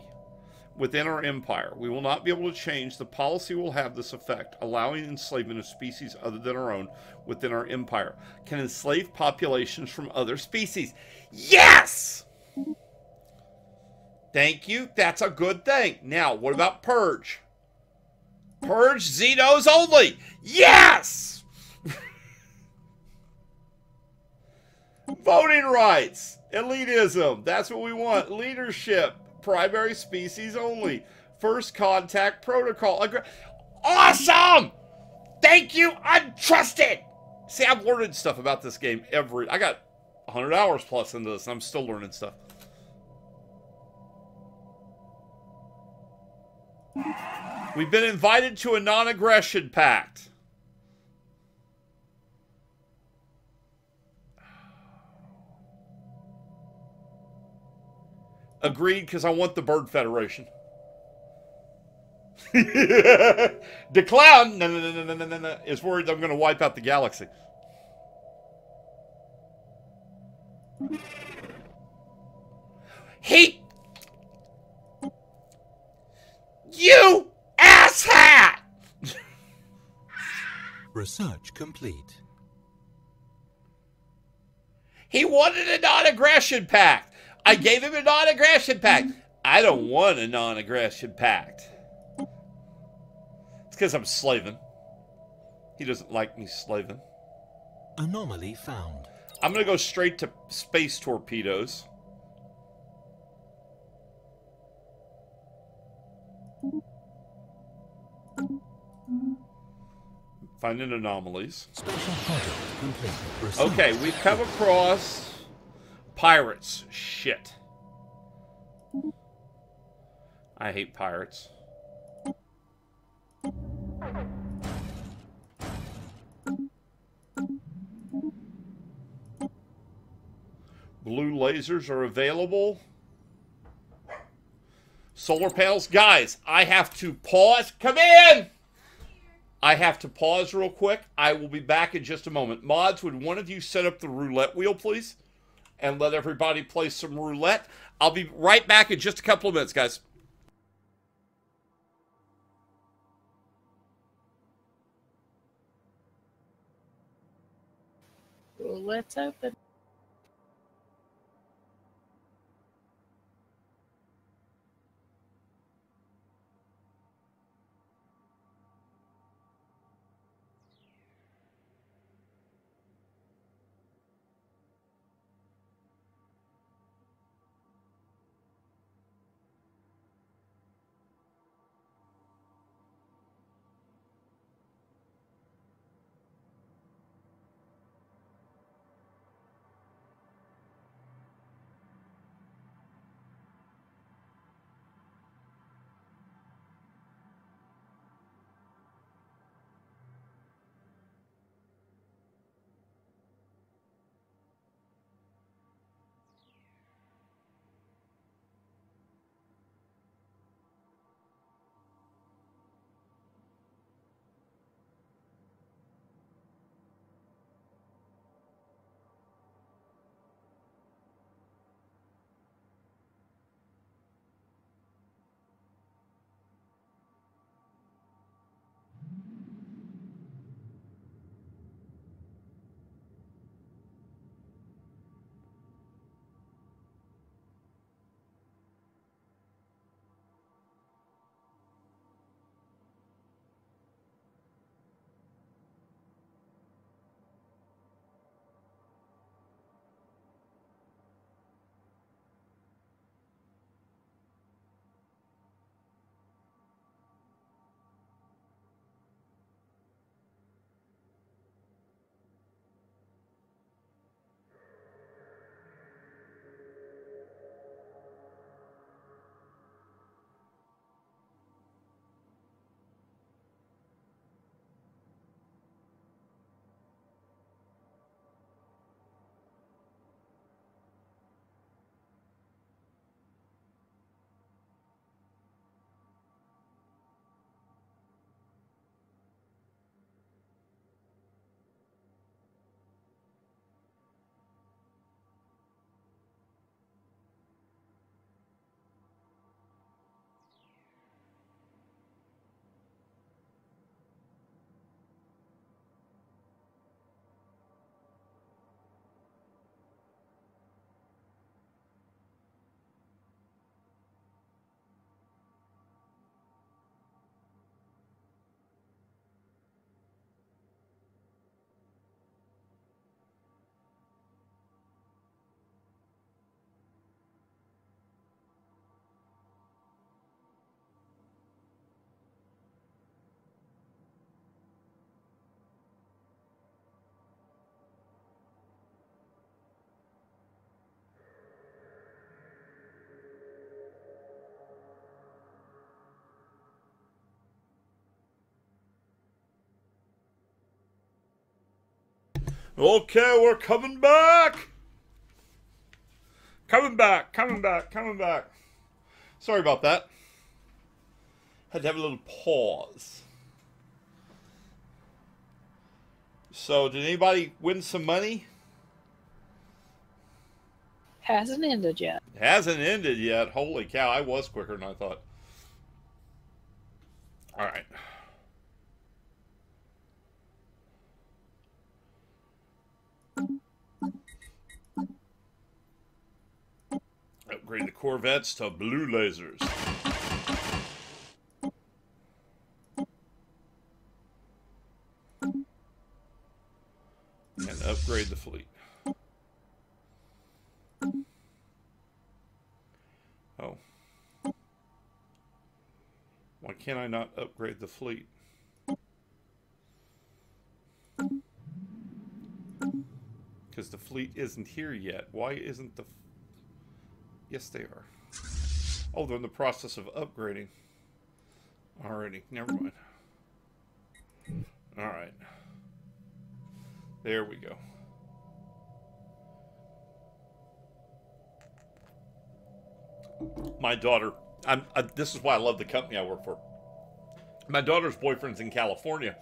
Speaker 1: within our empire. We will not be able to change. The policy will have this effect, allowing enslavement of species other than our own within our empire. Can enslave populations from other species. Yes! Thank you. That's a good thing. Now, what about Purge? Purge Xenos only. Yes! (laughs) Voting rights, elitism. That's what we want. Leadership, primary species only. First contact protocol. Awesome! Thank you, untrusted. See, I've learned stuff about this game every. I got 100 hours plus into this, and I'm still learning stuff. We've been invited to a non aggression pact. Agreed, because I want the Bird Federation. (laughs) the clown no, no, no, no, no, no, no, is worried I'm going to wipe out the galaxy. He... You asshat!
Speaker 5: Research complete.
Speaker 1: He wanted a non-aggression pact. I gave him a non aggression pact. I don't want a non aggression pact. It's because I'm slaving. He doesn't like me slaving.
Speaker 5: Anomaly found.
Speaker 1: I'm going to go straight to space torpedoes. Finding anomalies.
Speaker 5: Special project complete. Research
Speaker 1: Okay, we've come across pirates. Shit. I hate pirates. Blue lasers are available. Solar panels. Guys, I have to pause. Come in! I have to pause real quick. I will be back in just a moment. Mods, would one of you set up the roulette wheel, please? And let everybody play some roulette. I'll be right back in just a couple of minutes, guys.
Speaker 4: Let's open.
Speaker 1: Okay, we're coming back. Coming back, coming back, coming back. Sorry about that. Had to have a little pause. So, did anybody win some money?
Speaker 4: Hasn't ended yet.
Speaker 1: Hasn't ended yet. Holy cow, I was quicker than I thought. All right. Upgrade the Corvettes to blue lasers. And upgrade the fleet. Oh. Why can't I not upgrade the fleet? Because the fleet isn't here yet. Why isn't the... Yes, they are. Oh, they're in the process of upgrading. Already. Never mind. Alright. There we go. My daughter, I'm, I, this is why I love the company I work for. My daughter's boyfriend's in California,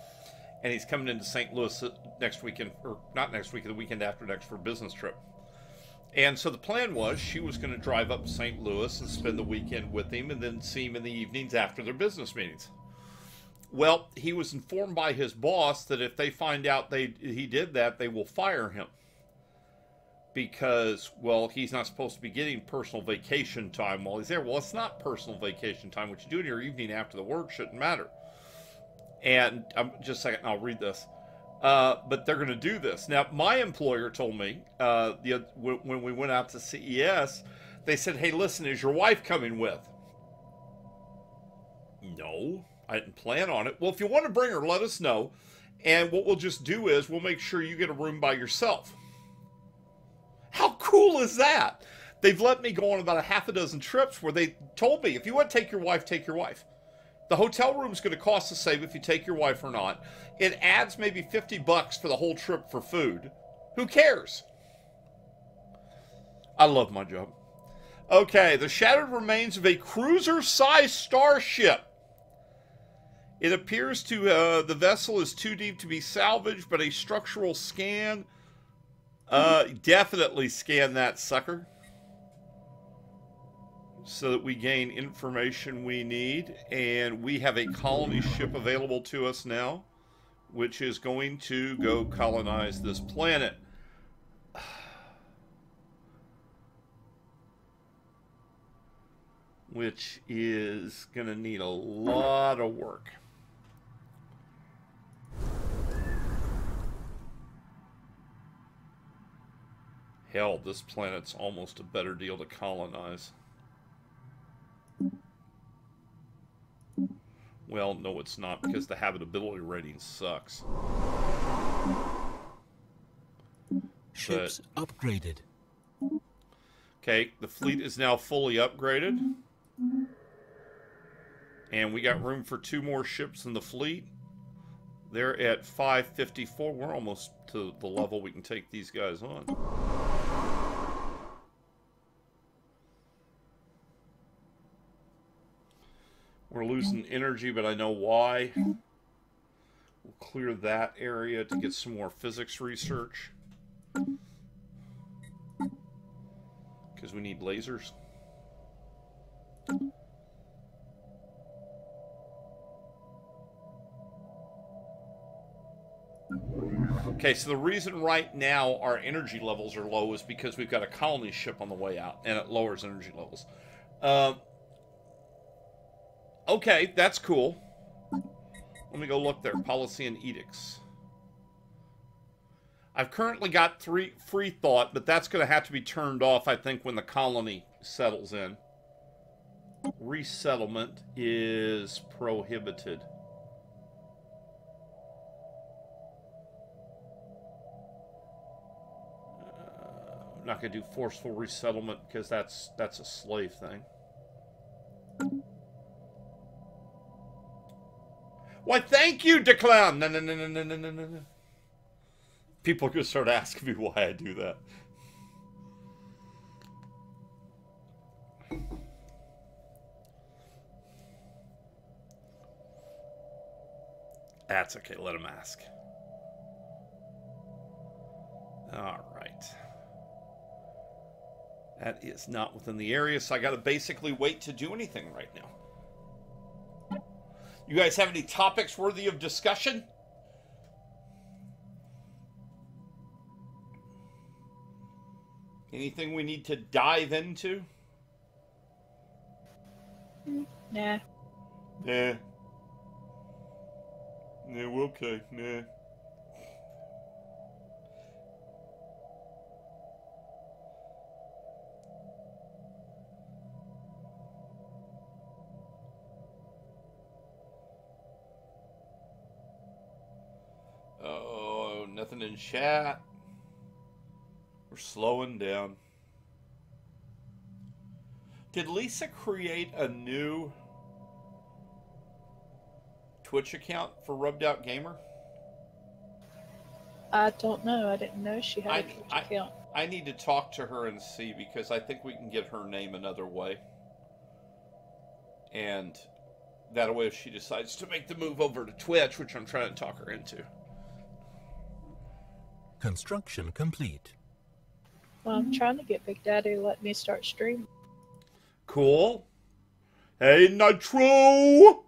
Speaker 1: and he's coming into St. Louis uh, next weekend, or not next weekend, the weekend after next for a business trip. And so the plan was she was going to drive up to St. Louis and spend the weekend with him and then see him in the evenings after their business meetings. Well, he was informed by his boss that if they find out they he did that, they will fire him. Because, well, he's not supposed to be getting personal vacation time while he's there. Well, it's not personal vacation time. What you do in your evening after the work shouldn't matter. And um, just a second, I'll read this. Uh, but they're going to do this. Now, my employer told me uh, the, when we went out to CES, they said, hey, listen, is your wife coming with? No, I didn't plan on it. Well, if you want to bring her, let us know. And what we'll just do is we'll make sure you get a room by yourself. How cool is that? They've let me go on about a half a dozen trips where they told me if you want to take your wife, take your wife. The hotel room is going to cost the same if you take your wife or not. It adds maybe 50 bucks for the whole trip for food. Who cares? I love my job. Okay, the shattered remains of a cruiser-sized starship. It appears to uh, the vessel is too deep to be salvaged, but a structural scan uh, definitely scan that sucker so that we gain information we need. And we have a colony ship available to us now, which is going to go colonize this planet. (sighs) Which is going to need a lot of work. Hell, this planet's almost a better deal to colonize. Well, no, it's not because the habitability rating sucks.
Speaker 5: Ships upgraded.
Speaker 1: Okay, the fleet is now fully upgraded. And we got room for two more ships in the fleet. They're at 554. We're almost to the level we can take these guys on. We're losing energy, but I know why. We'll clear that area to get some more physics research. Because we need lasers. Okay, so the reason right now our energy levels are low is because we've got a colony ship on the way out, and it lowers energy levels. Uh, okay, that's cool. Let me go look there. Policy and edicts. I've currently got three free thought, but that's going to have to be turned off, I think, when the colony settles in. Resettlement is prohibited. Uh, I'm not going to do forceful resettlement because that's that's a slave thing. Why, thank you, Declan. No, no, no, no, no, no, no, no. People to start asking me why I do that. That's okay. Let them ask. All right. That is not within the area, so I got to basically wait to do anything right now. You guys have any topics worthy of discussion? Anything we need to dive into?
Speaker 4: Nah.
Speaker 1: Nah. Nah, okay. Nah. Nothing in chat. We're slowing down. Did Lisa create a new Twitch account for Rubbed Out Gamer?
Speaker 4: I don't know. I didn't know she had a
Speaker 1: I-
Speaker 4: Twitch
Speaker 1: I-
Speaker 4: account.
Speaker 1: I need to talk to her and see because I think we can get her name another way. And That way, if she decides to make the move over to Twitch, which I'm trying to talk her into.
Speaker 5: Construction complete.
Speaker 4: Well, I'm trying to get Big Daddy to let me start streaming.
Speaker 1: Cool. Hey, Nitro!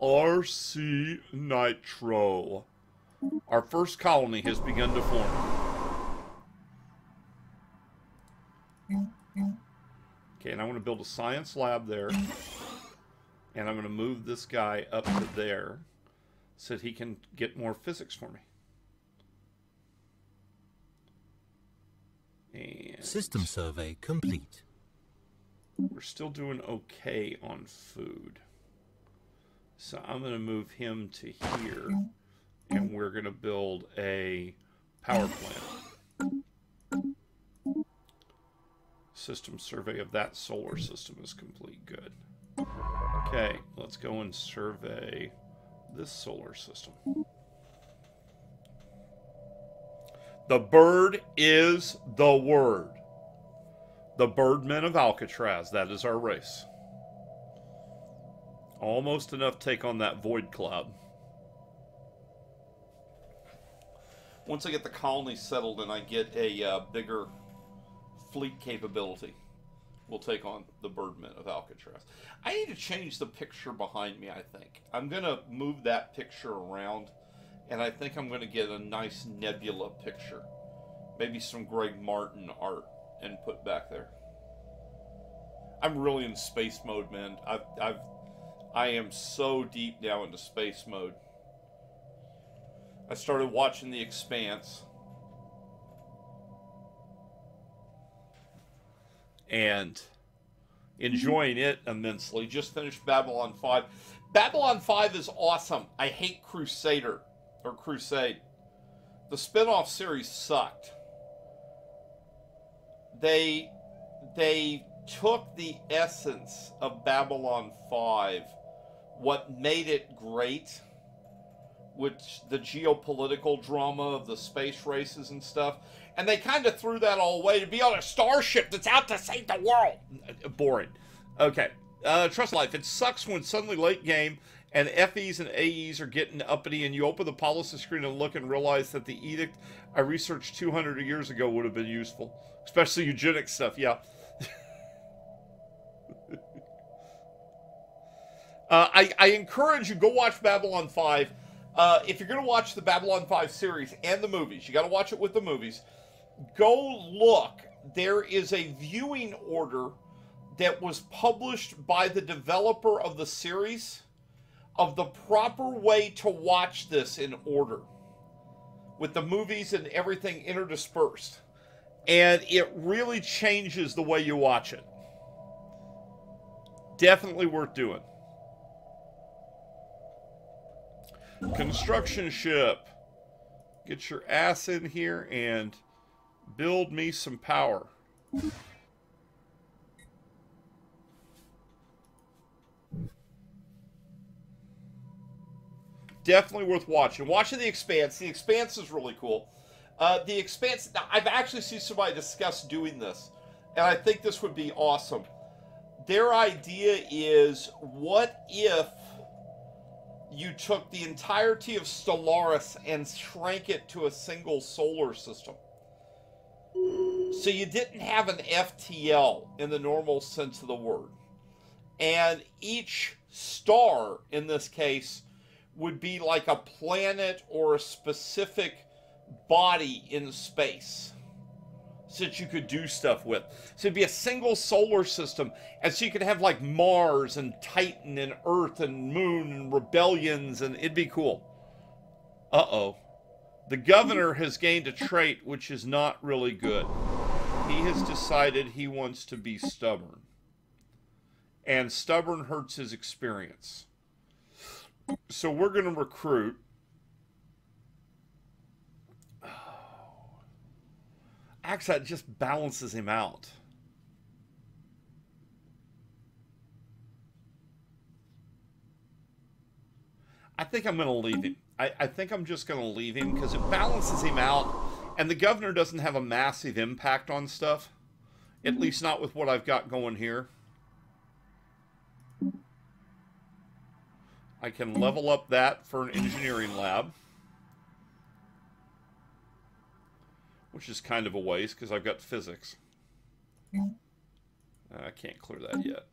Speaker 1: RC Nitro. Our first colony has begun to form. Okay, and I want to build a science lab there. And I'm going to move this guy up to there so that he can get more physics for me. And
Speaker 5: System survey complete.
Speaker 1: we're still doing okay on food. So I'm going to move him to here, and we're going to build a power plant. System survey of that solar system is complete. Good. Okay, let's go and survey this solar system. The bird is the word. The Birdmen of Alcatraz. That is our race. Almost enough take on that void cloud. Once I get the colony settled and I get a uh, bigger fleet capability, we'll take on the Birdmen of Alcatraz. I need to change the picture behind me, I think. I'm going to move that picture around, and I think I'm going to get a nice nebula picture. Maybe some Greg Martin art and put back there. I'm really in space mode, man. I've, I've, I am so deep now into space mode. I started watching The Expanse. And enjoying it immensely. Just finished Babylon 5. Babylon 5 is awesome. I hate Crusader or Crusade. The spin-off series sucked. They they took the essence of Babylon 5, what made it great, which the geopolitical drama of the space races and stuff, and they kind of threw that all away to be on a starship that's out to save the world. Boring. Okay. Uh, Trust Life. It sucks when suddenly late game and FEs and AEs are getting uppity and you open the policy screen and look and realize that the edict I researched 200 years ago would have been useful. Especially eugenics stuff, yeah. (laughs) uh, I, I encourage you, go watch Babylon 5. Uh, if you're going to watch the Babylon 5 series and the movies, you got to watch it with the movies. Go look. There is a viewing order that was published by the developer of the series of the proper way to watch this in order with the movies and everything interdispersed. And it really changes the way you watch it. Definitely worth doing. Construction ship. Get your ass in here and build me some power. Definitely worth watching. Watching The Expanse. The Expanse is really cool. Uh, the Expanse. Now, I've actually seen somebody discuss doing this, and I think this would be awesome. Their idea is what if you took the entirety of Stellaris and shrank it to a single solar system? So you didn't have an FTL in the normal sense of the word. And each star, in this case, would be like a planet or a specific body in space that you could do stuff with. So it'd be a single solar system, and so you could have like Mars and Titan and Earth and Moon and rebellions, and it'd be cool. Uh oh. The governor has gained a trait which is not really good. He has decided he wants to be stubborn. And stubborn hurts his experience. So we're going to recruit. Oh. Actually, that just balances him out. I think I'm going to leave him. I, I think I'm just going to leave him because it balances him out. And the governor doesn't have a massive impact on stuff. At mm-hmm. least not with what I've got going here. I can level up that for an engineering lab. Which is kind of a waste because I've got physics. I can't clear that yet.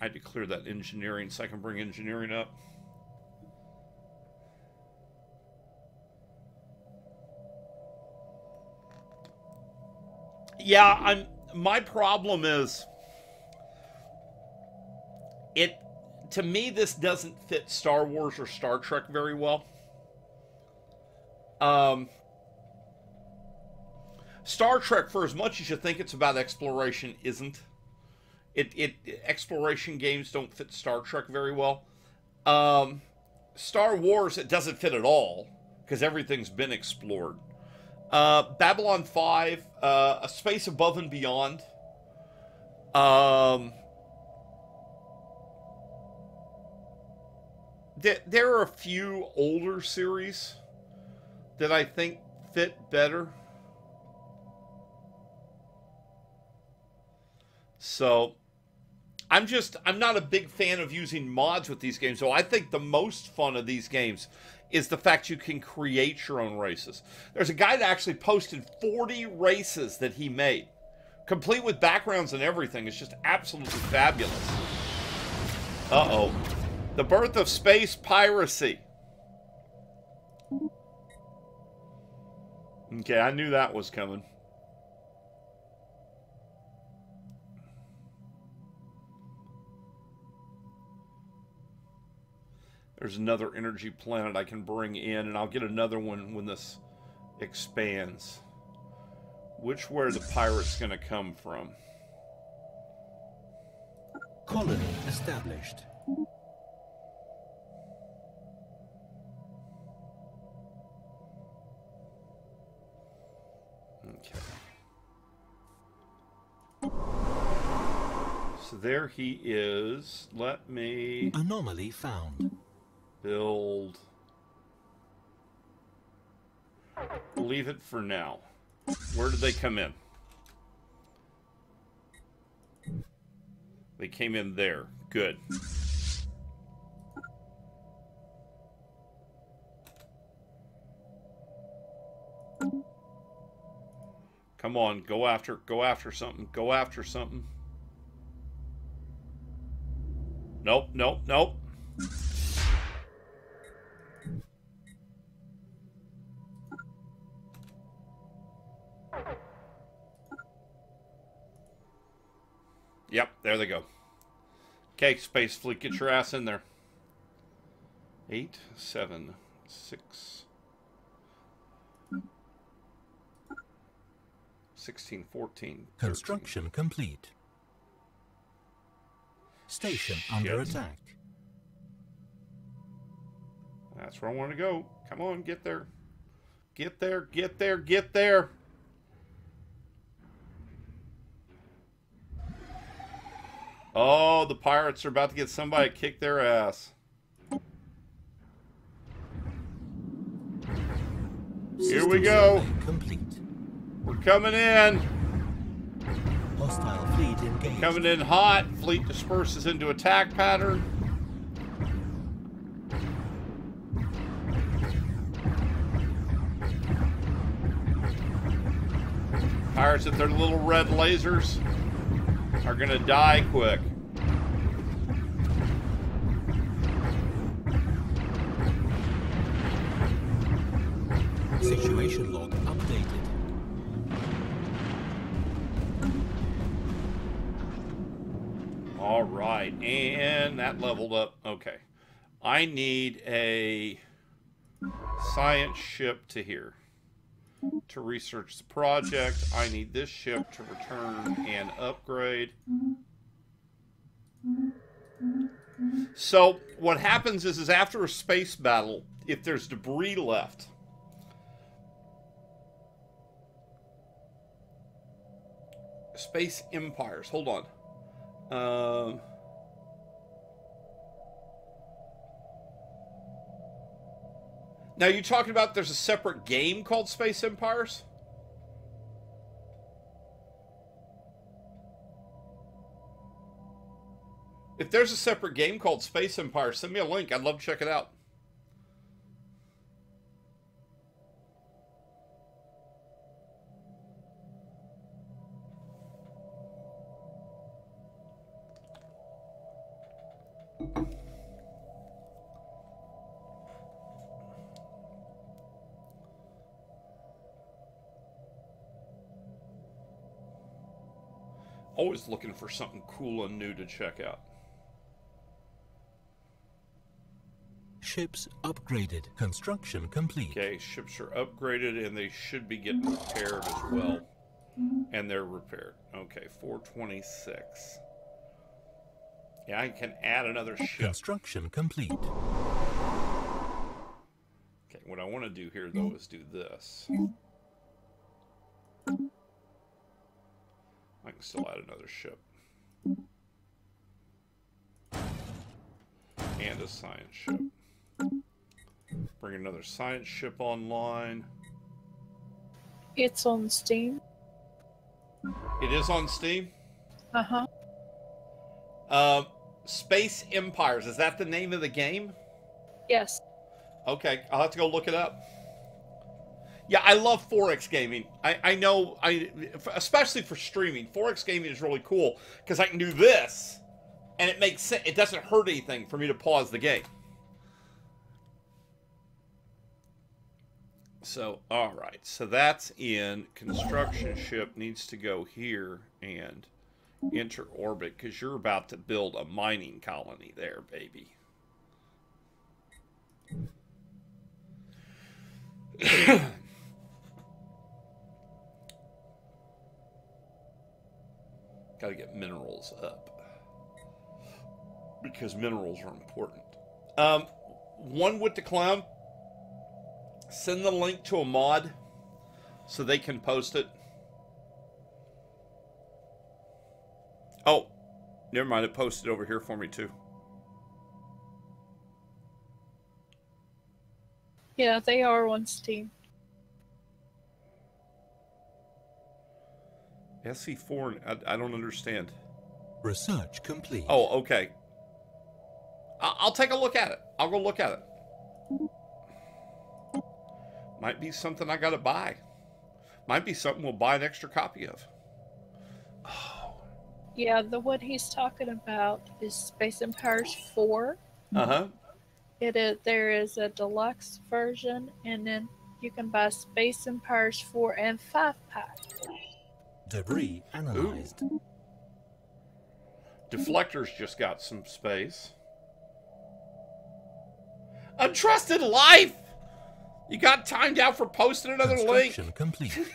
Speaker 1: I had to clear that engineering so I can bring engineering up. Yeah, I'm my problem is it to me this doesn't fit Star Wars or Star Trek very well. Um Star Trek for as much as you think it's about exploration isn't. It it exploration games don't fit Star Trek very well. Um Star Wars it doesn't fit at all because everything's been explored. Uh, Babylon 5, uh, A Space Above and Beyond. Um, th- there are a few older series that I think fit better. So, I'm just, I'm not a big fan of using mods with these games. So, I think the most fun of these games is the fact you can create your own races. There's a guy that actually posted 40 races that he made, complete with backgrounds and everything. It's just absolutely fabulous. Uh oh. The birth of space piracy. Okay, I knew that was coming. There's another energy planet I can bring in, and I'll get another one when this expands. Which where the pirate's going to come from?
Speaker 5: Colony established.
Speaker 1: Okay. So there he is. Let me
Speaker 5: Anomaly found.
Speaker 1: Build. Leave it for now. Where did they come in? They came in there. Good. Come on, go after go after something. Go after something. Nope, nope, nope. Yep, there they go. Okay, Space Fleet, get your ass in there. Eight, seven, six, 16, 14. 13.
Speaker 5: Construction complete. Station under attack.
Speaker 1: That's where I want to go. Come on, get there. Get there, get there, get there. Oh, the pirates are about to get somebody to kick their ass. Here we go.
Speaker 5: Complete.
Speaker 1: We're coming in.
Speaker 5: Hostile fleet engaged.
Speaker 1: Coming in hot. Fleet disperses into attack pattern. Pirates with their little red lasers are gonna die quick.
Speaker 5: Situation log updated.
Speaker 1: All right, and that leveled up. Okay. I need a science ship to here to research the project. I need this ship to return and upgrade. So what happens is, is after a space battle, if there's debris left, space empires. Hold on. Um, Now you talking about there's a separate game called Space Empires? If there's a separate game called Space Empire, send me a link. I'd love to check it out. Always looking for something cool and new to check out.
Speaker 5: Ships upgraded. Construction complete.
Speaker 1: Okay, ships are upgraded and they should be getting repaired as well. And they're repaired. Okay, 426. Yeah, I can add another ship.
Speaker 5: Construction complete.
Speaker 1: Okay, what I want to do here though is do this. Can still add another ship. And a science ship. Bring another science ship online.
Speaker 4: It's on Steam.
Speaker 1: It is on Steam.
Speaker 4: Uh huh.
Speaker 1: Um, Space Empires. Is that the name of the game?
Speaker 4: Yes.
Speaker 1: Okay, I'll have to go look it up. Yeah, I love 4X gaming. I, I know, I especially for streaming. 4X gaming is really cool because I can do this, and it makes sense. It doesn't hurt anything for me to pause the game. So, all right. So that's in construction ship needs to go here and enter orbit because you're about to build a mining colony there, baby. (clears throat) Got to get minerals up because minerals are important. Um, one with the clown. Send the link to a mod so they can post it. Oh, never mind. It posted over here for me too.
Speaker 4: Yeah, they are on Steam.
Speaker 1: SC4, I, I don't understand.
Speaker 5: Research complete.
Speaker 1: Oh, okay. I- I'll take a look at it. I'll go look at it. Might be something I gotta buy. Might be something we'll buy an extra copy of. (sighs)
Speaker 4: Yeah, the one he's talking about is Space Empires 4.
Speaker 1: Uh huh.
Speaker 4: It is there is a deluxe version, and then you can buy Space Empires 4 and 5 pack.
Speaker 5: Debris analyzed.
Speaker 1: Deflectors just got some space. Untrusted life! You got timed out for posting another link.
Speaker 5: Complete. (laughs)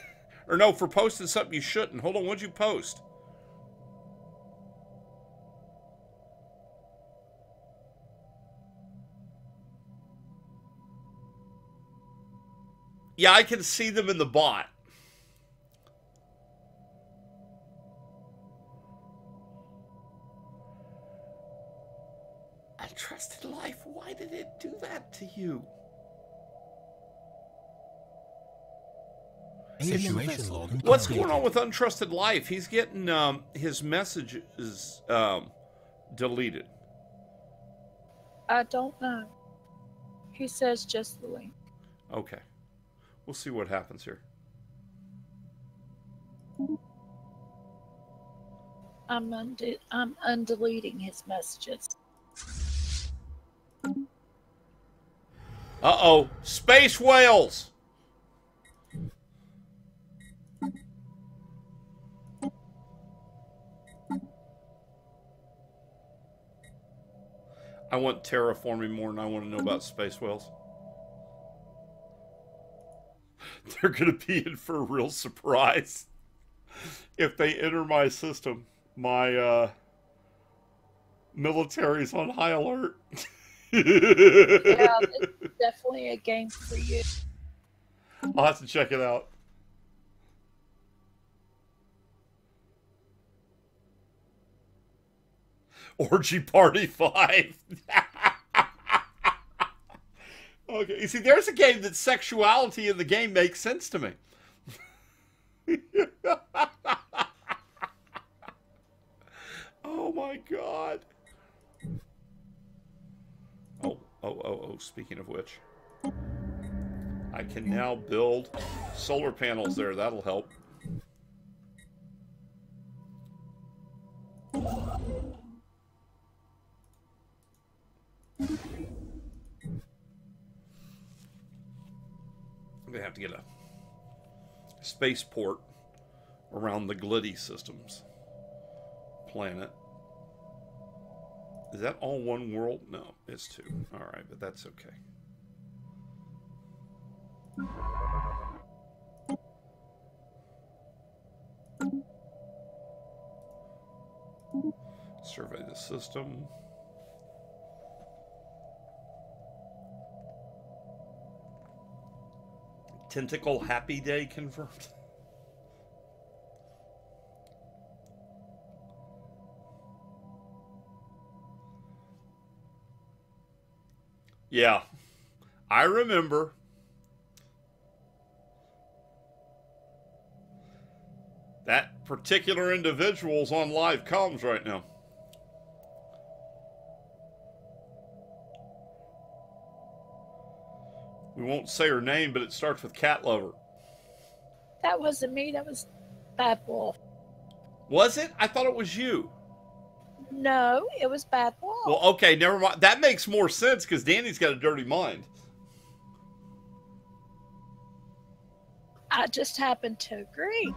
Speaker 1: Or no, for posting something you shouldn't. Hold on, what'd you post? Yeah, I can see them in the bot. Untrusted life, why did it do that to you?
Speaker 5: Situation vessel log
Speaker 1: What's going on with Untrusted Life? He's getting um, his messages um, deleted.
Speaker 4: I don't know. He says just the link.
Speaker 1: Okay. We'll see what happens here.
Speaker 4: I'm unde- I'm undeleting his messages.
Speaker 1: Oh. Space whales! I want terraforming more than I want to know about space whales. (laughs) They're going to be in for a real surprise if they enter my system. My uh, military's on high alert. (laughs)
Speaker 4: Yeah, (laughs) it's definitely a game for you.
Speaker 1: I'll have to check it out. Orgy Party 5. (laughs) Okay. You see, there's a game that sexuality in the game makes sense to me. (laughs) oh my god. Oh, oh, oh, speaking of which. I can now build solar panels there. That'll help. I'm gonna have to get a spaceport around the Gliddy systems planet. Is that all one world? No, it's two. All right, but that's okay. Survey the system. Tentacle Happy Day confirmed. (laughs) Yeah, I remember. That particular individual's on live comms right now. We won't say her name, but it starts with cat lover.
Speaker 4: That wasn't me. That was Bad Wolf.
Speaker 1: Was it? I thought it was you.
Speaker 4: No, it was Bad.
Speaker 1: Well, okay, never mind. That makes more sense because Danny's got a dirty mind.
Speaker 4: I just happened to agree.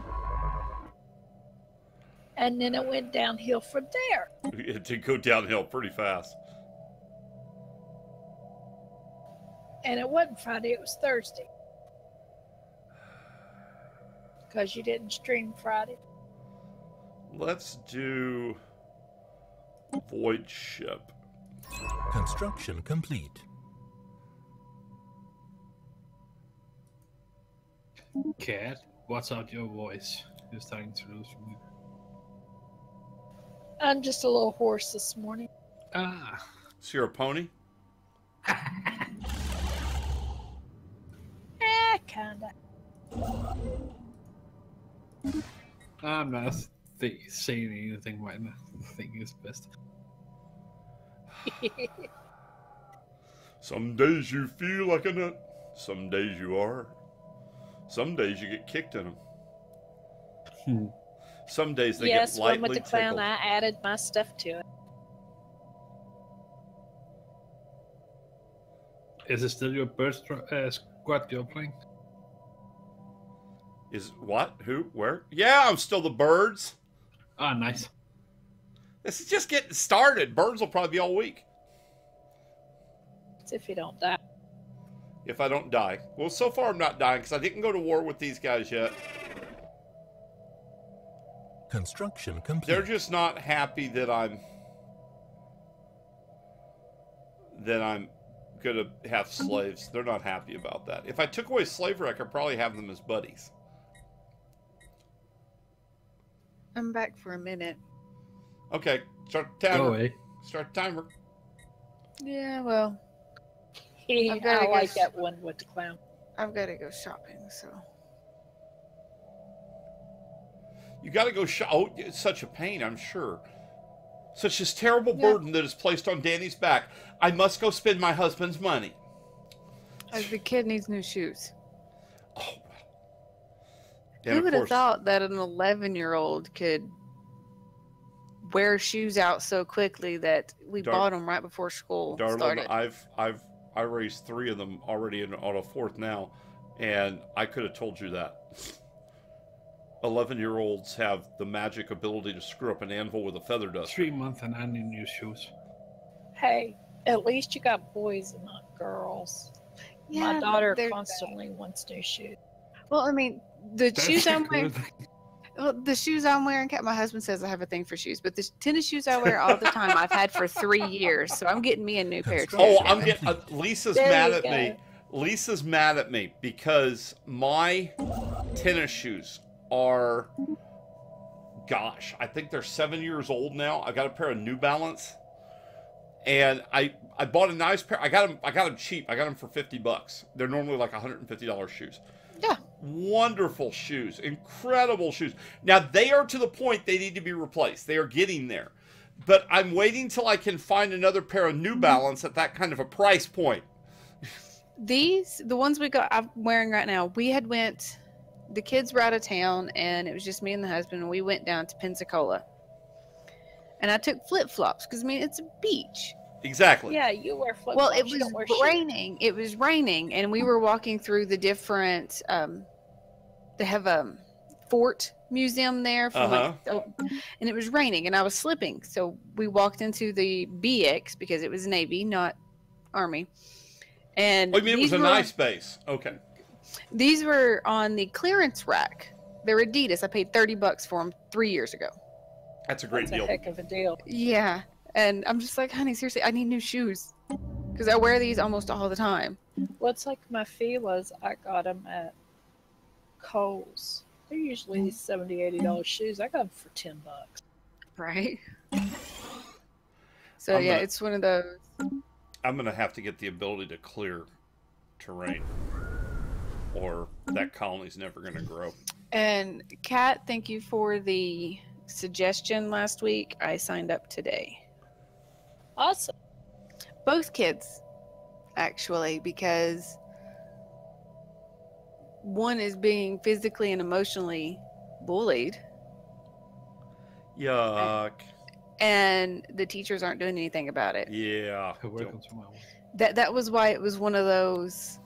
Speaker 4: And then it went downhill from there. (laughs)
Speaker 1: It did go downhill pretty fast.
Speaker 4: And it wasn't Friday, it was Thursday. Because you didn't stream Friday.
Speaker 1: Let's do Void Ship.
Speaker 5: Construction complete.
Speaker 2: Cat, what's out your voice? You're starting to lose me.
Speaker 4: I'm just a little hoarse this morning.
Speaker 2: Ah,
Speaker 1: So you're a pony? (laughs)
Speaker 4: Eh, kinda.
Speaker 2: I'm not th- saying anything right now. I think it's best.
Speaker 1: Some days you feel like a nut. Some days you are. Some days you get kicked in them.
Speaker 2: Hmm.
Speaker 1: Some days they
Speaker 4: yes,
Speaker 1: get
Speaker 4: one
Speaker 1: lightly
Speaker 4: with the clown.
Speaker 1: tickled.
Speaker 4: I added my stuff to it.
Speaker 2: Is it still your bird str- uh, squad you're playing?
Speaker 1: Is what? Who? Where? Yeah, I'm still the birds.
Speaker 2: Ah, nice.
Speaker 1: This is just getting started. Burns will probably be all week
Speaker 4: It's if you don't die.
Speaker 1: if I don't die. Well, so far I'm not dying because I didn't go to war with these guys yet.
Speaker 5: Construction complete.
Speaker 1: They're just not happy that I'm that I'm gonna have slaves. They're not happy about that. If I took away slavery, I could probably have them as buddies.
Speaker 3: I'm back for a minute.
Speaker 1: Okay, start the
Speaker 2: Go
Speaker 1: timer.
Speaker 2: away.
Speaker 1: Start the timer.
Speaker 3: Yeah, well, (laughs) I've gotta
Speaker 4: I
Speaker 3: go
Speaker 4: like
Speaker 3: s-
Speaker 4: that one with the clown.
Speaker 3: I've got to go shopping, so.
Speaker 1: You got to go. Sh- oh, it's such a pain. I'm sure. Such this terrible
Speaker 3: Yeah.
Speaker 1: burden that is placed on Danny's back. I must go spend my husband's money.
Speaker 3: Uh, the kid needs new shoes.
Speaker 1: And
Speaker 3: Who
Speaker 1: of
Speaker 3: would have thought that an 11 year old could wear shoes out so quickly that we
Speaker 1: Dar-
Speaker 3: bought them right before school
Speaker 1: Darlin,
Speaker 3: started?
Speaker 1: I've I've I raised three of them already in, on a fourth now, and I could have told you that. Eleven year olds have the magic ability to screw up an anvil with a feather duster.
Speaker 2: Three months and I need new shoes.
Speaker 4: Hey, at least you got boys and not girls. Yeah, My daughter
Speaker 3: they're-
Speaker 4: constantly wants new shoes.
Speaker 3: Well, I mean, the
Speaker 2: That's
Speaker 3: shoes I'm
Speaker 2: good.
Speaker 3: wearing. (laughs) Well, the shoes I'm wearing, Kat, my husband says I have a thing for shoes, but the tennis shoes I wear all the time, I've had for three years. So I'm getting me a new pair of.
Speaker 1: Oh. I'm getting. Uh, Lisa's
Speaker 4: There
Speaker 1: mad
Speaker 4: you
Speaker 1: at me. Lisa's mad at me because my tennis shoes are, gosh, I think they're seven years old now. I got a pair of New Balance, and I I bought a nice pair. I got them I got them cheap. I got them for fifty bucks. They're normally like hundred and fifty dollars shoes.
Speaker 3: Yeah.
Speaker 1: Wonderful shoes, incredible shoes. Now they are to the point they need to be replaced. They are getting there, but I'm waiting till I can find another pair of New Balance at that kind of a price point.
Speaker 3: These, the ones we got, I'm wearing right now. We had went. The kids were out of town, and it was just me and the husband. And we went down to Pensacola, and I took flip flops because I mean it's a beach.
Speaker 1: Exactly.
Speaker 4: Yeah, you wear flip
Speaker 3: Well, it
Speaker 4: you don't
Speaker 3: was
Speaker 4: shoes.
Speaker 3: raining. It was raining, and we were walking through the different. Um, they have a fort museum there, from like, uh-huh. oh, and it was raining, and I was slipping. So we walked into the BX because it was Navy, not Army. And
Speaker 1: Oh, you mean it was a
Speaker 3: were-
Speaker 1: nice base? Okay.
Speaker 3: These were on the clearance rack. They're Adidas. I paid thirty bucks for them three years ago.
Speaker 1: That's a great
Speaker 4: That's a
Speaker 1: deal.
Speaker 4: heck of a deal.
Speaker 3: Yeah, and I'm just like, honey, seriously, I need new shoes because I wear these almost all the time.
Speaker 4: What's like my fee was I got them at Kohl's. They're usually
Speaker 3: Mm.
Speaker 4: 70 80 dollars shoes. I got them for 10 bucks.
Speaker 3: Right. So
Speaker 1: I'm
Speaker 3: yeah,
Speaker 1: gonna-
Speaker 3: it's one of those.
Speaker 1: I'm gonna have to get the ability to clear terrain, or that colony's never gonna grow.
Speaker 3: And Kat, thank you for the suggestion last week. I signed up today.
Speaker 4: Awesome.
Speaker 3: Both kids, actually, because one is being physically and emotionally bullied,
Speaker 1: Yuck.
Speaker 3: and the teachers aren't doing anything about it.
Speaker 1: Yeah.
Speaker 2: Welcome to my world.
Speaker 3: That that was why it was one of those.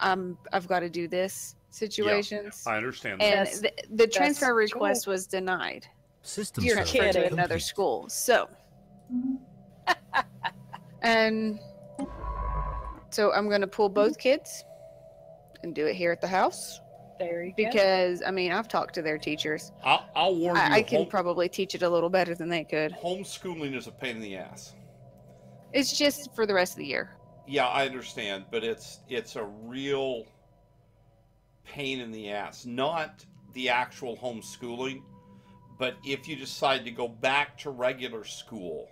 Speaker 3: Um, I've got to do this situations.
Speaker 1: I understand that.
Speaker 3: and the, the transfer
Speaker 4: cool.
Speaker 3: request was denied.
Speaker 5: System
Speaker 3: You're
Speaker 5: service
Speaker 3: transferred to
Speaker 4: kidding.
Speaker 3: another school. So, (laughs) and so I'm going to pull both kids and do it here at the house
Speaker 4: There you go.
Speaker 3: because I mean I've talked to their teachers.
Speaker 1: I'll, I'll warn you.
Speaker 3: I, I can
Speaker 1: home-
Speaker 3: probably teach it a little better than they could.
Speaker 1: homeschooling is a pain in the ass.
Speaker 3: It's just for the rest of the year.
Speaker 1: Yeah, I understand, but it's it's a real pain in the ass. Not the actual homeschooling, but if you decide to go back to regular school,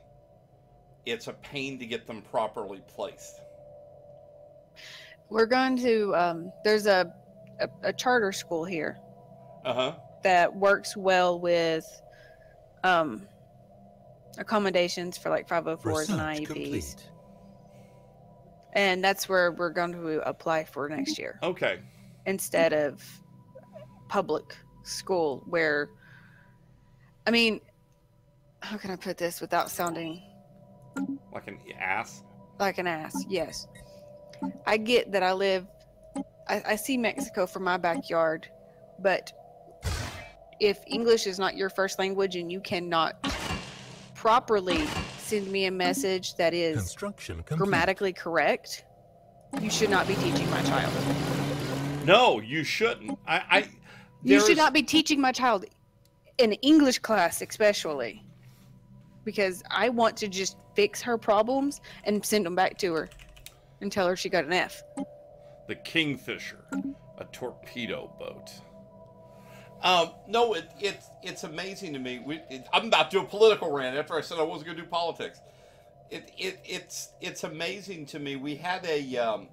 Speaker 1: it's a pain to get them properly placed.
Speaker 3: We're going to um, there's a, a a charter school here
Speaker 1: Uh huh.
Speaker 3: that works well with um, accommodations for like 504s and IEPs.
Speaker 5: complete.
Speaker 3: And that's where we're going to apply for next year
Speaker 1: Okay.
Speaker 3: instead of public school, where, I mean, how can I put this without sounding
Speaker 1: Like an ass.
Speaker 3: like an ass? Yes. I get that I live, I, I see Mexico from my backyard, but if English is not your first language and you cannot properly send me a message that is
Speaker 5: Construction
Speaker 3: grammatically correct, you should not be teaching my child.
Speaker 1: No, you shouldn't. I. I
Speaker 3: You
Speaker 1: there's-
Speaker 3: should not be teaching my child in English class, especially because I want to just fix her problems and send them back to her and tell her she got an F.
Speaker 1: the Kingfisher, a torpedo boat. Um, no, it, it's it's amazing to me. We, it, I'm about to do a political rant after I said I wasn't going to do politics. It, it it's it's amazing to me. We had a um,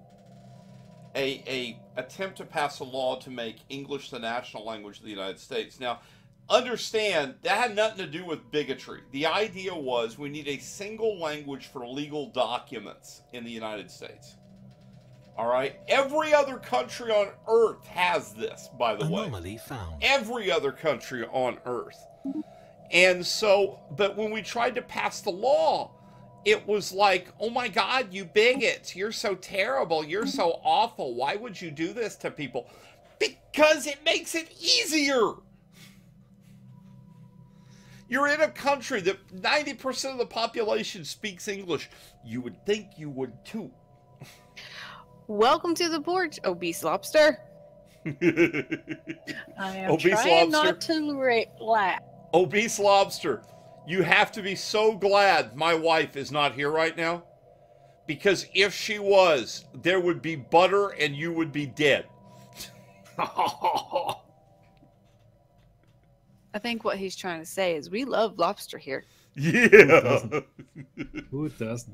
Speaker 1: a a attempt to pass a law to make English the national language of the United States. Now, understand that had nothing to do with bigotry. The idea was we need a single language for legal documents in the United States. All right. Every other country on earth has this, by the way.
Speaker 5: Anomaly found.
Speaker 1: Every other country on earth. And so, but when we tried to pass the law, it was like, oh my God, you bigots. You're so terrible. You're so awful. Why would you do this to people? Because it makes it easier. You're in a country that 90% of the population speaks English. You would think you would too.
Speaker 3: Welcome to the porch, obese lobster. (laughs)
Speaker 4: I am
Speaker 1: Obese
Speaker 4: trying
Speaker 1: lobster.
Speaker 4: not to re- laugh.
Speaker 1: Obese lobster, you have to be so glad my wife is not here right now. Because if she was, there would be butter and you would be dead. (laughs)
Speaker 3: I think what he's trying to say is we love lobster here.
Speaker 1: Yeah.
Speaker 2: Who doesn't?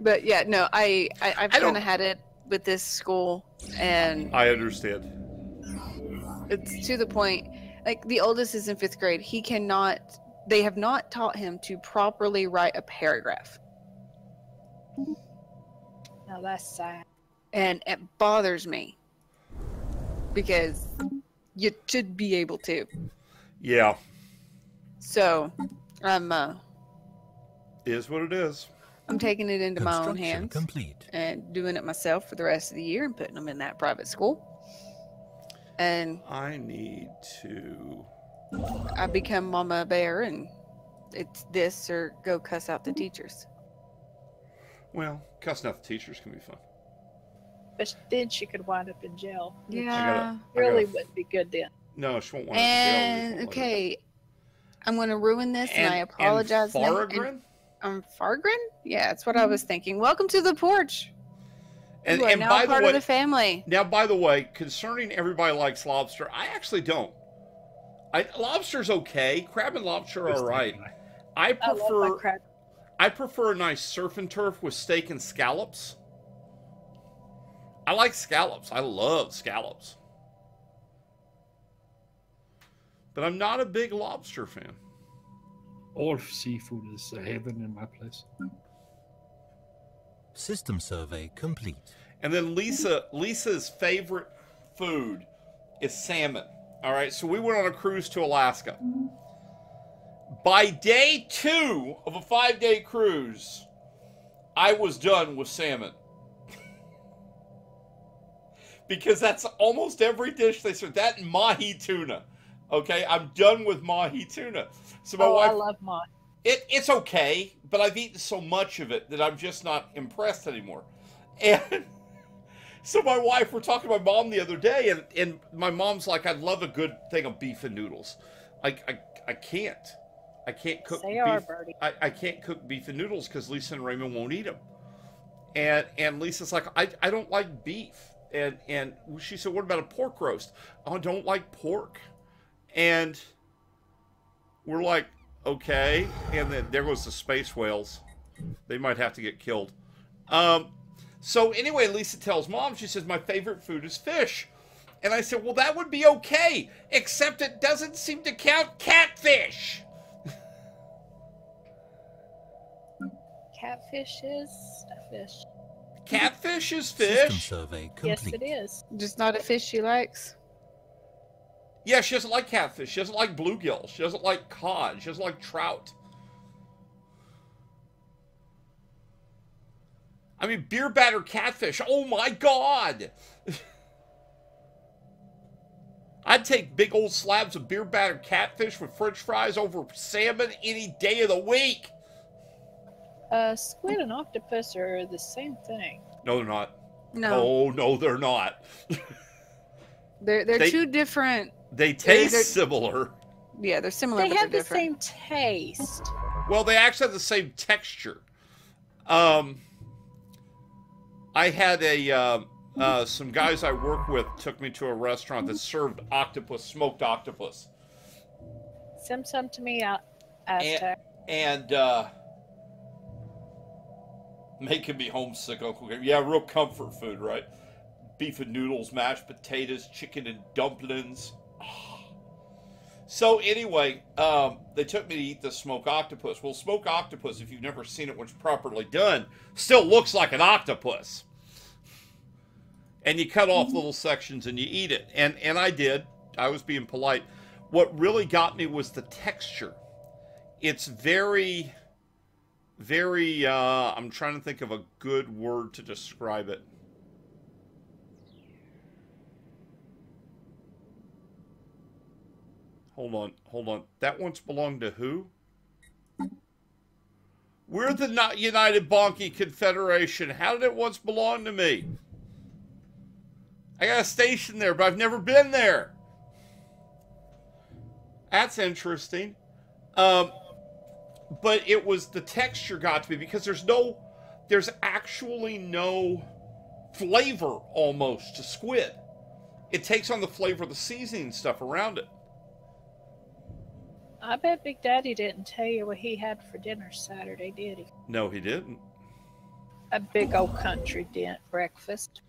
Speaker 3: But yeah, no, I, I I've
Speaker 1: I
Speaker 3: kind of had it with this school, and
Speaker 1: I understand.
Speaker 3: it's to the point. Like the oldest is in fifth grade. He cannot. They have not taught him to properly write a paragraph,
Speaker 4: Now that's sad.
Speaker 3: and it bothers me because you should be able to.
Speaker 1: Yeah,
Speaker 3: So, I'm uh,
Speaker 1: is what it is.
Speaker 3: I'm taking it into my own
Speaker 5: Construction
Speaker 3: hands
Speaker 5: complete.
Speaker 3: and doing it myself for the rest of the year and putting them in that private school. And
Speaker 1: I need to.
Speaker 3: I become Mama Bear, and it's this or go cuss out the teachers.
Speaker 1: Well, cussing out the teachers can be fun.
Speaker 4: But then she could wind up in jail. which
Speaker 3: Yeah.
Speaker 1: I
Speaker 4: Really
Speaker 1: gotta-
Speaker 4: wouldn't be good then.
Speaker 1: No, she won't want
Speaker 3: And
Speaker 1: to
Speaker 3: okay, I'm going to ruin this, and, I apologize.
Speaker 1: And
Speaker 3: now,
Speaker 1: Fargren?
Speaker 3: and- um, Fargren? Yeah, that's what I was thinking. Welcome to the porch.
Speaker 1: And,
Speaker 3: you are
Speaker 1: and
Speaker 3: now
Speaker 1: by the
Speaker 3: part
Speaker 1: way,
Speaker 3: of the family.
Speaker 1: now by the way, concerning everybody likes lobster, I actually don't. I, lobster's okay. Crab and lobster are all right.
Speaker 2: like-
Speaker 1: I
Speaker 4: I
Speaker 1: prefer
Speaker 4: crab.
Speaker 1: I prefer a nice surf and turf with steak and scallops. I like scallops. I love scallops. But I'm not a big lobster fan.
Speaker 2: All seafood is a heaven in my place.
Speaker 5: System survey complete.
Speaker 1: And then Lisa, Lisa's favorite food is salmon. All right, so we went on a cruise to Alaska. By day two of a five day cruise, I was done with salmon. (laughs) because that's almost every dish they serve. That and mahi tuna. Okay, I'm done with mahi tuna. So my
Speaker 4: Oh,
Speaker 1: wife
Speaker 4: I love mine.
Speaker 1: it, it's okay, but I've eaten so much of it that I'm just not impressed anymore. And (laughs) so my wife, we're talking to my mom the other day, and, and my mom's like, I'd love a good thing of beef and noodles. I, I, I can't. I can't cook
Speaker 4: They
Speaker 1: beef.
Speaker 4: are.
Speaker 1: I, I can't cook beef and noodles because Lisa and Raymond won't eat them. And and Lisa's like, I, I don't like beef. And and she said, What about a pork roast? Oh, I don't like pork. And we're like, okay. And then there goes the space whales. They might have to get killed. Um, so anyway, Lisa tells mom, she says, My favorite food is fish. And I said, Well, that would be okay, except it doesn't seem to count catfish.
Speaker 4: Catfish is a fish.
Speaker 1: Catfish is
Speaker 5: System
Speaker 1: fish.
Speaker 5: survey
Speaker 4: Yes, it is.
Speaker 3: Just not a fish she likes.
Speaker 1: Yeah, she doesn't like catfish. She doesn't like bluegill. She doesn't like cod. She doesn't like trout. I mean, beer batter catfish. Oh my god! (laughs) I'd take big old slabs of beer battered catfish with french fries over salmon any day of the week.
Speaker 4: Uh, squid and octopus are the same thing.
Speaker 1: No, they're not.
Speaker 3: No,
Speaker 1: Oh, no, they're not. (laughs)
Speaker 3: they're they're
Speaker 1: they-
Speaker 3: two different.
Speaker 1: They taste
Speaker 3: they're-
Speaker 1: similar.
Speaker 3: Yeah, they're similar,
Speaker 4: They
Speaker 3: but
Speaker 4: have the
Speaker 3: different.
Speaker 4: same taste.
Speaker 1: Well, they actually have the same texture. Um, I had a um uh, some guys I work with took me to a restaurant that served octopus, smoked octopus,
Speaker 4: Send some to me, out Aztec.
Speaker 1: and uh, making me homesick, Uncle Gary. Yeah, real comfort food, right? Beef and noodles, mashed potatoes, chicken and dumplings. So anyway, um, they took me to eat the smoked octopus. Well, smoked octopus, if you've never seen it when it's properly done, still looks like an octopus. And you cut off little sections and you eat it. And and I did. I was being polite. What really got me was the texture. It's very very uh I'm trying to think of a good word to describe it. Hold on, hold on. That once belonged to who? We're the not United Bonky Confederation. How did it once belong to me? I got a station there, but I've never been there. That's interesting. Um, but it was the texture got to me because there's no, there's actually no flavor almost to squid. It takes on the flavor of the seasoning stuff around it.
Speaker 4: I bet Big Daddy didn't tell you what he had for dinner Saturday, did he?
Speaker 1: No, he didn't.
Speaker 4: A big old country din- breakfast.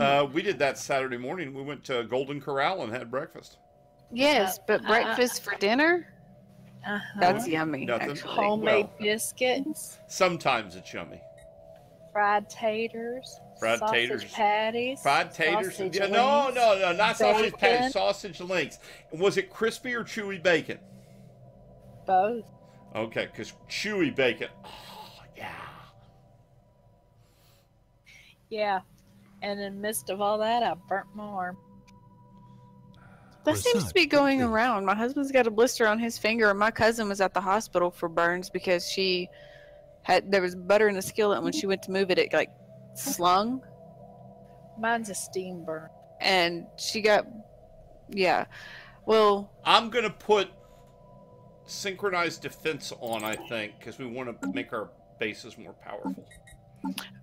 Speaker 1: Uh, we did that Saturday morning. We went to Golden Corral and had breakfast.
Speaker 3: Yes, but
Speaker 4: Uh,
Speaker 3: breakfast for dinner?
Speaker 4: Uh-huh.
Speaker 3: That's yummy.
Speaker 1: Nothing.
Speaker 3: Actually.
Speaker 4: homemade
Speaker 1: well.
Speaker 4: biscuits,
Speaker 1: Sometimes it's yummy.
Speaker 4: fried taters,
Speaker 1: Fried
Speaker 4: sausage
Speaker 1: taters.
Speaker 4: patties,
Speaker 1: Fried taters.
Speaker 4: sausage
Speaker 1: Yeah, no, no, no, not sausage patties, sausage links. Was it crispy or chewy bacon?
Speaker 4: both.
Speaker 1: Okay, because chewy bacon. Oh, yeah.
Speaker 4: Yeah. And in the midst of all that, I burnt my arm.
Speaker 3: That seems to be going
Speaker 5: complete.
Speaker 3: around. My husband's got a blister on his finger, and my cousin was at the hospital for burns because she had there was butter in the skillet, and when she went to move it, it like slung,
Speaker 4: Mine's a steam burn.
Speaker 3: and she got yeah. Well,
Speaker 1: I'm going to put synchronized defense on, I think, because we want to make our bases more powerful.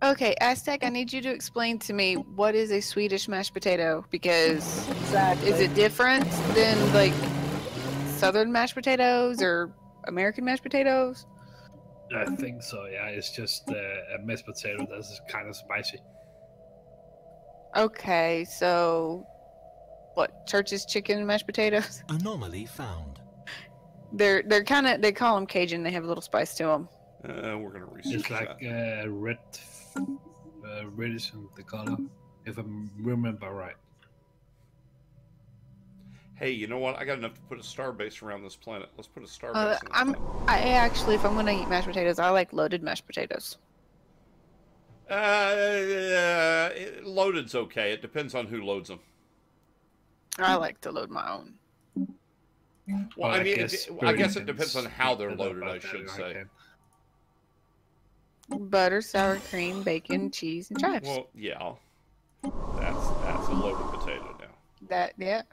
Speaker 3: okay, Aztec, I need you to explain to me what is a Swedish mashed potato because
Speaker 4: Exactly.
Speaker 3: is it different than like southern mashed potatoes or American mashed potatoes?
Speaker 2: I think so. Yeah, it's just uh, a mashed potato that's kind of spicy.
Speaker 3: Okay, so what? Church's chicken and mashed potatoes? (laughs)
Speaker 5: Anomaly found.
Speaker 3: They're they're kind of they call them Cajun. They have a little spice to them.
Speaker 1: Uh, we're going to research
Speaker 2: It's like
Speaker 1: that.
Speaker 2: uh, red, uh, reddish in the color, if I remember right.
Speaker 1: Hey, you know what? I got enough to put a star base around this planet. Let's put a star
Speaker 3: Uh,
Speaker 1: base. on this
Speaker 3: I'm
Speaker 1: planet.
Speaker 3: I actually, if I'm gonna eat mashed potatoes, I like loaded mashed potatoes.
Speaker 1: Uh, uh, loaded's okay. It depends on who loads them.
Speaker 3: I like to load my own.
Speaker 1: Well, I mean, it, I guess it depends on how they're loaded. I should
Speaker 2: than
Speaker 1: say.
Speaker 2: can.
Speaker 3: Butter, sour cream, bacon, cheese, and chives.
Speaker 1: Well, yeah, that's that's a loaded potato now.
Speaker 3: that yeah.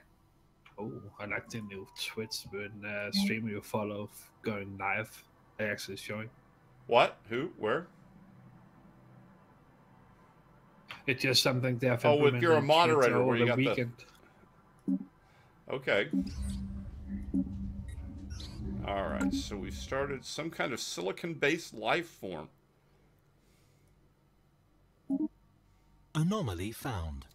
Speaker 2: Oh, I like the new Twitch when uh, streamer you follow going live. They actually showing.
Speaker 1: What? Who? Where?
Speaker 2: It's just something they have.
Speaker 1: Oh, if you're a
Speaker 2: implemented in Twitch
Speaker 1: moderator,
Speaker 2: over
Speaker 1: where you
Speaker 2: the
Speaker 1: got the-
Speaker 2: weekend.
Speaker 1: Okay. All right. So we've started some kind of silicon-based life form.
Speaker 5: Anomaly found.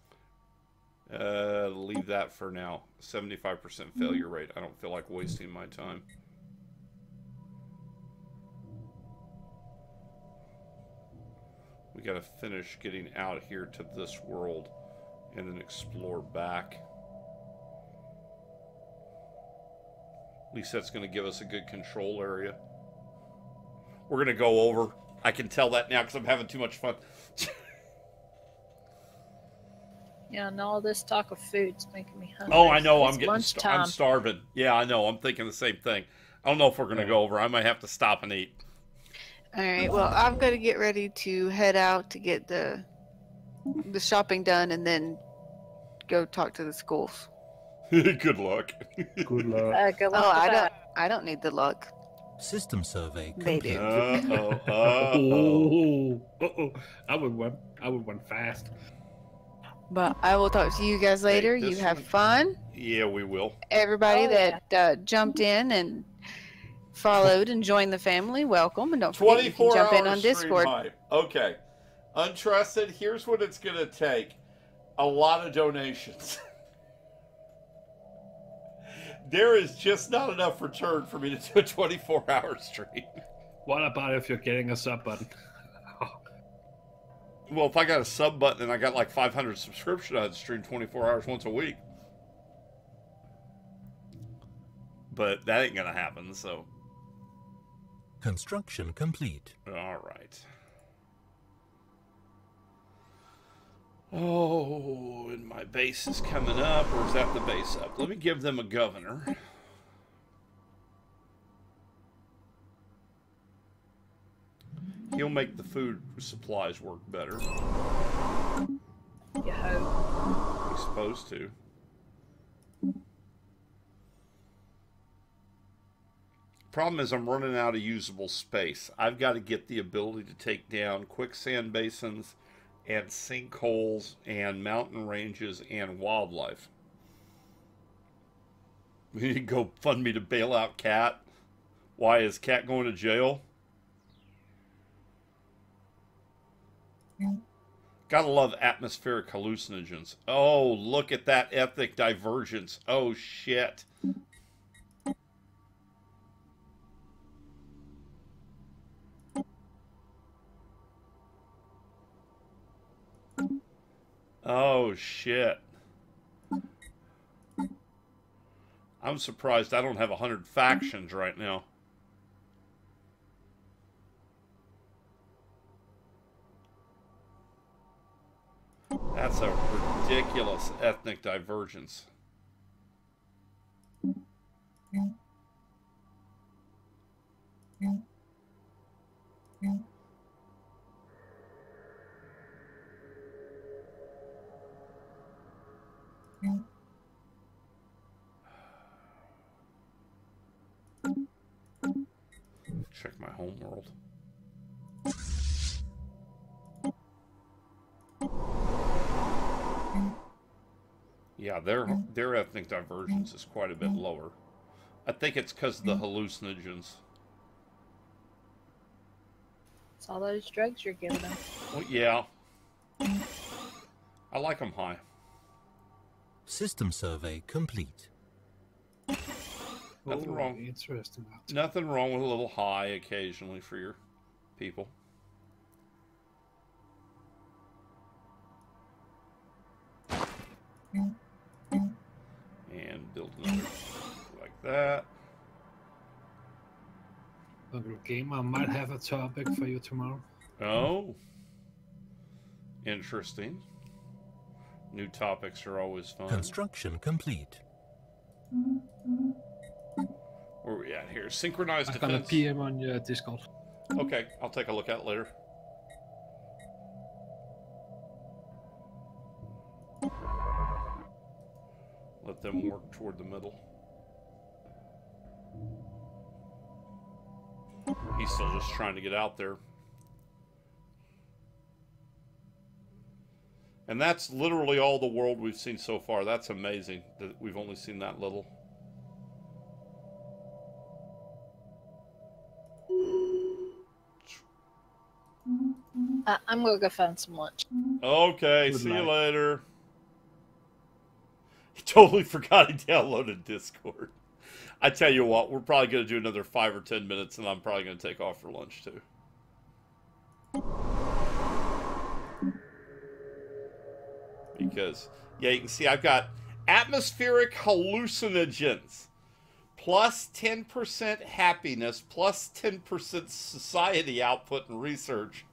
Speaker 1: Uh, leave that for now. 75% failure rate. I don't feel like wasting my time. We gotta finish getting out here to this world and then explore back. At least that's gonna give us a good control area. We're gonna go over. I can tell that now because I'm having too much fun. (laughs)
Speaker 4: Yeah, and all this talk of food's making me hungry.
Speaker 1: Oh, I know.
Speaker 4: It's
Speaker 1: I'm getting. St- I'm starving. Yeah, I know. I'm thinking the same thing. I don't know if we're gonna
Speaker 2: Yeah.
Speaker 1: go over. I might have to stop and eat.
Speaker 3: All right. Well, I've got to get ready to head out to get the the shopping done, and then go talk to the schools. (laughs)
Speaker 1: Good luck.
Speaker 2: Good luck.
Speaker 4: Uh, good luck
Speaker 3: Oh, I don't. I don't need the luck.
Speaker 5: System survey
Speaker 3: They do.
Speaker 1: Uh-oh. (laughs) Uh-oh.
Speaker 2: Oh, oh, I would run. I would run fast.
Speaker 3: But I will talk to you guys later.
Speaker 1: this
Speaker 3: You have
Speaker 1: one-
Speaker 3: fun.
Speaker 1: Yeah, we will.
Speaker 3: Everybody
Speaker 4: Oh, yeah.
Speaker 3: that uh, jumped in and followed and joined the family, welcome. And don't forget you can jump in on Discord.
Speaker 1: hype. Okay. Untrusted, here's what it's going to take a lot of donations. (laughs) there is just not enough return for me to do a 24 hour stream.
Speaker 2: What about if you're getting a sub button?
Speaker 1: Well, if I got a sub button and I got like 500 subscription, I'd stream 24 hours once a week. But that ain't going to happen, so.
Speaker 5: Construction complete.
Speaker 1: All right. Oh, and my base is coming up, or is that the base up? Let me give them a governor. He'll make the food supplies work better.
Speaker 4: You hope.
Speaker 1: He's supposed to. Problem is, I'm running out of usable space. I've got to get the ability to take down quicksand basins and sinkholes and mountain ranges and wildlife. (laughs) We need to go fund me to bail out Cat. Why is Cat going to jail? Gotta love atmospheric hallucinogens. Oh, look at that ethnic divergence. Oh, shit. Oh, shit. I'm surprised I don't have 100 factions right now. That's a ridiculous ethnic divergence. Check my home world. Yeah, their their ethnic divergence is quite a bit lower. I think it's because of the hallucinogens.
Speaker 4: It's all those drugs you're giving them.
Speaker 1: Well, yeah. I like them high.
Speaker 5: System survey complete.
Speaker 1: Nothing
Speaker 2: Oh,
Speaker 1: wrong.
Speaker 2: Interesting.
Speaker 1: Nothing wrong with a little high occasionally for your people. And build another like that.
Speaker 2: Uncle Gamer might have a topic for you tomorrow.
Speaker 1: Oh. Interesting. New topics are always fun.
Speaker 5: Construction complete.
Speaker 1: Where are we at here? Synchronized
Speaker 2: I'm gonna. PM on your Discord.
Speaker 1: Okay, I'll take a look at it later. Them work toward the middle. He's still just trying to get out there. And that's literally all the world we've seen so far. That's amazing that we've only seen that little.
Speaker 4: I, I'm gonna go find some lunch.
Speaker 1: Okay,
Speaker 2: Good
Speaker 1: see you later. He (laughs) totally forgot he downloaded Discord. I tell you what, we're probably going to do another five or ten minutes, and I'm probably going to take off for lunch too. Because, yeah, you can see I've got atmospheric hallucinogens, plus 10% happiness, plus 10% society output and research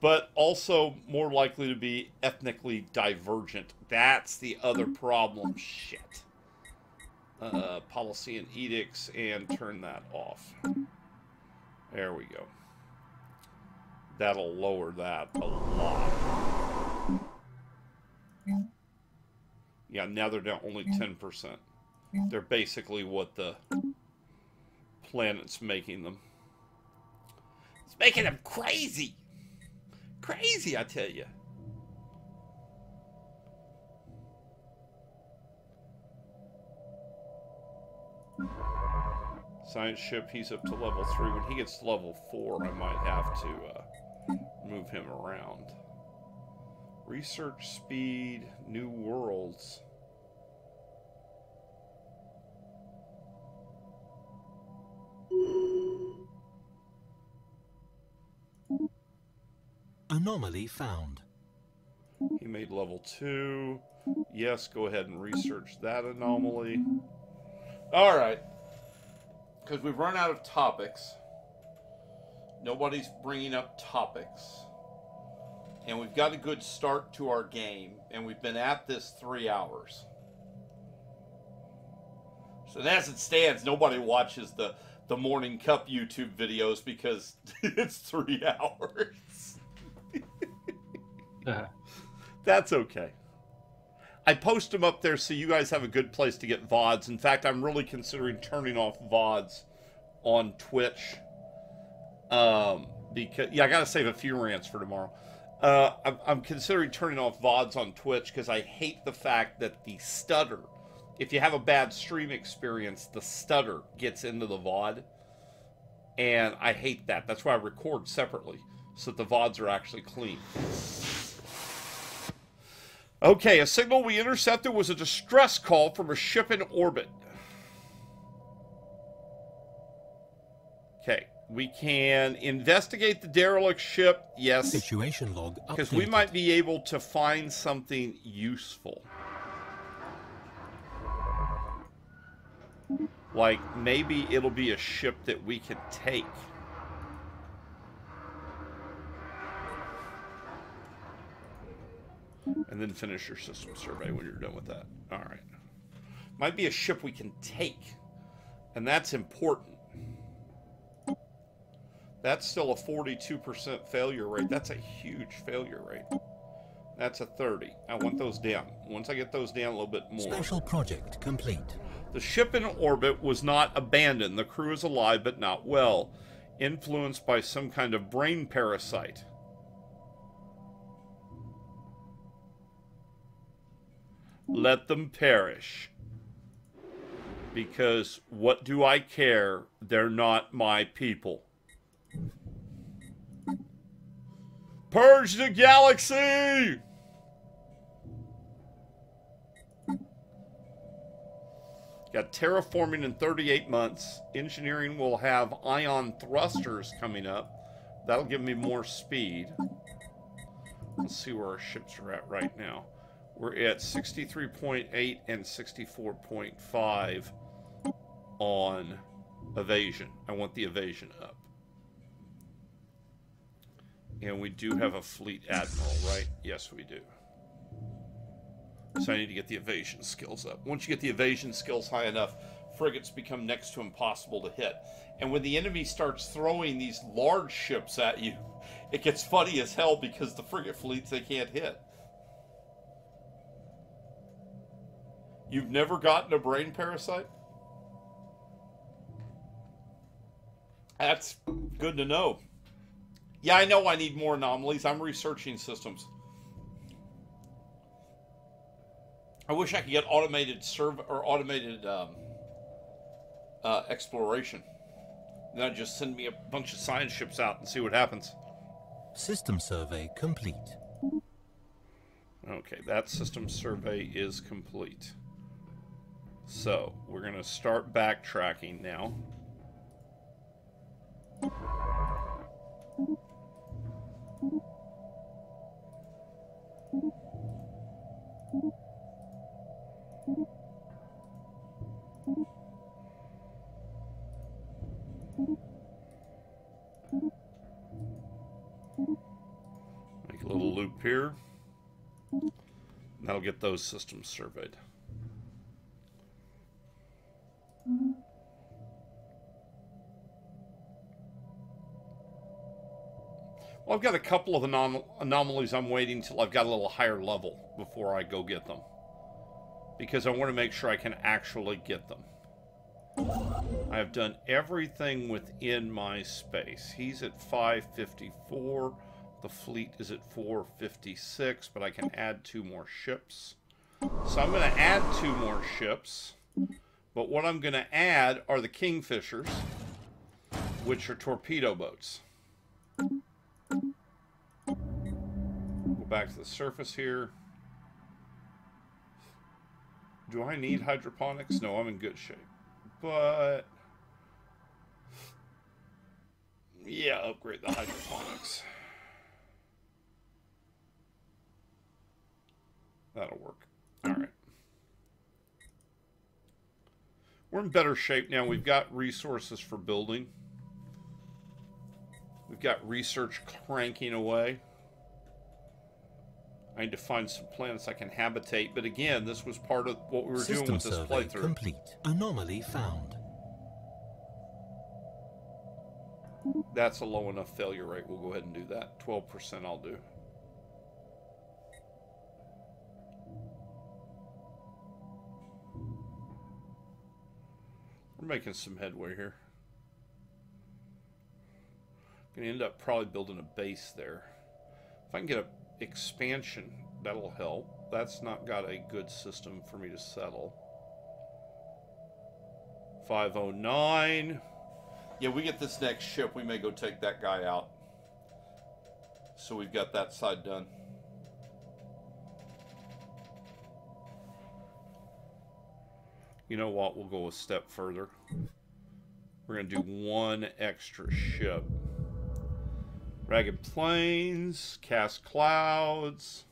Speaker 1: but also more likely to be ethnically divergent. That's the other problem. Shit. Uh, policy and edicts, and turn that off. There we go. That'll lower that a lot. Yeah, now they're down only 10%. They're basically what the planet's making them. It's making them crazy crazy, I tell you. Science ship, he's up to level 3. When he gets to level 4, I might have to uh, move him around. Research speed, new worlds.
Speaker 5: Anomaly found.
Speaker 1: He made level 2. Yes, go ahead and research that anomaly. All right. Because we've run out of topics. Nobody's bringing up topics. And we've got a good start to our game. And we've been at this three hours. So as it stands, nobody watches the, the Morning Cup YouTube videos because (laughs) it's three (laughs) hours. (laughs) That's okay. I post them up there so you guys have a good place to get VODs. In fact, I'm really considering turning off VODs on Twitch. Um, because yeah, I gotta save a few rants for tomorrow. Uh, I'm, I'm considering turning off VODs on Twitch because I hate the fact that the stutter if you have a bad stream experience, the stutter gets into the VOD. And I hate that. That's why I record separately, so that the VODs are actually clean. Okay, a signal we intercepted was a distress call from a ship in orbit. Okay, we can investigate the derelict ship, yes.
Speaker 5: Situation log
Speaker 1: Because we might be able to find something useful. Like, maybe it'll be a ship that we can take. And then finish your system survey when you're done with that. Alright. Might be a ship we can take. And that's important. That's still a 42% failure rate. That's a huge failure rate. That's a 30. I want those down. Once I get those down a little bit more.
Speaker 5: Special project complete.
Speaker 1: The ship in orbit was not abandoned. The crew is alive but not well, influenced by some kind of brain parasite. Let them perish. Because what do I care? They're not my people. Purge the galaxy! Got terraforming in 38 months. Engineering will have ion thrusters coming up. That'll give me more speed. Let's see where our ships are at right now. We're at 63.8 and 64.5 on evasion. I want the evasion up. And we do have a fleet admiral, right? Yes, we do. So I need to get the evasion skills up. Once you get the evasion skills high enough, frigates become next to impossible to hit. And when the enemy starts throwing these large ships at you, (laughs) it gets funny as hell because the frigate fleets they can't hit. You've never gotten a brain parasite? That's good to know. Yeah, I know I need more anomalies. I'm researching systems. I wish I could get automated serv or automated um, uh, exploration. Then I'd just send me a bunch of science ships out and see what happens.
Speaker 5: System survey complete.
Speaker 1: Okay, that system survey is complete. So, we're going to start backtracking now. Make a little loop here. That'll get those systems surveyed. Well, I've got a couple of anom- anomalies I'm waiting till I've got a little higher level before I go get them. Because I want to make sure I can actually get them. I have done everything within my space. He's at 554. The fleet is at 456, but I can add two more ships. So I'm going to add two more ships. But what I'm going to add are the Kingfishers, which are torpedo boats. Go back to the surface here. Do I need hydroponics? No, I'm in good shape. But yeah, upgrade the hydroponics. That'll work. All right. We're in better shape now. We've got resources for building. We've got research cranking away. I need to find some planets I can habitate. But again, this was part of what we were doing
Speaker 5: System
Speaker 1: with this
Speaker 5: survey
Speaker 1: playthrough.
Speaker 5: complete. Anomaly found.
Speaker 1: That's a low enough failure rate. We'll go ahead and do that. 12% I'll do. We're making some headway here. Gonna end up probably building a base there. If I can get a expansion, that'll help. That's not got a good system for me to settle. 509. Yeah, we get this next ship. We may go take that guy out. So we've got that side done. You know what? We'll go a step further. We're going to do one extra ship. Ragged Plains, Cast Clouds.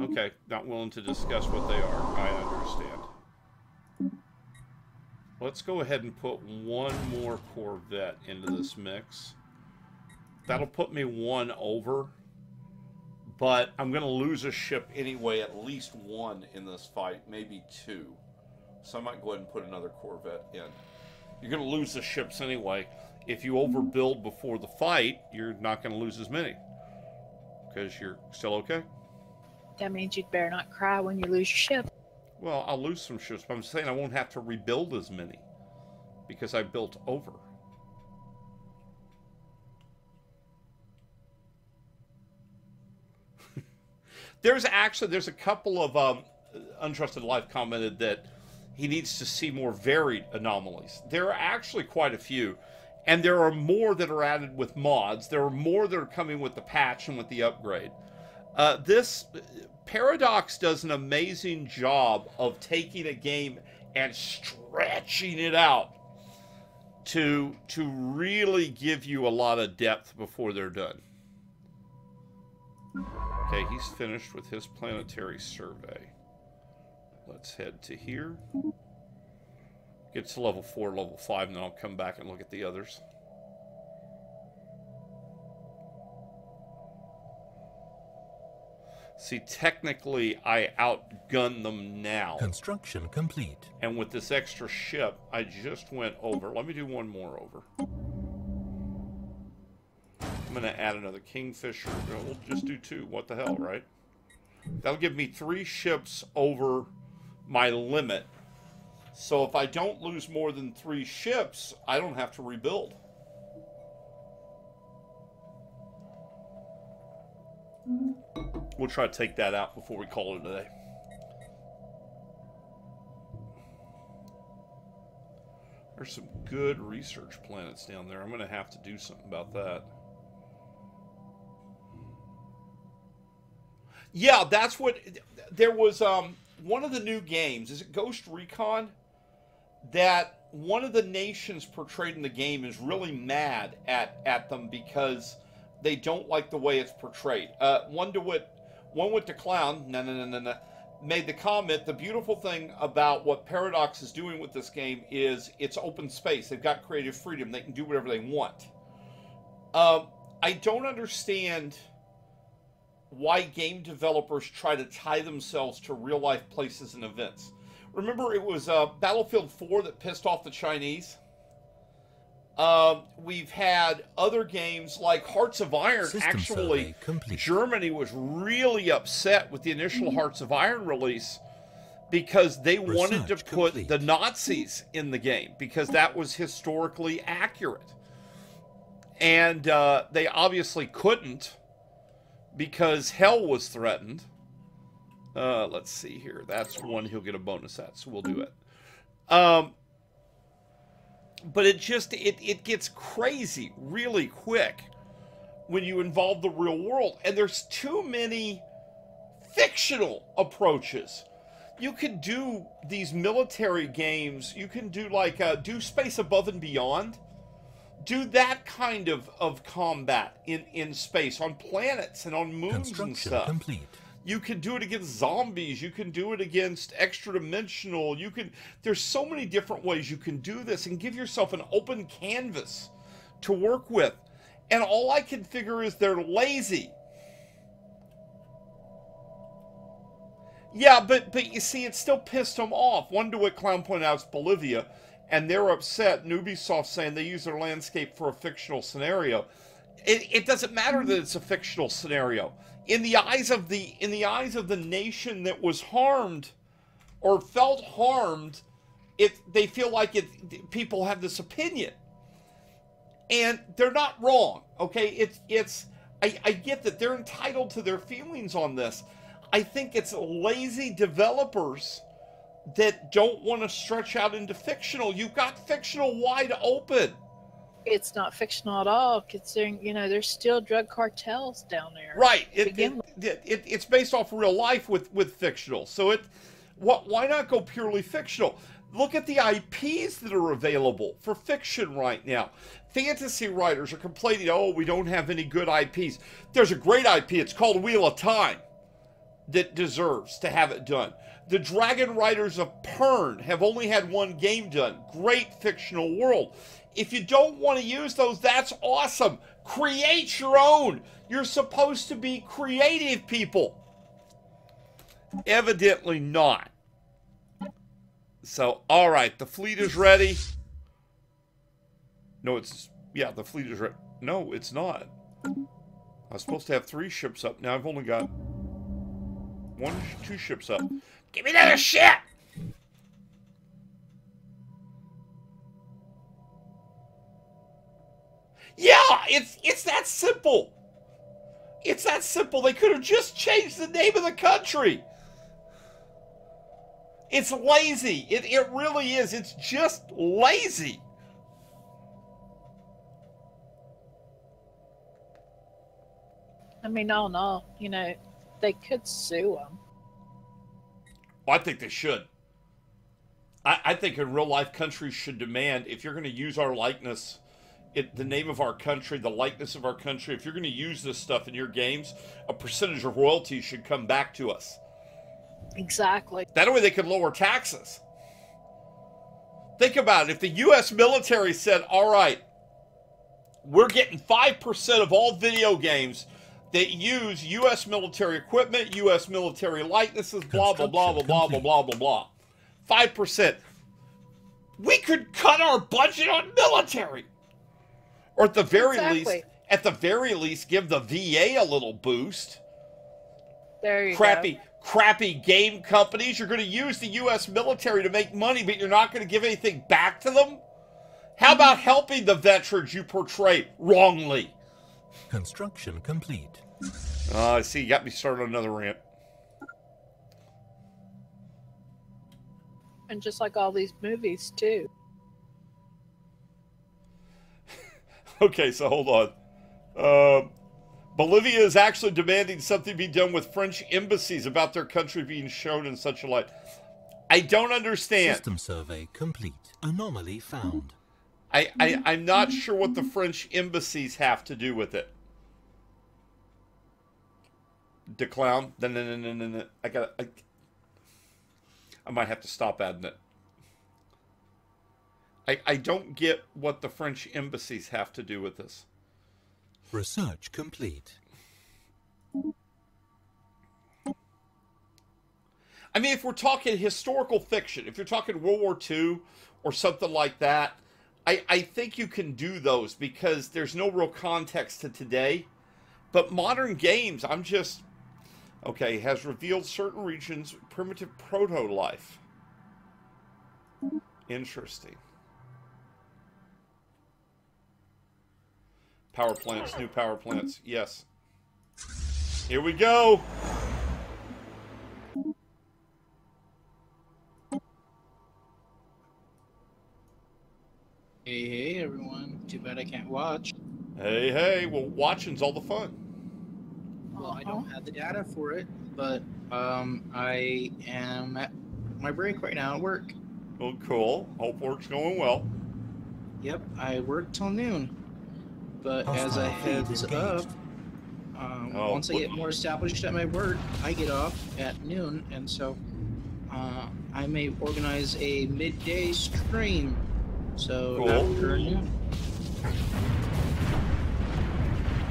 Speaker 1: Okay, not willing to discuss what they are. I understand. Let's go ahead and put one more Corvette into this mix. That'll put me one over. But I'm going to lose a ship anyway, at least one in this fight, maybe two. So I might go ahead and put another Corvette in. You're going to lose the ships anyway. If you overbuild before the fight, you're not going to lose as many. Because you're still okay.
Speaker 4: That means you'd better not cry when you lose your ship.
Speaker 1: Well, I'll lose some ships, but I'm saying I won't have to rebuild as many. Because I built over. There's actually there's a couple of um, untrusted life commented that he needs to see more varied anomalies. There are actually quite a few, and there are more that are added with mods. There are more that are coming with the patch and with the upgrade. Uh, this Paradox does an amazing job of taking a game and stretching it out to to really give you a lot of depth before they're done. Okay, he's finished with his planetary survey. Let's head to here. Get to level 4, level 5, and then I'll come back and look at the others. See, technically, I outgun them now.
Speaker 5: Construction complete.
Speaker 1: And with this extra ship, I just went over. Let me do one more over. I'm going to add another Kingfisher. We'll just do two. What the hell, right? That'll give me three ships over my limit. So if I don't lose more than three ships, I don't have to rebuild. We'll try to take that out before we call it a day. There's some good research planets down there. I'm going to have to do something about that. Yeah, that's what there was um one of the new games, is it Ghost Recon? That one of the nations portrayed in the game is really mad at at them because they don't like the way it's portrayed. Uh, one to wit, one with the clown, no, no, no, no, no, made the comment. The beautiful thing about what Paradox is doing with this game is it's open space. They've got creative freedom. They can do whatever they want. Um, I don't understand why game developers try to tie themselves to real life places and events. Remember, it was uh, Battlefield 4 that pissed off the Chinese? Um, we've had other games like Hearts of Iron.
Speaker 5: System
Speaker 1: Actually. Germany was really upset with the initial Hearts of Iron release because they wanted to put
Speaker 5: complete.
Speaker 1: the Nazis in the game because that was historically accurate. And uh, they obviously couldn't because hell was threatened. Uh, let's see here. That's one he'll get a bonus at, so we'll do it. Um, but it just it, it gets crazy really quick when you involve the real world and there's too many fictional approaches you can do these military games you can do like uh, do space above and beyond do that kind of of combat in in space on planets and on moons and stuff.
Speaker 5: complete.
Speaker 1: you can do it against zombies. You can do it against extra dimensional you can there's so many different ways you can do this and give yourself an open canvas to work with. And all i can figure is they're lazy. Yeah but but you see it still pissed them off. One to what clown pointed out is bolivia and they're upset ubisoft saying they use their landscape for a fictional scenario. It, it doesn't matter that it's a fictional scenario. In the eyes of the in the eyes of the nation that was harmed or felt harmed it they feel like it people have this opinion. And they're not wrong okay? It's it's I, I get that they're entitled to their feelings on this. I think it's lazy developers that don't want to stretch out into fictional. You've got fictional wide open.
Speaker 4: It's not fictional at all, considering you know there's still drug cartels down there.
Speaker 1: Right. It, it, it, it- it's based off real life with, with fictional. So it what why not go purely fictional? Look at the IPs that are available for fiction right now. Fantasy writers are complaining, oh, we don't have any good IPs. There's a great IP. It's called Wheel of Time that deserves to have it done. The Dragon Riders of Pern have only had one game done. Great fictional world. If you don't want to use those, that's awesome. Create your own. You're supposed to be creative people. Evidently not. So, all right, the fleet is ready. No, it's yeah, the fleet is ready. No, it's not. I was supposed to have three ships up. Now I've only got one, two ships up. Give me another shit! Yeah, it's it's that simple. It's that simple. They could have just changed the name of the country. It's lazy. It, it really is. It's just lazy.
Speaker 4: I mean, all in all, you know, they could sue them.
Speaker 1: Well, I think they should. I, I think in real life, countries should demand if you're going to use our likeness, it, the name of our country, the likeness of our country, if you're going to use this stuff in your games, a percentage of royalties should come back to us.
Speaker 4: Exactly.
Speaker 1: That way they could lower taxes. Think about it. If the U.S. military said, all right, we're getting 5% of all video games that use U.S. military equipment, U.S. military likenesses, blah, blah, blah, blah, blah, blah, blah, blah, blah. 5%. We could cut our budget on military. Or at the very least, at the very least, give the VA a little boost
Speaker 4: There you
Speaker 1: crappy
Speaker 4: go.
Speaker 1: crappy game companies you're going to use the US military to make money but you're not going to give anything back to them how about helping the veterans you portray wrongly
Speaker 5: Construction complete.
Speaker 1: Uh see you got me started on another rant
Speaker 4: And just like all these movies too. (laughs)
Speaker 1: okay so hold on um Bolivia is actually demanding something be done with French embassies about their country being shown in such a light. I don't understand.
Speaker 5: System survey complete. Anomaly found.
Speaker 1: I, I I'm not sure what the French embassies have to do with it. The clown. No, no, no, no, no, no. I got. I, I might have to stop adding it. I I don't get what the French embassies have to do with this.
Speaker 5: Research complete.
Speaker 1: I mean, if we're talking historical fiction, if you're talking World War II or something like that, I, I think you can do those because there's no real context to today. But modern games, I'm just okay, has revealed certain regions primitive proto life. Interesting. Power plants, new power plants, yes. Here we go.
Speaker 6: Hey, hey, everyone. Too bad I can't watch.
Speaker 1: Hey, hey, well, watching's all the fun.
Speaker 6: Well, I don't have the data for it, but um, I am at my break right now at work.
Speaker 1: Well, cool. Hope work's going well.
Speaker 6: Yep, I work till noon. But as a
Speaker 5: Hostile fleet
Speaker 6: heads up, um,
Speaker 1: Oh,
Speaker 6: once I get more established at my work, I get off at noon, and so uh, I may organize a midday stream. So
Speaker 1: Cool.
Speaker 6: after noon.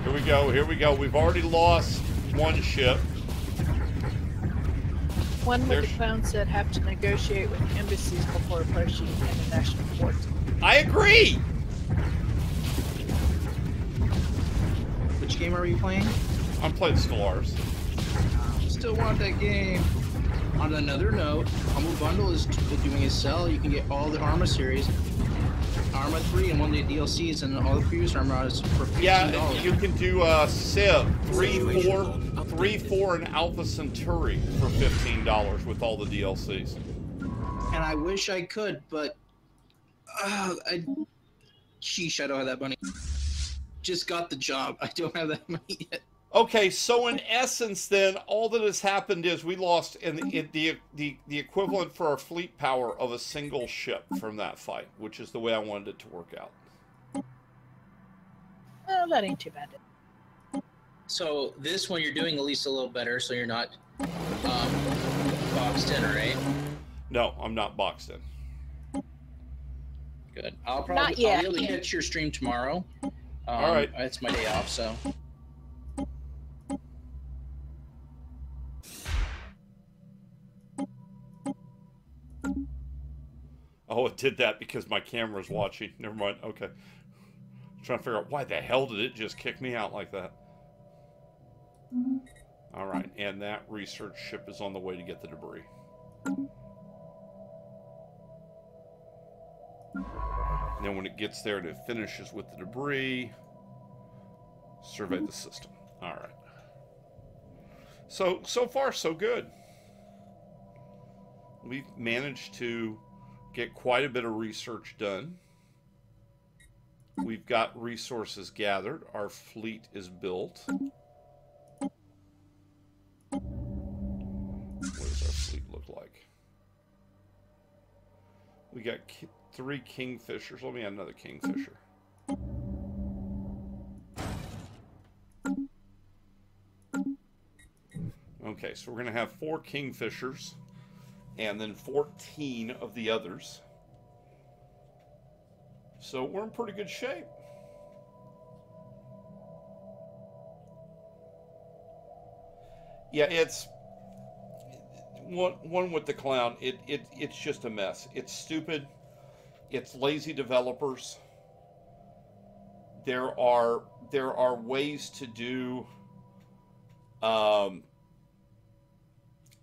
Speaker 1: Here we go. Here we go. We've already lost one ship.
Speaker 4: One with
Speaker 1: There's-
Speaker 4: the clown said have to negotiate with embassies before approaching international ports.
Speaker 1: I agree.
Speaker 6: Which game are you playing?
Speaker 1: I'm playing Stellaris.
Speaker 6: Still want that game. On another note, Humble Bundle is doing a sell. You can get all the Arma series, Arma 3, and one of the DLCs, and all the previous Arma is for $15.
Speaker 1: Yeah, you can do uh, Civ 3, 4, 3, 4, and Alpha Centauri for $15 with all the DLCs.
Speaker 6: and I wish I could, but uh, I, sheesh, I don't have that money. Just got the job. (laughs) I don't have that money yet.
Speaker 1: Okay, so in essence, then all that has happened is we lost in the, in the the the equivalent for our fleet power of a single ship from that fight, which is the way I wanted it to work out.
Speaker 4: Well, that ain't too bad.
Speaker 6: So this one you're doing at least a little better, so you're not um, boxed in, right?
Speaker 1: No, I'm not boxed in.
Speaker 6: Good. I'll probably
Speaker 4: Not yet.
Speaker 6: I'll be able to catch your stream tomorrow. Um,
Speaker 1: All right.
Speaker 6: It's my day off, so
Speaker 1: Oh, it did that because my camera's watching. (laughs) Never mind. Okay. trying to figure out why the hell did it just kick me out like that. Mm-hmm. All right, and that research ship is on the way to get the debris. And then when it gets there and it finishes with the debris, survey mm-hmm. the system. All right. So so far so good. We've managed to get quite a bit of research done. We've got resources gathered. Our fleet is built. What does our fleet look like? We got three kingfishers. Let me add another kingfisher. Okay, so we're going to have four kingfishers and then 14 of the others. So we're in pretty good shape. Yeah, it's one one with the clown. It it it's just a mess. It's stupid. It's lazy developers. There are there are ways to do um,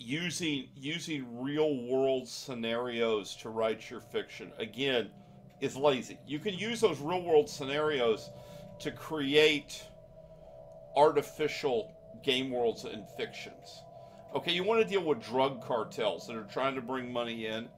Speaker 1: using using real world scenarios to write your fiction again is lazy. You can use those real world scenarios to create artificial game worlds and fictions. Okay, you want to deal with drug cartels that are trying to bring money in.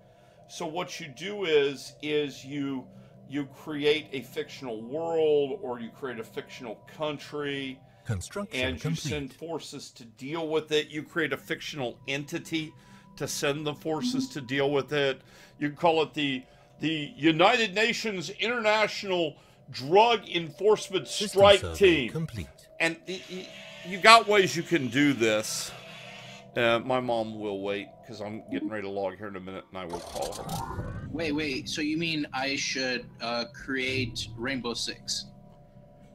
Speaker 1: So what you do is is you you create a fictional world or you create a fictional country
Speaker 5: Construction
Speaker 1: and you
Speaker 5: complete.
Speaker 1: send forces to deal with it. You create a fictional entity to send the forces to deal with it. You can call it the the United Nations International Drug Enforcement
Speaker 5: System
Speaker 1: Strike Team.
Speaker 5: Complete.
Speaker 1: And y- y- you got ways you can do this. Uh, my mom will wait because I'm getting ready to log here in a minute, and I will call her.
Speaker 6: wait, wait. So you mean I should uh, create Rainbow Six?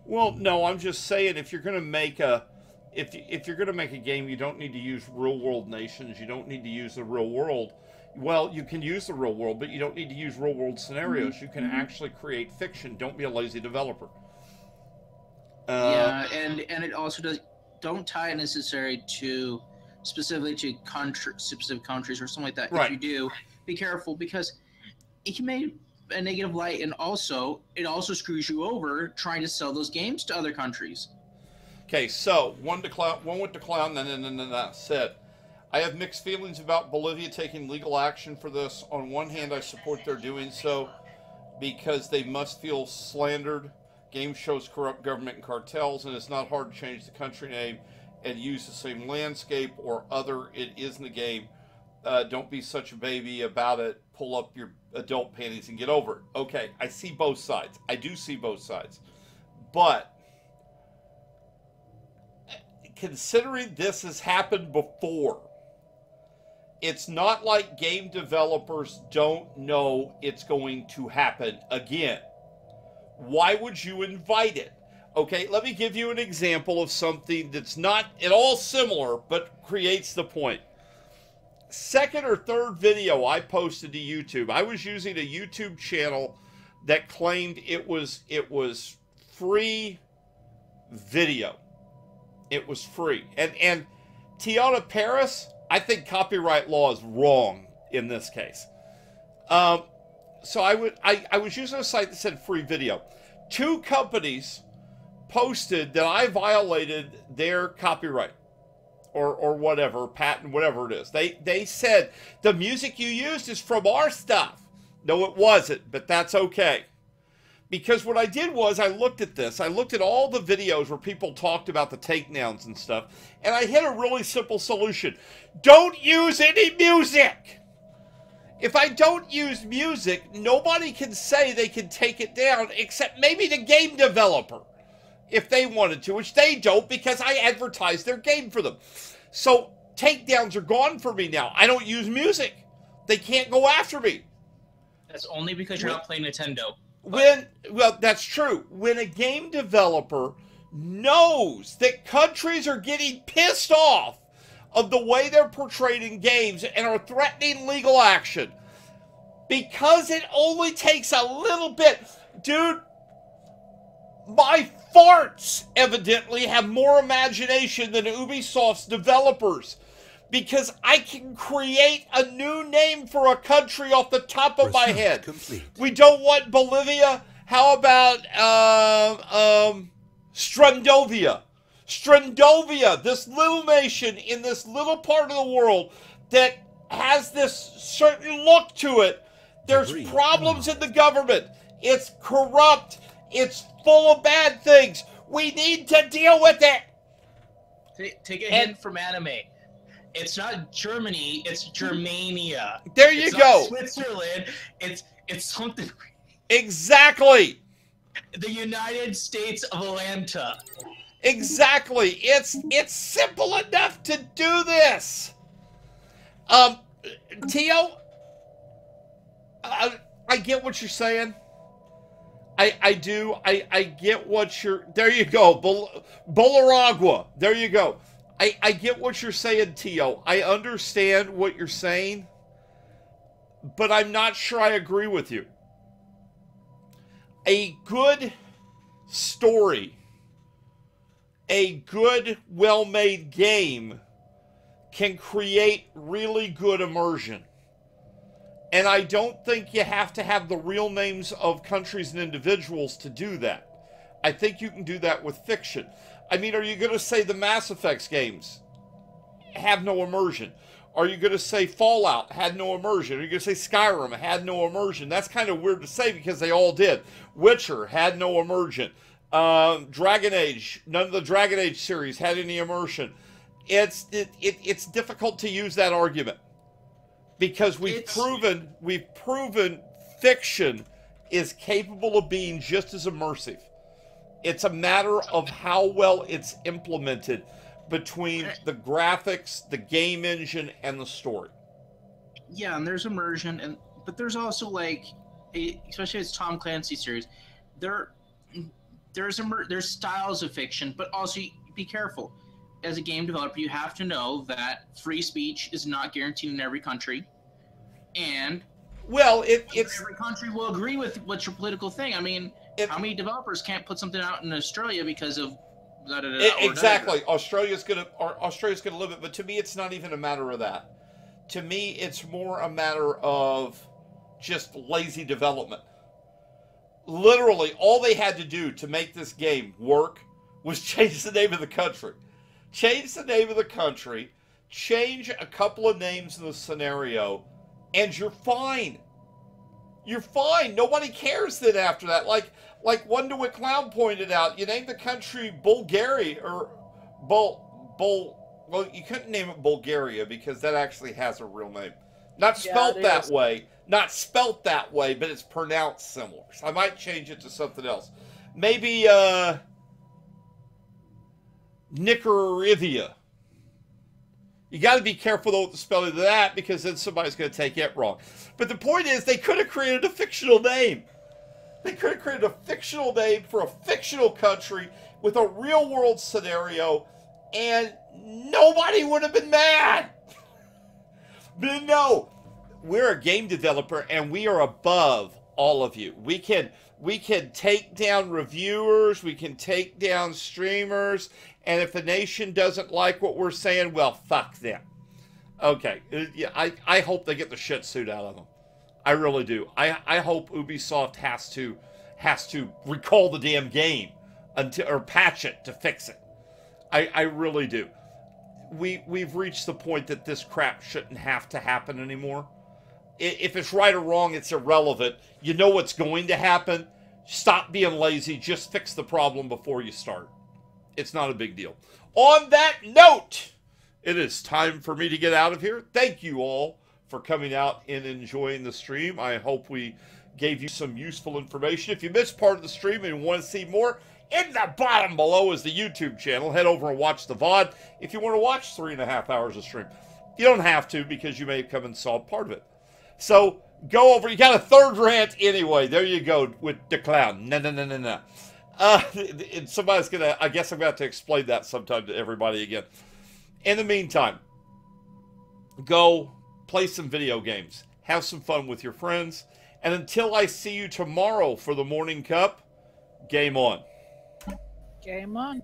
Speaker 1: Well, no, I'm just saying if you're going to make a if if you're going to make a game, you don't need to use real world nations. You don't need to use the real world. Well, you can use the real world, but you don't need to use real world scenarios. You can actually create fiction. Don't be a lazy developer. Uh,
Speaker 6: yeah, and and it also does. Don't tie it necessarily to specifically to country, specific countries or something like that.
Speaker 1: Right.
Speaker 6: If you do, be careful because it can make a negative light, and also it also screws you over trying to sell those games to other countries.
Speaker 1: Okay, so one to clown, one with the clown, then and then that said, I have mixed feelings about Bolivia taking legal action for this. On one hand, I support their doing so because they must feel slandered. Game shows corrupt government and cartels, and it's not hard to change the country name and use the same landscape or other. It is in the game. Uh, don't be such a baby about it. Pull up your adult panties and get over it. Okay, I see both sides. I do see both sides, but considering this has happened before, it's not like game developers don't know it's going to happen again. Why would you invite it? Okay, let me give you an example of something that's not at all similar but creates the point. Second or third video I posted to YouTube, I was using a YouTube channel that claimed it was it was free video. It was free. And and Tiana Paris, I think copyright law is wrong in this case. Um, so I would I, I was using a site that said free video. Two companies posted that I violated their copyright or or whatever patent, whatever it is. They they said the music you used is from our stuff. No, it wasn't, but that's okay. Because what I did was I looked at this. I looked at all the videos where people talked about the takedowns and stuff, and I hit a really simple solution. Don't use any music. If I don't use music, nobody can say they can take it down except maybe the game developer if they wanted to, which they don't because I advertise their game for them. So takedowns are gone for me now. I don't use music. They can't go after me.
Speaker 6: That's only because you're not playing Nintendo.
Speaker 1: When well, that's true. When a game developer knows that countries are getting pissed off of the way they're portrayed in games and are threatening legal action because it only takes a little bit. Dude, my farts evidently have more imagination than Ubisoft's developers because I can create a new name for a country off the top of my head.
Speaker 5: complete.
Speaker 1: We don't want Bolivia. How about um, um, Strandovia? Strandovia, this little nation in this little part of the world that has this certain look to it. There's
Speaker 5: Agreed.
Speaker 1: problems in the government. It's corrupt. It's full of bad things. We need to deal with it.
Speaker 6: Take, take a
Speaker 1: And-
Speaker 6: hint from anime. It's not Germany. It's Germania.
Speaker 1: There you
Speaker 6: It's not
Speaker 1: go.
Speaker 6: Switzerland. It's it's something. (laughs)
Speaker 1: Exactly.
Speaker 6: The United States of Atlanta.
Speaker 1: Exactly. It's it's simple enough to do this. Um, Tio, I, I get what you're saying. I I do. I I get what you're. There you go. Bol, Bolaragua. There you go. I I get what you're saying, Tio. I understand what you're saying, but I'm not sure I agree with you. A good story a good, well made game can create really good immersion. And I don't think you have to have the real names of countries and individuals to do that. I think you can do that with fiction. I mean, are you going to say the Mass Effects games have no immersion? Are you going to say Fallout had no immersion? Are you going to say Skyrim had no immersion? That's kind of weird to say because they all did. Witcher had no immersion. Um, Dragon Age, none of the Dragon Age series had any immersion. It's it, it, it's difficult to use that argument because we've
Speaker 6: It's-
Speaker 1: proven we've proven fiction is capable of being just as immersive. It's a matter of how well it's implemented between uh, the graphics, the game engine, and the story.
Speaker 6: Yeah, and there's immersion, and but there's also like, especially as Tom Clancy series, there there's immer- there's styles of fiction, but also be careful. As a game developer, you have to know that free speech is not guaranteed in every country, and
Speaker 1: Well, it, it's
Speaker 6: every country will agree with what's your political thing. I mean,
Speaker 1: It-
Speaker 6: how many developers can't put something out in Australia because of da, da, da, da,
Speaker 1: I-
Speaker 6: da, da, da?
Speaker 1: exactly. Australia's gonna or Australia's gonna live it, but to me, it's not even a matter of that. To me, it's more a matter of just lazy development. Literally, all they had to do to make this game work was (laughs) change the name of the country. Change the name of the country, change a couple of names in the scenario, and you're fine. You're fine. Nobody cares then after that. Like like Wonderwit Clown pointed out, you named the country Bulgaria or Bul Bul well, you couldn't name it Bulgaria because that actually has a real name. Not spelt
Speaker 4: it
Speaker 1: that
Speaker 4: is.
Speaker 1: way. Not spelt that way, but it's pronounced similar. So I might change it to something else. Maybe uh Nicarivia. You got to be careful though with the spelling of that because then somebody's going to take it wrong. But the point is, they could have created a fictional name. They could have created a fictional name for a fictional country with a real world scenario, and nobody would have been mad. But no, we're a game developer and we are above all of you. We can we can take down reviewers, we can take down streamers, and if a nation doesn't like what we're saying, well, fuck them. Okay, uh, yeah, I, I hope they get the shit suit out of them. I really do. I, I hope Ubisoft has to has to recall the damn game until or patch it to fix it. I, I really do. we we've reached the point that this crap shouldn't have to happen anymore. If it's right or wrong, it's irrelevant. You know what's going to happen. Stop being lazy. Just fix the problem before you start. It's not a big deal. On that note, it is time for me to get out of here. Thank you all for coming out and enjoying the stream. I hope we gave you some useful information. If you missed part of the stream and want to see more, in the bottom below is the YouTube channel. Head over and watch the VOD if you want to watch three and a half hours of stream. You don't have to because you may have come and saw part of it. So go over. You got a third rant anyway. There you go with the clown. No, no, no, no, no. Uh, (laughs) somebody's gonna. I guess I'm gonna have to explain that sometime to everybody again. In the meantime, go play some video games, have some fun with your friends, and until I see you tomorrow for the morning cup, game on.
Speaker 4: Game on.